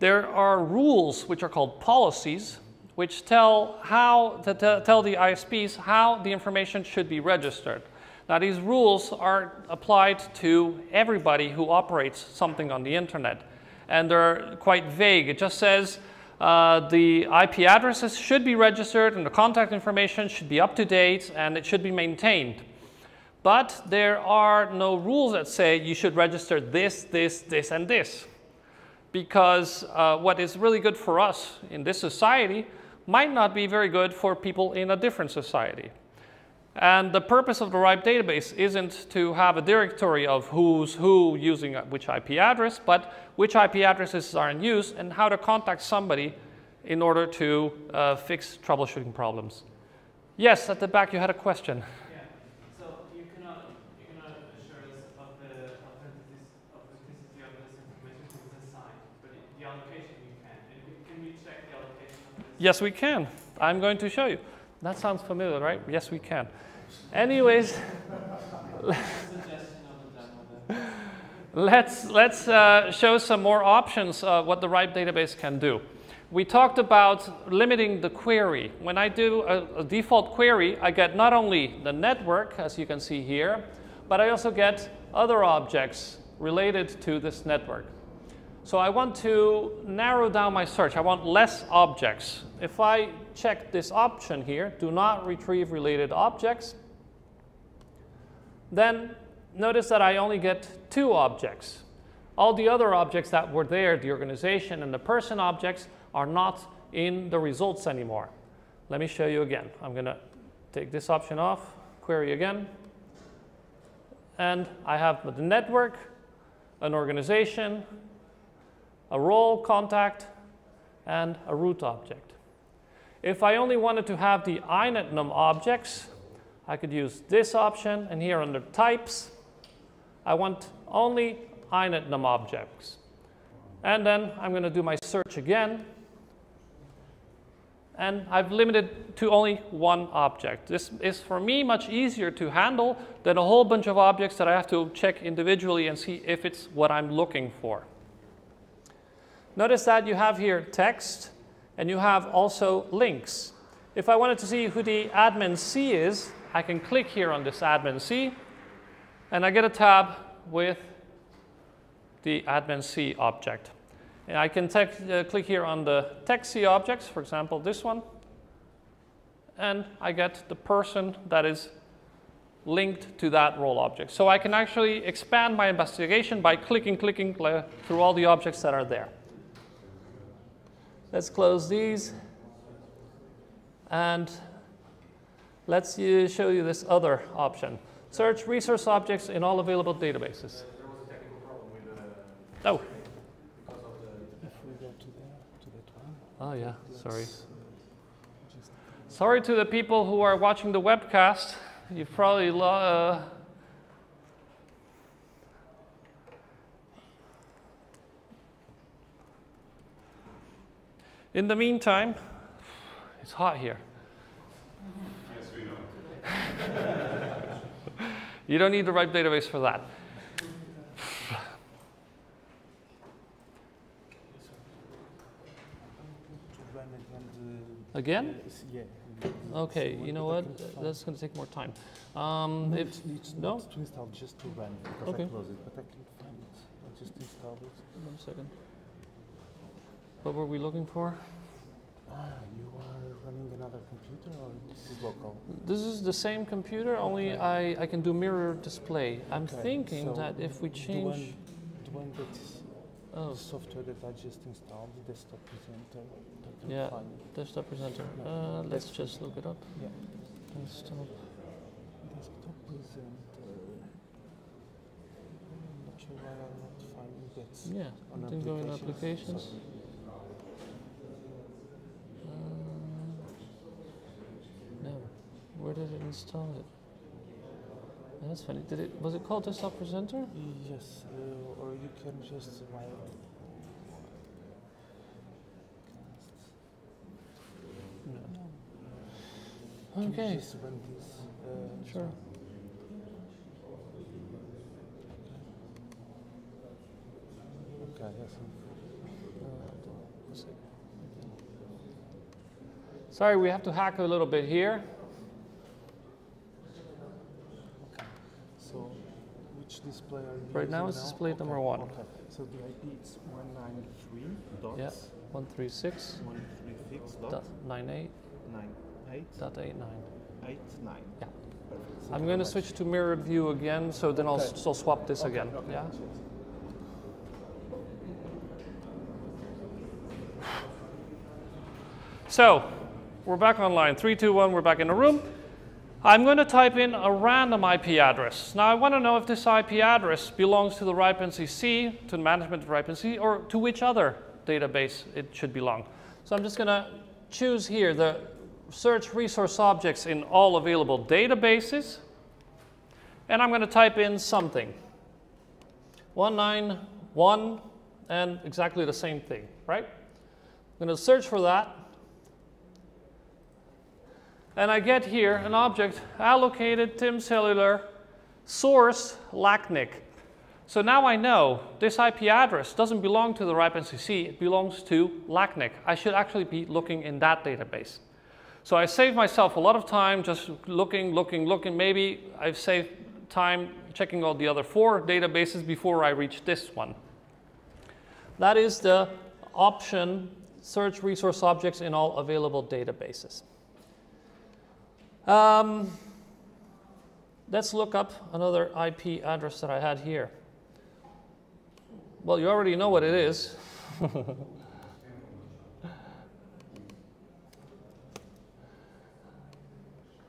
There are rules which are called policies, which tell how to tell the ISPs how the information should be registered. Now, these rules are applied to everybody who operates something on the internet and they're quite vague. It just says uh, the IP addresses should be registered and the contact information should be up to date and it should be maintained. But there are no rules that say you should register this, this, this, and this. Because uh, what is really good for us in this society might not be very good for people in a different society. And the purpose of the RIPE database isn't to have a directory of who's who using which IP address, but which IP addresses are in use and how to contact somebody in order to uh, fix troubleshooting problems. Yes, at the back you had a question. Yeah. So you cannot, you cannot assure us of the authenticity of this information because it's assigned, but the allocation you can. Check the allocation? Yes, we can. I'm going to show you. That sounds familiar, right? Yes, we can. Anyways, let's, let's uh, show some more options of what the RIPE database can do. We talked about limiting the query. When I do a, a default query, I get not only the network, as you can see here, but I also get other objects related to this network. So I want to narrow down my search. I want less objects. If I check this option here, do not retrieve related objects, then notice that I only get two objects. All the other objects that were there, the organization and the person objects, are not in the results anymore. Let me show you again. I'm going to take this option off, query again. And I have the network, an organization, a role contact, and a route object. If I only wanted to have the inetnum objects, I could use this option, and here under types, I want only inetnum objects. And then I'm going to do my search again, and I've limited to only one object. This is for me much easier to handle than a whole bunch of objects that I have to check individually and see if it's what I'm looking for. Notice that you have here text and you have also links. If I wanted to see who the admin C is, I can click here on this admin C and I get a tab with the admin C object. And I can uh, click here on the tech C objects, for example, this one, and I get the person that is linked to that role object. So I can actually expand my investigation by clicking, clicking through all the objects that are there. Let's close these. And let's uh, show you this other option. Search resource objects in all available databases. Oh. Oh yeah, sorry. Sorry to the people who are watching the webcast. You've probably uh, In the meantime, it's hot here. Yes, we know. you don't need the RIPE database for that. again the. Again? s- yeah. Okay, you know what? That's going to take more time. Um, No, if, it's, it's no? not to install, just to run because Okay. I closed it, but I can't find it. I just installed it. one second. What were we looking for? Ah, you are running another computer or this is local? This is the same computer, only Okay. I, I can do mirror display. I'm Okay, thinking so that if we The change... one, the one that is Oh, the software that I just installed, the desktop presenter. Yeah. find desktop presenter. No, Uh, let's desktop. just look it up. Yeah. Desktop. Desktop presenter. I'm not sure why I'm not finding that. Yeah, On go in applications. applications. Uh, no, where did it install it? That's funny. Did it? Was it called desktop presenter? Yes, uh, or you can just my no. Can you Okay. just run this. Uh, Sure. Okay, yes. Sorry, we have to hack a little bit here. Okay. So, which display are you Right now it's display Okay, number one. Okay. So the IP is 193 dots. Yeah. 136 136 dot dots. 98 98 dot 89. 89. Yeah. Perfect. Thank I'm going to switch to mirrored view again, so then I'll, Okay. I'll swap this again. Yeah. So, we're back online. Three, two, one, we're back in the room. I'm going to type in a random IP address. Now, I want to know if this IP address belongs to the RIPE NCC, to the management of RIPE or to which other database it should belong. So I'm just going to choose here the search resource objects in all available databases, and I'm going to type in something. 191 and exactly the same thing, right? I'm going to search for that. And I get here an object allocated Tim Cellular source LACNIC. So now I know this IP address doesn't belong to the RIPE NCC, it belongs to LACNIC. I should actually be looking in that database. So I saved myself a lot of time just looking, looking, looking. Maybe I've saved time checking all the other four databases before I reach this one. That is the option search resource objects in all available databases. Um, let's look up another IP address that I had here. Well, you already know what it is.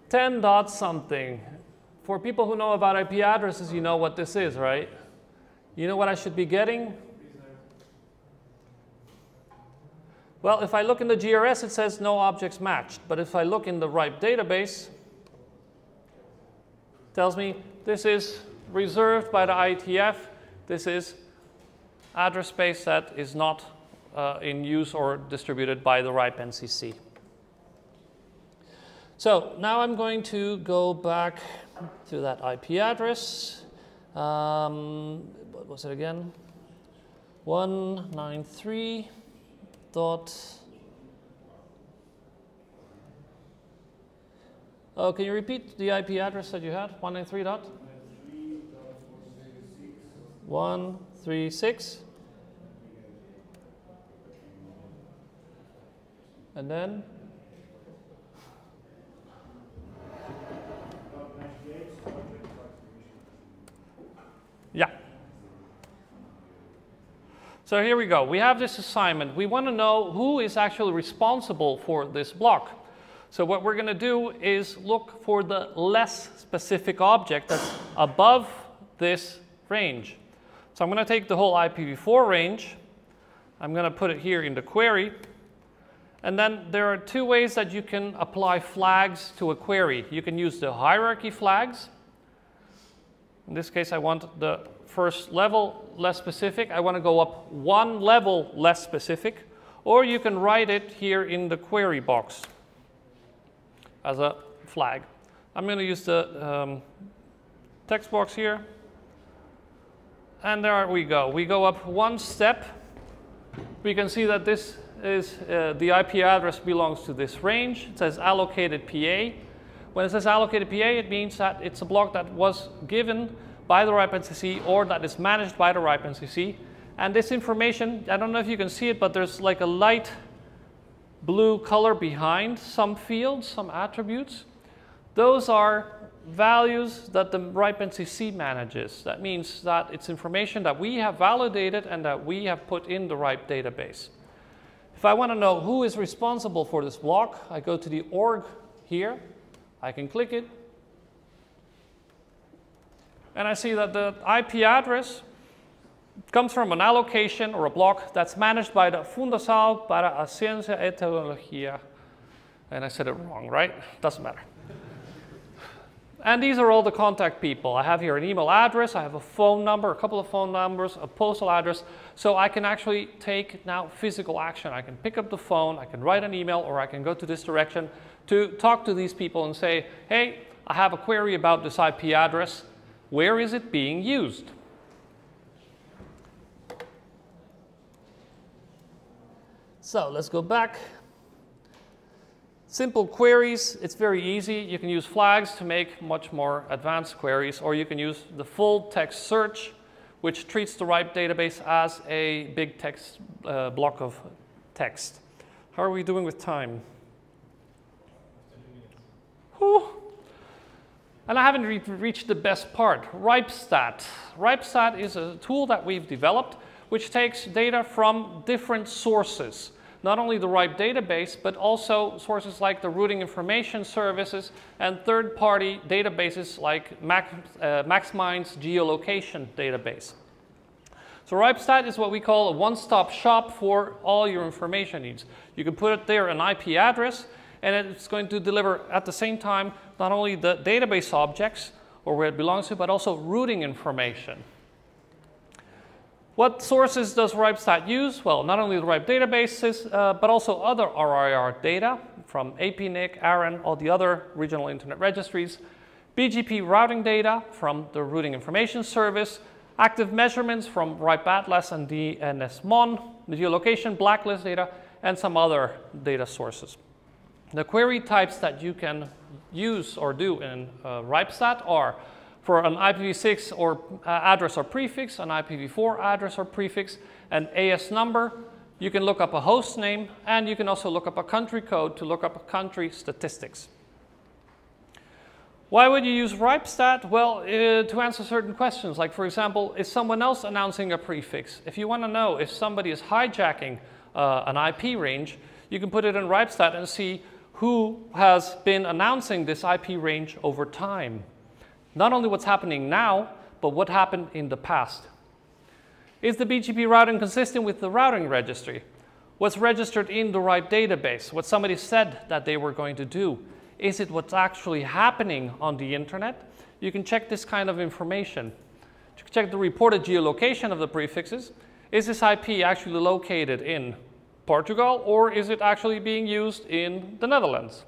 Ten dot something. For people who know about IP addresses, you know what this is, right? You know what I should be getting? Well, if I look in the GRS, it says no objects matched. But if I look in the RIPE database, it tells me this is reserved by the IETF. This is address space that is not uh, in use or distributed by the RIPE NCC. So now I'm going to go back to that IP address. Um, what was it again? 193 dot. Oh, can you repeat the IP address that you had? 193 dot? 136. And then? Yeah. So here we go. We have this assignment. We want to know who is actually responsible for this block. So what we're going to do is look for the less specific object that's above this range. So I'm going to take the whole IPv4 range. I'm going to put it here in the query. And then there are two ways that you can apply flags to a query. You can use the hierarchy flags. In this case, I want the first level less specific. I want to go up one level less specific. Or you can write it here in the query box as a flag. I'm going to use the um, text box here. And there we go. We go up one step. We can see that this is uh, the IP address belongs to this range. It says allocated PA. When it says allocated PA, it means that it's a block that was given by the RIPE NCC or that is managed by the RIPE NCC. And this information, I don't know if you can see it, but there's like a light blue color behind some fields, some attributes. Those are values that the RIPE NCC manages. That means that it's information that we have validated and that we have put in the RIPE database. If I want to know who is responsible for this block, I go to the org here. I can click it. And I see that the IP address comes from an allocation or a block that's managed by the Fundação para a Ciência e Tecnologia. And I said it wrong, right? Doesn't matter. And these are all the contact people. I have here an email address, I have a phone number, a couple of phone numbers, a postal address. So I can actually take now physical action. I can pick up the phone, I can write an email, or I can go to this direction to talk to these people and say, hey, I have a query about this IP address. Where is it being used? So let's go back. Simple queries, it's very easy. You can use flags to make much more advanced queries, or you can use the full text search, which treats the RIPE database as a big text uh, block of text. How are we doing with time? Whew. And I haven't re reached the best part, RIPEStat. RIPEStat is a tool that we've developed which takes data from different sources not only the RIPE database, but also sources like the routing information services and third-party databases like uh, MaxMind's geolocation database. So RIPEStat is what we call a one-stop shop for all your information needs. You can put it there an IP address, and it's going to deliver at the same time not only the database objects or where it belongs to, but also routing information. What sources does RIPEStat use? Well, not only the RIPE databases, uh, but also other RIR data from APNIC, ARIN, all the other regional internet registries, BGP routing data from the Routing Information Service, active measurements from RIPE Atlas and DNSMON, the geolocation blacklist data, and some other data sources. The query types that you can use or do in uh, RIPEStat are for an IPv6 or uh, address or prefix, an IPv4 address or prefix, an AS number, you can look up a host name, and you can also look up a country code to look up country statistics. Why would you use RIPEStat? Well, uh, to answer certain questions, like for example, is someone else announcing a prefix? If you want to know if somebody is hijacking uh, an IP range, you can put it in RIPEStat and see who has been announcing this IP range over time. Not only what's happening now, but what happened in the past. Is the BGP routing consistent with the routing registry? What's registered in the right database? What somebody said that they were going to do? Is it what's actually happening on the internet? You can check this kind of information. Can check the reported geolocation of the prefixes. Is this IP actually located in Portugal or is it actually being used in the Netherlands?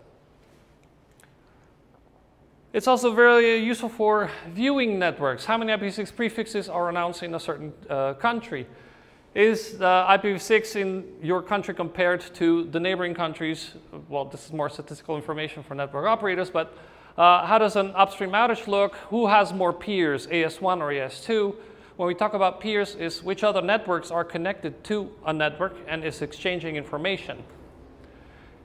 It's also very useful for viewing networks. How many IPv6 prefixes are announced in a certain uh, country? Is the IPv6 in your country compared to the neighboring countries? Well, this is more statistical information for network operators, but uh, how does an upstream outage look? Who has more peers, AS1 or AS2? When we talk about peers, is which other networks are connected to a network and is exchanging information?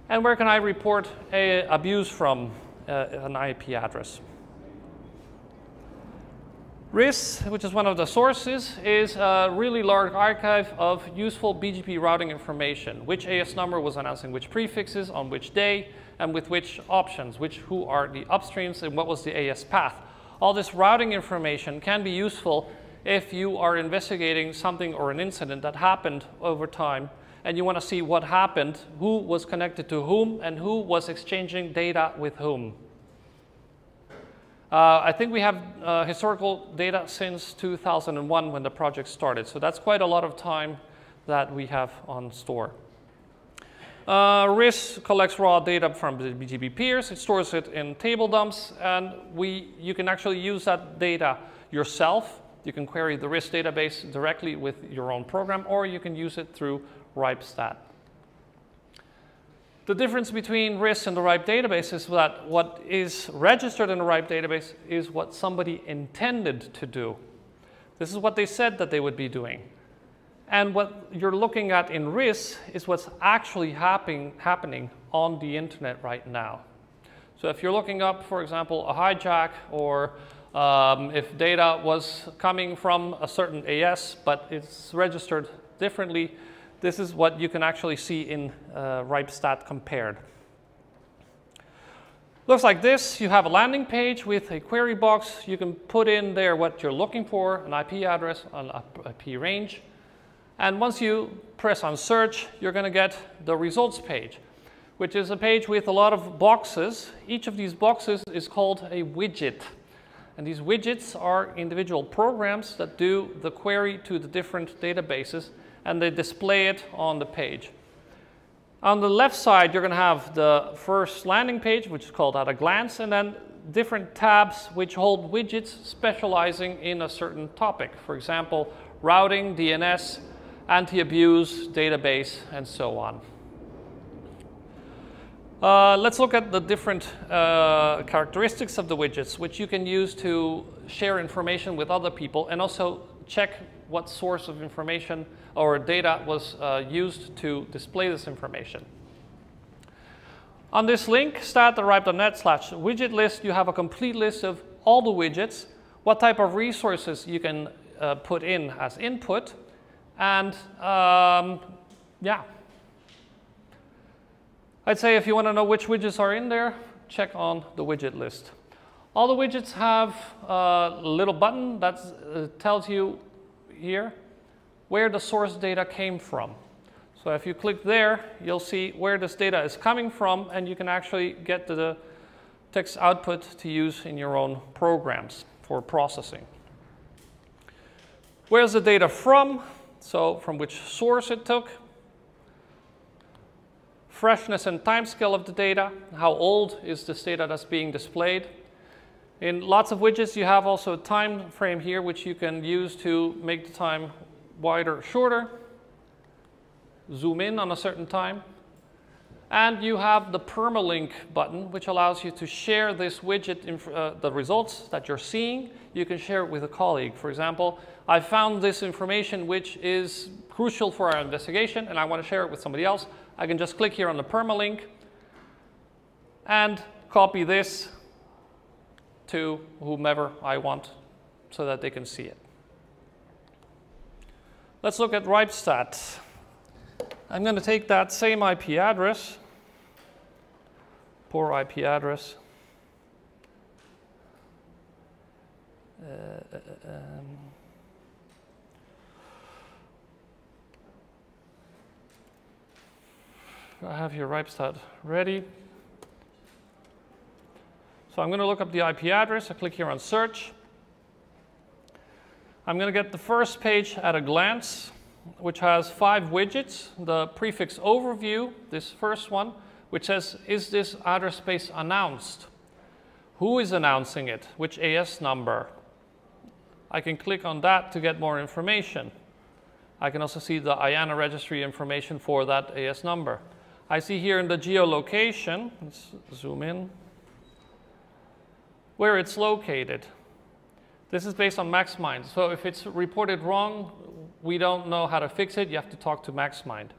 And where can I report a abuse from? uh, an IP address. RIS, which is one of the sources, is a really large archive of useful BGP routing information. Which AS number was announcing which prefixes, on which day, and with which options, which who are the upstreams, and what was the AS path. All this routing information can be useful if you are investigating something or an incident that happened over time and you want to see what happened, who was connected to whom, and who was exchanging data with whom. Uh, I think we have uh, historical data since 2001 when the project started, so that's quite a lot of time that we have on store. Uh, RIS collects raw data from the BGP peers, it stores it in table dumps, and we, you can actually use that data yourself. You can query the RIS database directly with your own program, or you can use it through RIPEStat. The difference between RIS and the RIPE database is that what is registered in the RIPE database is what somebody intended to do. This is what they said that they would be doing. And what you're looking at in RIS is what's actually happen happening on the internet right now. So if you're looking up, for example, a hijack or um, if data was coming from a certain AS, but it's registered differently, this is what you can actually see in uh, compared. Looks like this. You have a landing page with a query box. You can put in there what you're looking for, an IP address, an IP range. And once you press on search, you're going to get the results page, which is a page with a lot of boxes. Each of these boxes is called a widget. And these widgets are individual programs that do the query to the different databases and they display it on the page. On the left side, you're going to have the first landing page, which is called at a glance, and then different tabs which hold widgets specializing in a certain topic. For example, routing, DNS, anti-abuse, database, and so on. Uh, let's look at the different uh, characteristics of the widgets, which you can use to share information with other people and also check what source of information or data was uh, used to display this information. On this link, stat.ripe.net slash widget list, you have a complete list of all the widgets, what type of resources you can uh, put in as input, and um, yeah. I'd say if you want to know which widgets are in there, check on the widget list. All the widgets have a little button that uh, tells you here where the source data came from. So if you click there, you'll see where this data is coming from, and you can actually get the text output to use in your own programs for processing. Where's the data from? So from which source it took. Freshness and timescale of the data. How old is this data that's being displayed? In lots of widgets, you have also a time frame here, which you can use to make the time wider, or shorter, zoom in on a certain time. And you have the permalink button, which allows you to share this widget, uh, the results that you're seeing. You can share it with a colleague. For example, I found this information which is crucial for our investigation, and I want to share it with somebody else. I can just click here on the permalink and copy this to whomever I want so that they can see it. Let's look at RIPE-stat. I'm going to take that same IP address, poor IP address, uh, uh, um, I have here RIPE-stat ready. So I'm going to look up the IP address. I click here on search. I'm going to get the first page at a glance, which has five widgets. The prefix overview, this first one, which says, is this address space announced? Who is announcing it? Which AS number? I can click on that to get more information. I can also see the IANA registry information for that AS number. I see here in the geolocation, let's zoom in, where it's located. This is based on MaxMind. So if it's reported wrong, we don't know how to fix it. You have to talk to MaxMind.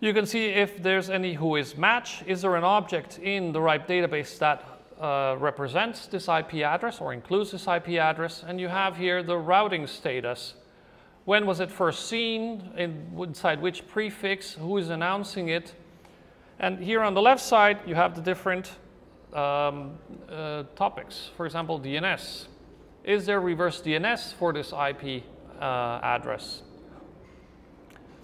You can see if there's any who is match. Is there an object in the RIPE database that uh, represents this IP address or includes this IP address? And you have here the routing status. When was it first seen? In, inside which prefix? Who is announcing it? And here on the left side, you have the different um, uh, topics. For example, DNS. Is there reverse DNS for this IP uh, address?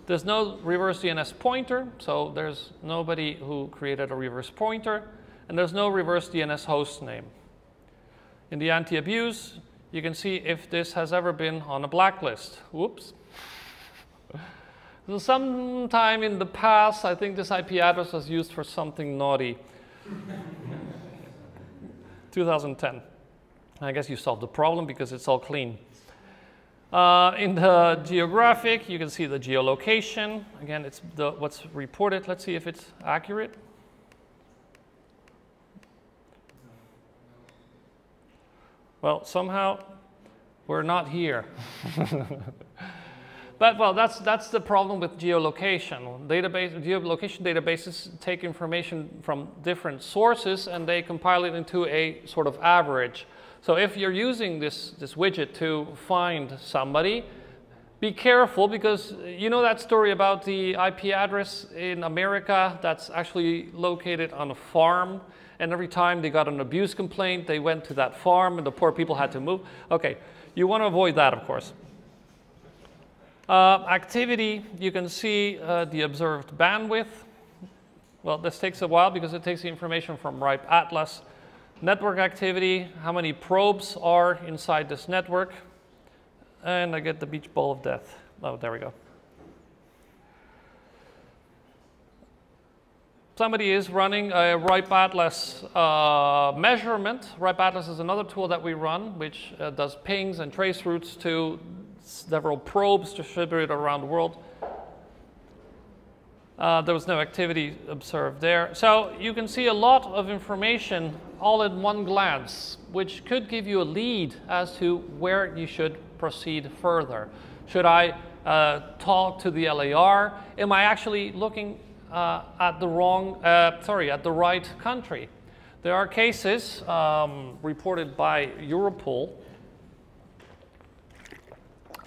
There's no reverse DNS pointer, so there's nobody who created a reverse pointer, and there's no reverse DNS host name. In the anti-abuse, you can see if this has ever been on a blacklist. Whoops. so sometime in the past, I think this IP address was used for something naughty. 2010. I guess you solved the problem because it's all clean. Uh, in the geographic, you can see the geolocation. Again, it's the, what's reported. Let's see if it's accurate. Well, somehow we're not here. but well, that's, that's the problem with geolocation. Database, geolocation databases take information from different sources and they compile it into a sort of average. So if you're using this, this widget to find somebody, be careful because you know that story about the IP address in America that's actually located on a farm and every time they got an abuse complaint, they went to that farm and the poor people had to move. Okay, you want to avoid that, of course. Uh, activity, you can see uh, the observed bandwidth. Well, this takes a while because it takes the information from RIPE Atlas. Network activity, how many probes are inside this network. And I get the beach ball of death. Oh, there we go. somebody is running a RIPE Atlas uh, measurement. RIPE Atlas is another tool that we run, which uh, does pings and trace routes to several probes distributed around the world. Uh, there was no activity observed there. So you can see a lot of information all in one glance, which could give you a lead as to where you should proceed further. Should I uh, talk to the LIR? Am I actually looking uh, at the wrong, uh, sorry, at the right country. There are cases um, reported by Europol.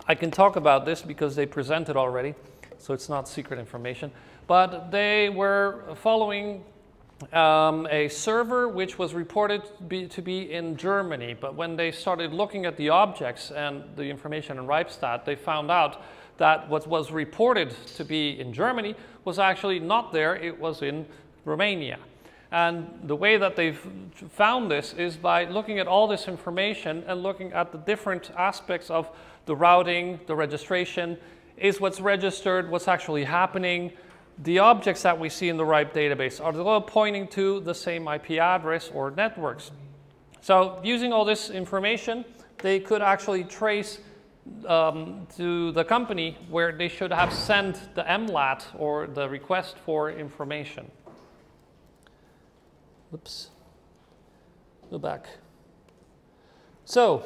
I can talk about this because they presented already, so it's not secret information. But they were following um, a server which was reported to be, to be, in Germany. But when they started looking at the objects and the information in RIPESTAT, they found out that what was reported to be in Germany was actually not there, it was in Romania. And the way that they've found this is by looking at all this information and looking at the different aspects of the routing, the registration, is what's registered, what's actually happening. The objects that we see in the RIPE database, are they all pointing to the same IP address or networks? So using all this information, they could actually trace um, to the company where they should have sent the MLAT or the request for information. Oops. Go back. So,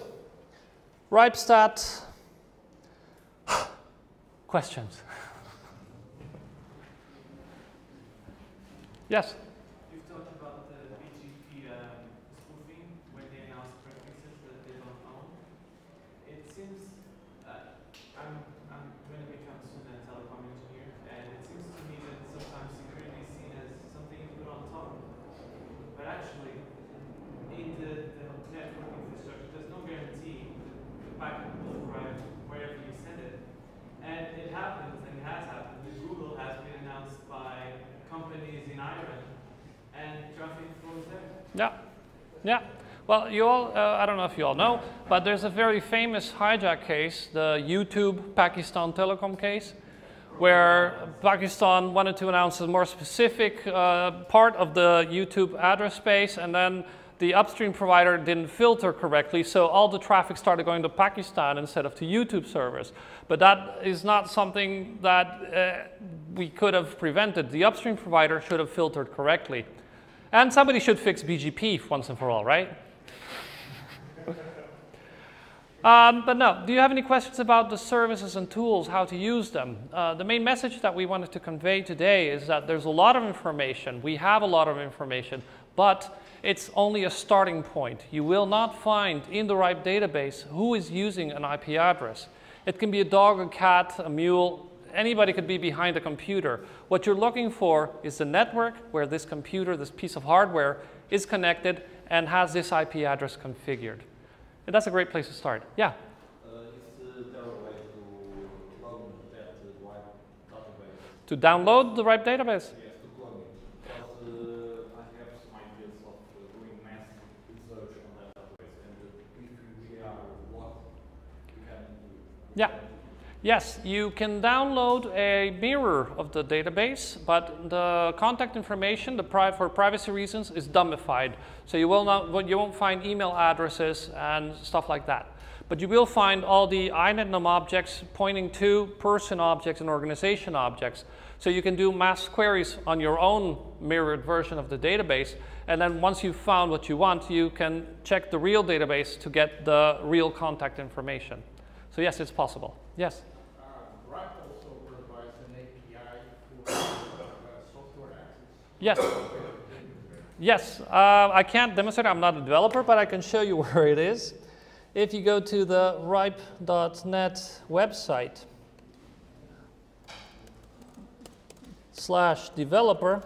RIPE RIPESTAT questions. Yes? Yeah, yeah. Well, you all, uh, I don't know if you all know, but there's a very famous hijack case, the YouTube Pakistan Telecom case, where Pakistan wanted to announce a more specific uh, part of the YouTube address space, and then the upstream provider didn't filter correctly, so all the traffic started going to Pakistan instead of to YouTube servers. But that is not something that uh, we could have prevented. The upstream provider should have filtered correctly. And somebody should fix BGP once and for all, right? um, but no, do you have any questions about the services and tools, how to use them? Uh, the main message that we wanted to convey today is that there's a lot of information. We have a lot of information, but it's only a starting point. You will not find in the RIPE database who is using an IP address. It can be a dog, a cat, a mule, anybody could be behind a computer. What you're looking for is the network where this computer, this piece of hardware, is connected and has this IP address configured. And that's a great place to start. Yeah? Uh, to download the RIPE database? Yes, to clone it. Because uh, I have some ideas of uh, doing mass research on that database, and if we are what we can do. Yeah. Yes, you can download a mirror of the database, but the contact information, the pri for privacy reasons, is dummified. So you will not, you won't find email addresses and stuff like that. But you will find all the inetnum objects pointing to person objects and organization objects. So you can do mass queries on your own mirrored version of the database. And then once you've found what you want, you can check the real database to get the real contact information. So yes, it's possible. Yes? Uh, software access. Yes. Yes, uh, I can't demonstrate, I'm not a developer, but I can show you where it is. If you go to the ripe.net website slash developer,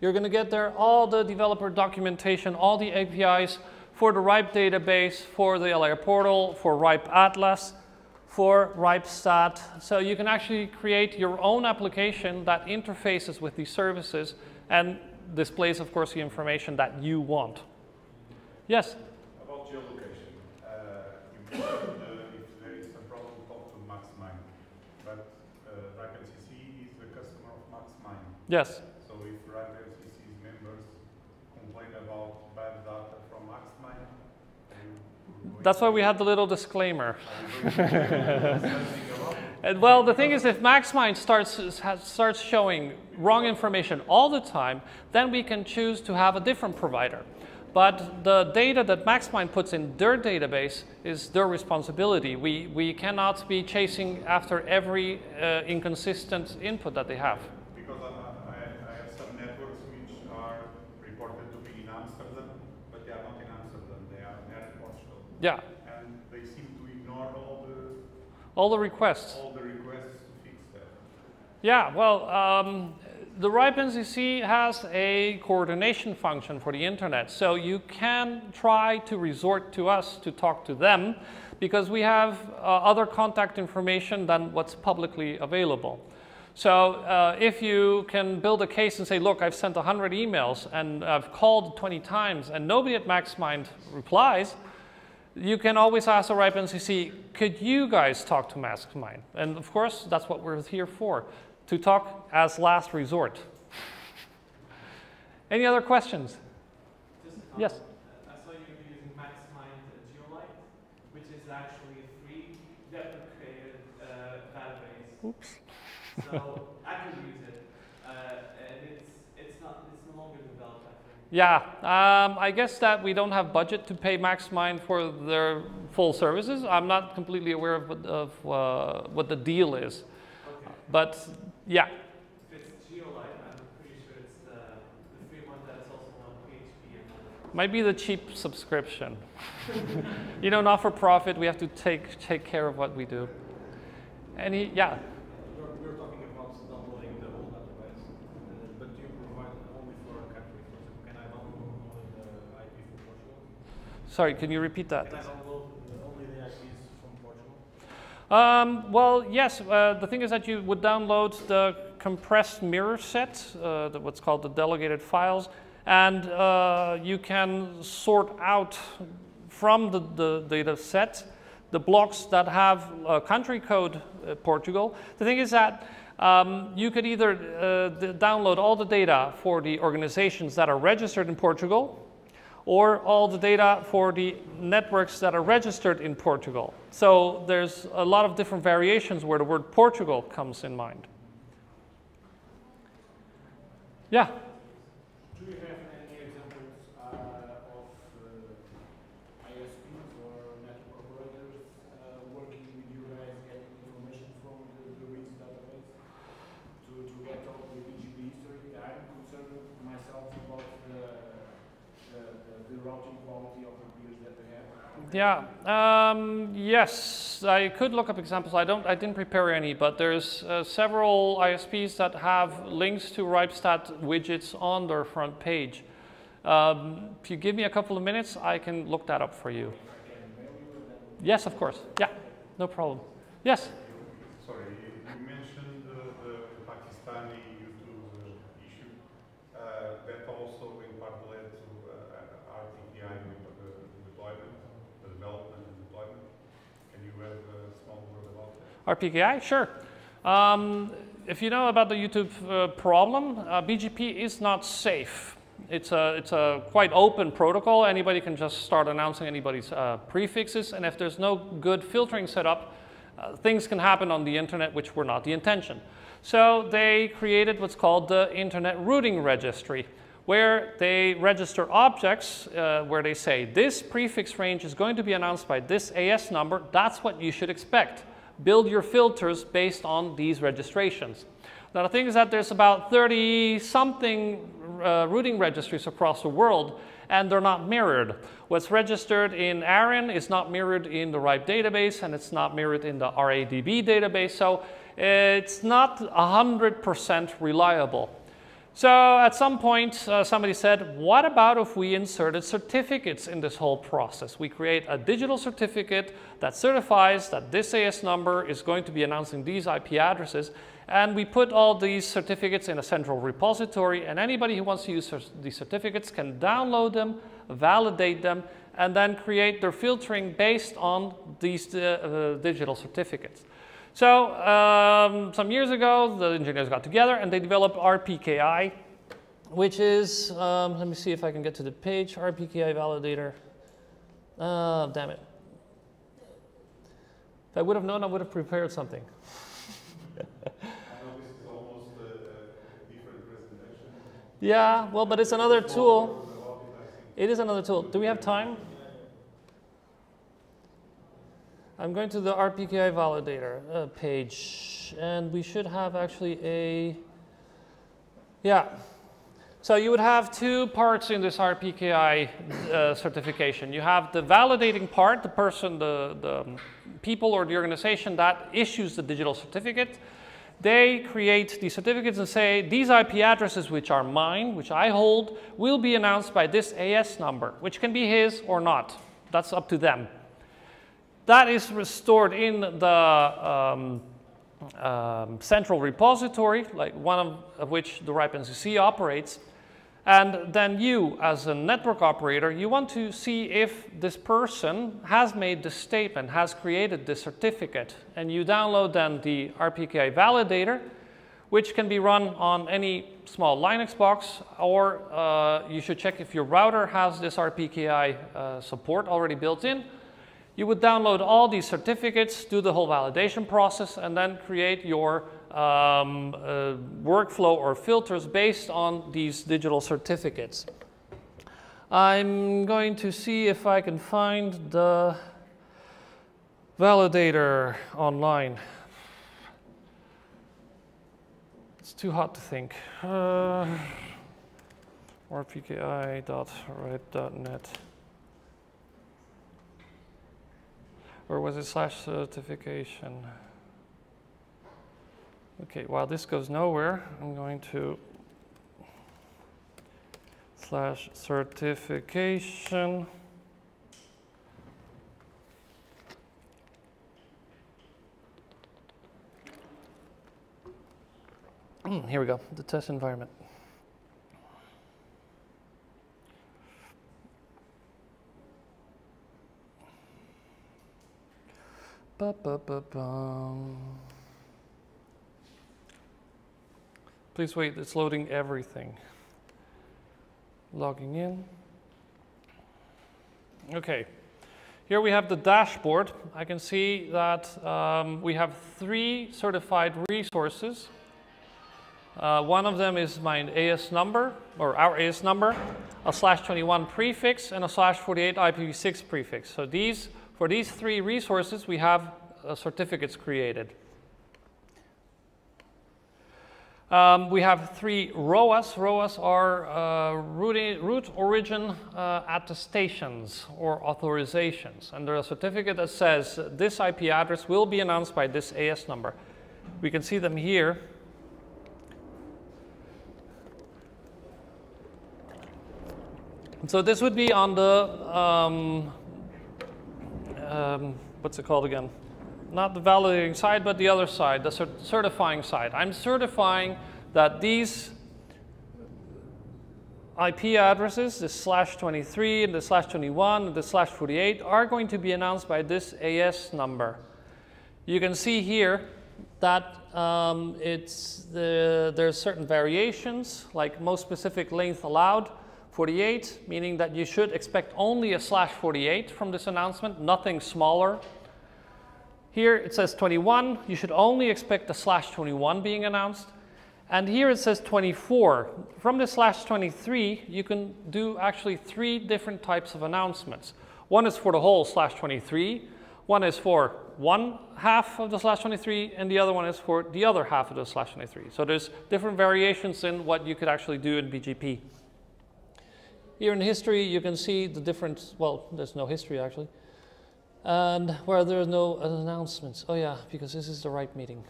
you're going to get there all the developer documentation, all the APIs for the RIPE database, for the LIR portal, for RIPE Atlas, for RIPEStat. So you can actually create your own application that interfaces with these services and displays, of course, the information that you want. Yes? About geolocation, uh, mentioned uh, if there is a problem, talk to MaxMind. But uh, RIPE-NCC is the customer of MaxMind. Yes. So if RIPE-NCC's members complain about bad data from MaxMind, you- you That's why we had the little disclaimer. And well, the thing is, if MaxMind starts, starts showing wrong information all the time, then we can choose to have a different provider. But the data that MaxMind puts in their database is their responsibility. We, we cannot be chasing after every uh, inconsistent input that they have. Because I, I, I have some networks which are reported to be in Amsterdam, but they are not in Amsterdam, they are they're in Portugal. Yeah, And they seem to ignore all the, all the requests. all the requests to fix that. Yeah, well, um, the RIPE NCC has a coordination function for the internet. So you can try to resort to us to talk to them because we have uh, other contact information than what's publicly available. So uh, if you can build a case and say, look, I've sent 100 emails and I've called 20 times and nobody at MaxMind replies, you can always ask the RIPE NCC, could you guys talk to MaxMind? And of course, that's what we're here for, to talk as last resort. Any other questions? Just a Yes. comment. I saw you using MaxMind Geolite, which is actually a free deprecated uh, database. Oops. So I could use it, uh, and it's it's not it's no longer developed. I think. Yeah, um, I guess that we don't have budget to pay MaxMind for their full services. I'm not completely aware of what, of, uh, what the deal is. Okay. But yeah, If it's Geolite, I'm pretty sure it's the, the free one that is also on PHP might be the cheap subscription. you know, not for profit, we have to take, take care of what we do. Any, yeah, We're, we're talking about downloading the whole database, uh, but you provide only for a country. For example, can I download only the IP from Portugal? Sorry, can you repeat that? Can I download the- only the IPs from Portugal? Um, well, yes. Uh, the thing is that you would download the compressed mirror set, uh, the, what's called the delegated files, and uh, you can sort out from the, the data set the blocks that have uh, country code uh, Portugal. The thing is that um, you could either uh, download all the data for the organizations that are registered in Portugal, or all the data for the networks that are registered in Portugal. So there's a lot of different variations where the word Portugal comes in mind. Yeah, Do you have any examples uh, of uh, ISPs or network operators uh, working with you guys, getting information from the, the RIS database to, to get all the BGP history? I'm concerned myself about the, the, the, the routing quality of the peers that they have. Yeah, um, yes. I could look up examples. I don't. I didn't prepare any, but there's uh, several ISPs that have links to RipeStat widgets on their front page. Um, if you give me a couple of minutes, I can look that up for you. Yes, of course. Yeah, no problem. Yes. Sorry, you you mentioned the, the Pakistani YouTube uh, issue. Uh, that also in part led to uh, RPKI with the deployment, the development and deployment. Can you have a small word about that? RPKI, sure. Um, if you know about the YouTube uh, problem, uh, BGP is not safe. It's a, it's a quite open protocol. Anybody can just start announcing anybody's uh, prefixes. And if there's no good filtering set up, uh, things can happen on the internet which were not the intention. So they created what's called the Internet Routing Registry, where they register objects uh, where they say this prefix range is going to be announced by this AS number. That's what you should expect. Build your filters based on these registrations. Now the thing is that there's about 30 something uh, routing registries across the world and they're not mirrored. What's registered in ARIN is not mirrored in the RIPE database and it's not mirrored in the RADB database. So it's not 100% reliable. So at some point, uh, somebody said, what about if we inserted certificates in this whole process? We create a digital certificate that certifies that this AS number is going to be announcing these IP addresses, and we put all these certificates in a central repository, and anybody who wants to use these certificates can download them, validate them, and then create their filtering based on these uh, uh, digital certificates. So um, some years ago, the engineers got together and they developed RPKI, which is, um, let me see if I can get to the page, RPKI validator. Uh, damn it. If I would have known, I would have prepared something. yeah, well, but it's another tool. It is another tool. Do we have time? I'm going to the RPKI validator uh, page, and we should have actually a, yeah. So you would have two parts in this RPKI uh, certification. You have the validating part, the person, the, the people or the organization that issues the digital certificate. They create the certificates and say, these IP addresses which are mine, which I hold, will be announced by this AS number, which can be his or not. That's up to them. That is restored in the um, um, central repository, like one of, which the RIPE NCC operates. And then you, as a network operator, you want to see if this person has made the statement, has created the certificate. And you download then the RPKI validator, which can be run on any small Linux box, or uh, you should check if your router has this RPKI uh, support already built in, you would download all these certificates, do the whole validation process, and then create your um, uh, workflow or filters based on these digital certificates. I'm going to see if I can find the validator online. It's too hot to think. Uh. Or was it slash certification? Okay, while this goes nowhere, I'm going to slash certification. Hmm, here we go, the test environment. Ba, ba, ba, Please wait, it's loading everything. Logging in. Okay, here we have the dashboard. I can see that um, we have three certified resources. Uh, one of them is my AS number, or our AS number, a slash 21 prefix, and a slash 48 IPv6 prefix. So these for these three resources, we have uh, certificates created. Um, we have three ROAs. ROAs are uh, root, root, origin uh, attestations or authorizations. And there's a certificate that says this IP address will be announced by this AS number. We can see them here. So this would be on the um, um, what's it called again? Not the validating side, but the other side, the cert certifying side. I'm certifying that these IP addresses, the slash 23 and the slash 21 and the slash 48 are going to be announced by this AS number. You can see here that um, it's the, there's certain variations, like most specific length allowed, 48, meaning that you should expect only a slash 48 from this announcement, nothing smaller. Here it says 21, you should only expect a slash 21 being announced. And here it says 24. From the slash 23, you can do actually three different types of announcements. One is for the whole slash 23, one is for one half of the slash 23, and the other one is for the other half of the slash 23. So there's different variations in what you could actually do in BGP. Here in history, you can see the different, well, there's no history actually, and where there are no announcements. Oh yeah, because this is the right meeting.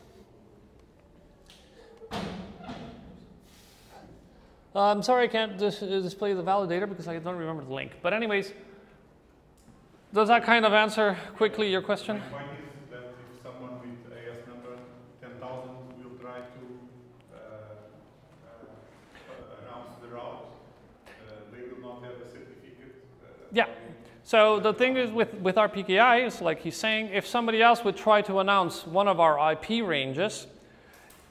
Uh, I'm sorry I can't dis display the validator because I don't remember the link. But anyways, does that kind of answer quickly your question? My point is that if someone with AS number 10,000 will try to uh, uh, announce the route, uh, they will not have a certificate. uh, Yeah. So the thing is with, with RPKI is like he's saying, if somebody else would try to announce one of our IP ranges,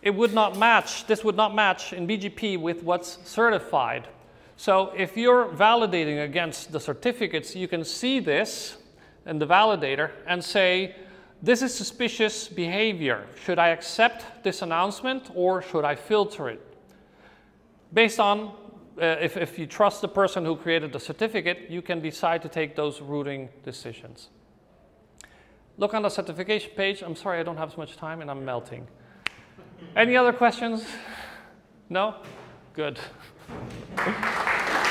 it would not match, this would not match in BGP with what's certified. So if you're validating against the certificates, you can see this in the validator and say, this is suspicious behavior. Should I accept this announcement or should I filter it? Based on, uh, if, if you trust the person who created the certificate, you can decide to take those routing decisions. Look on the certification page. I'm sorry I don't have so much time and I'm melting. Any other questions? No? Good.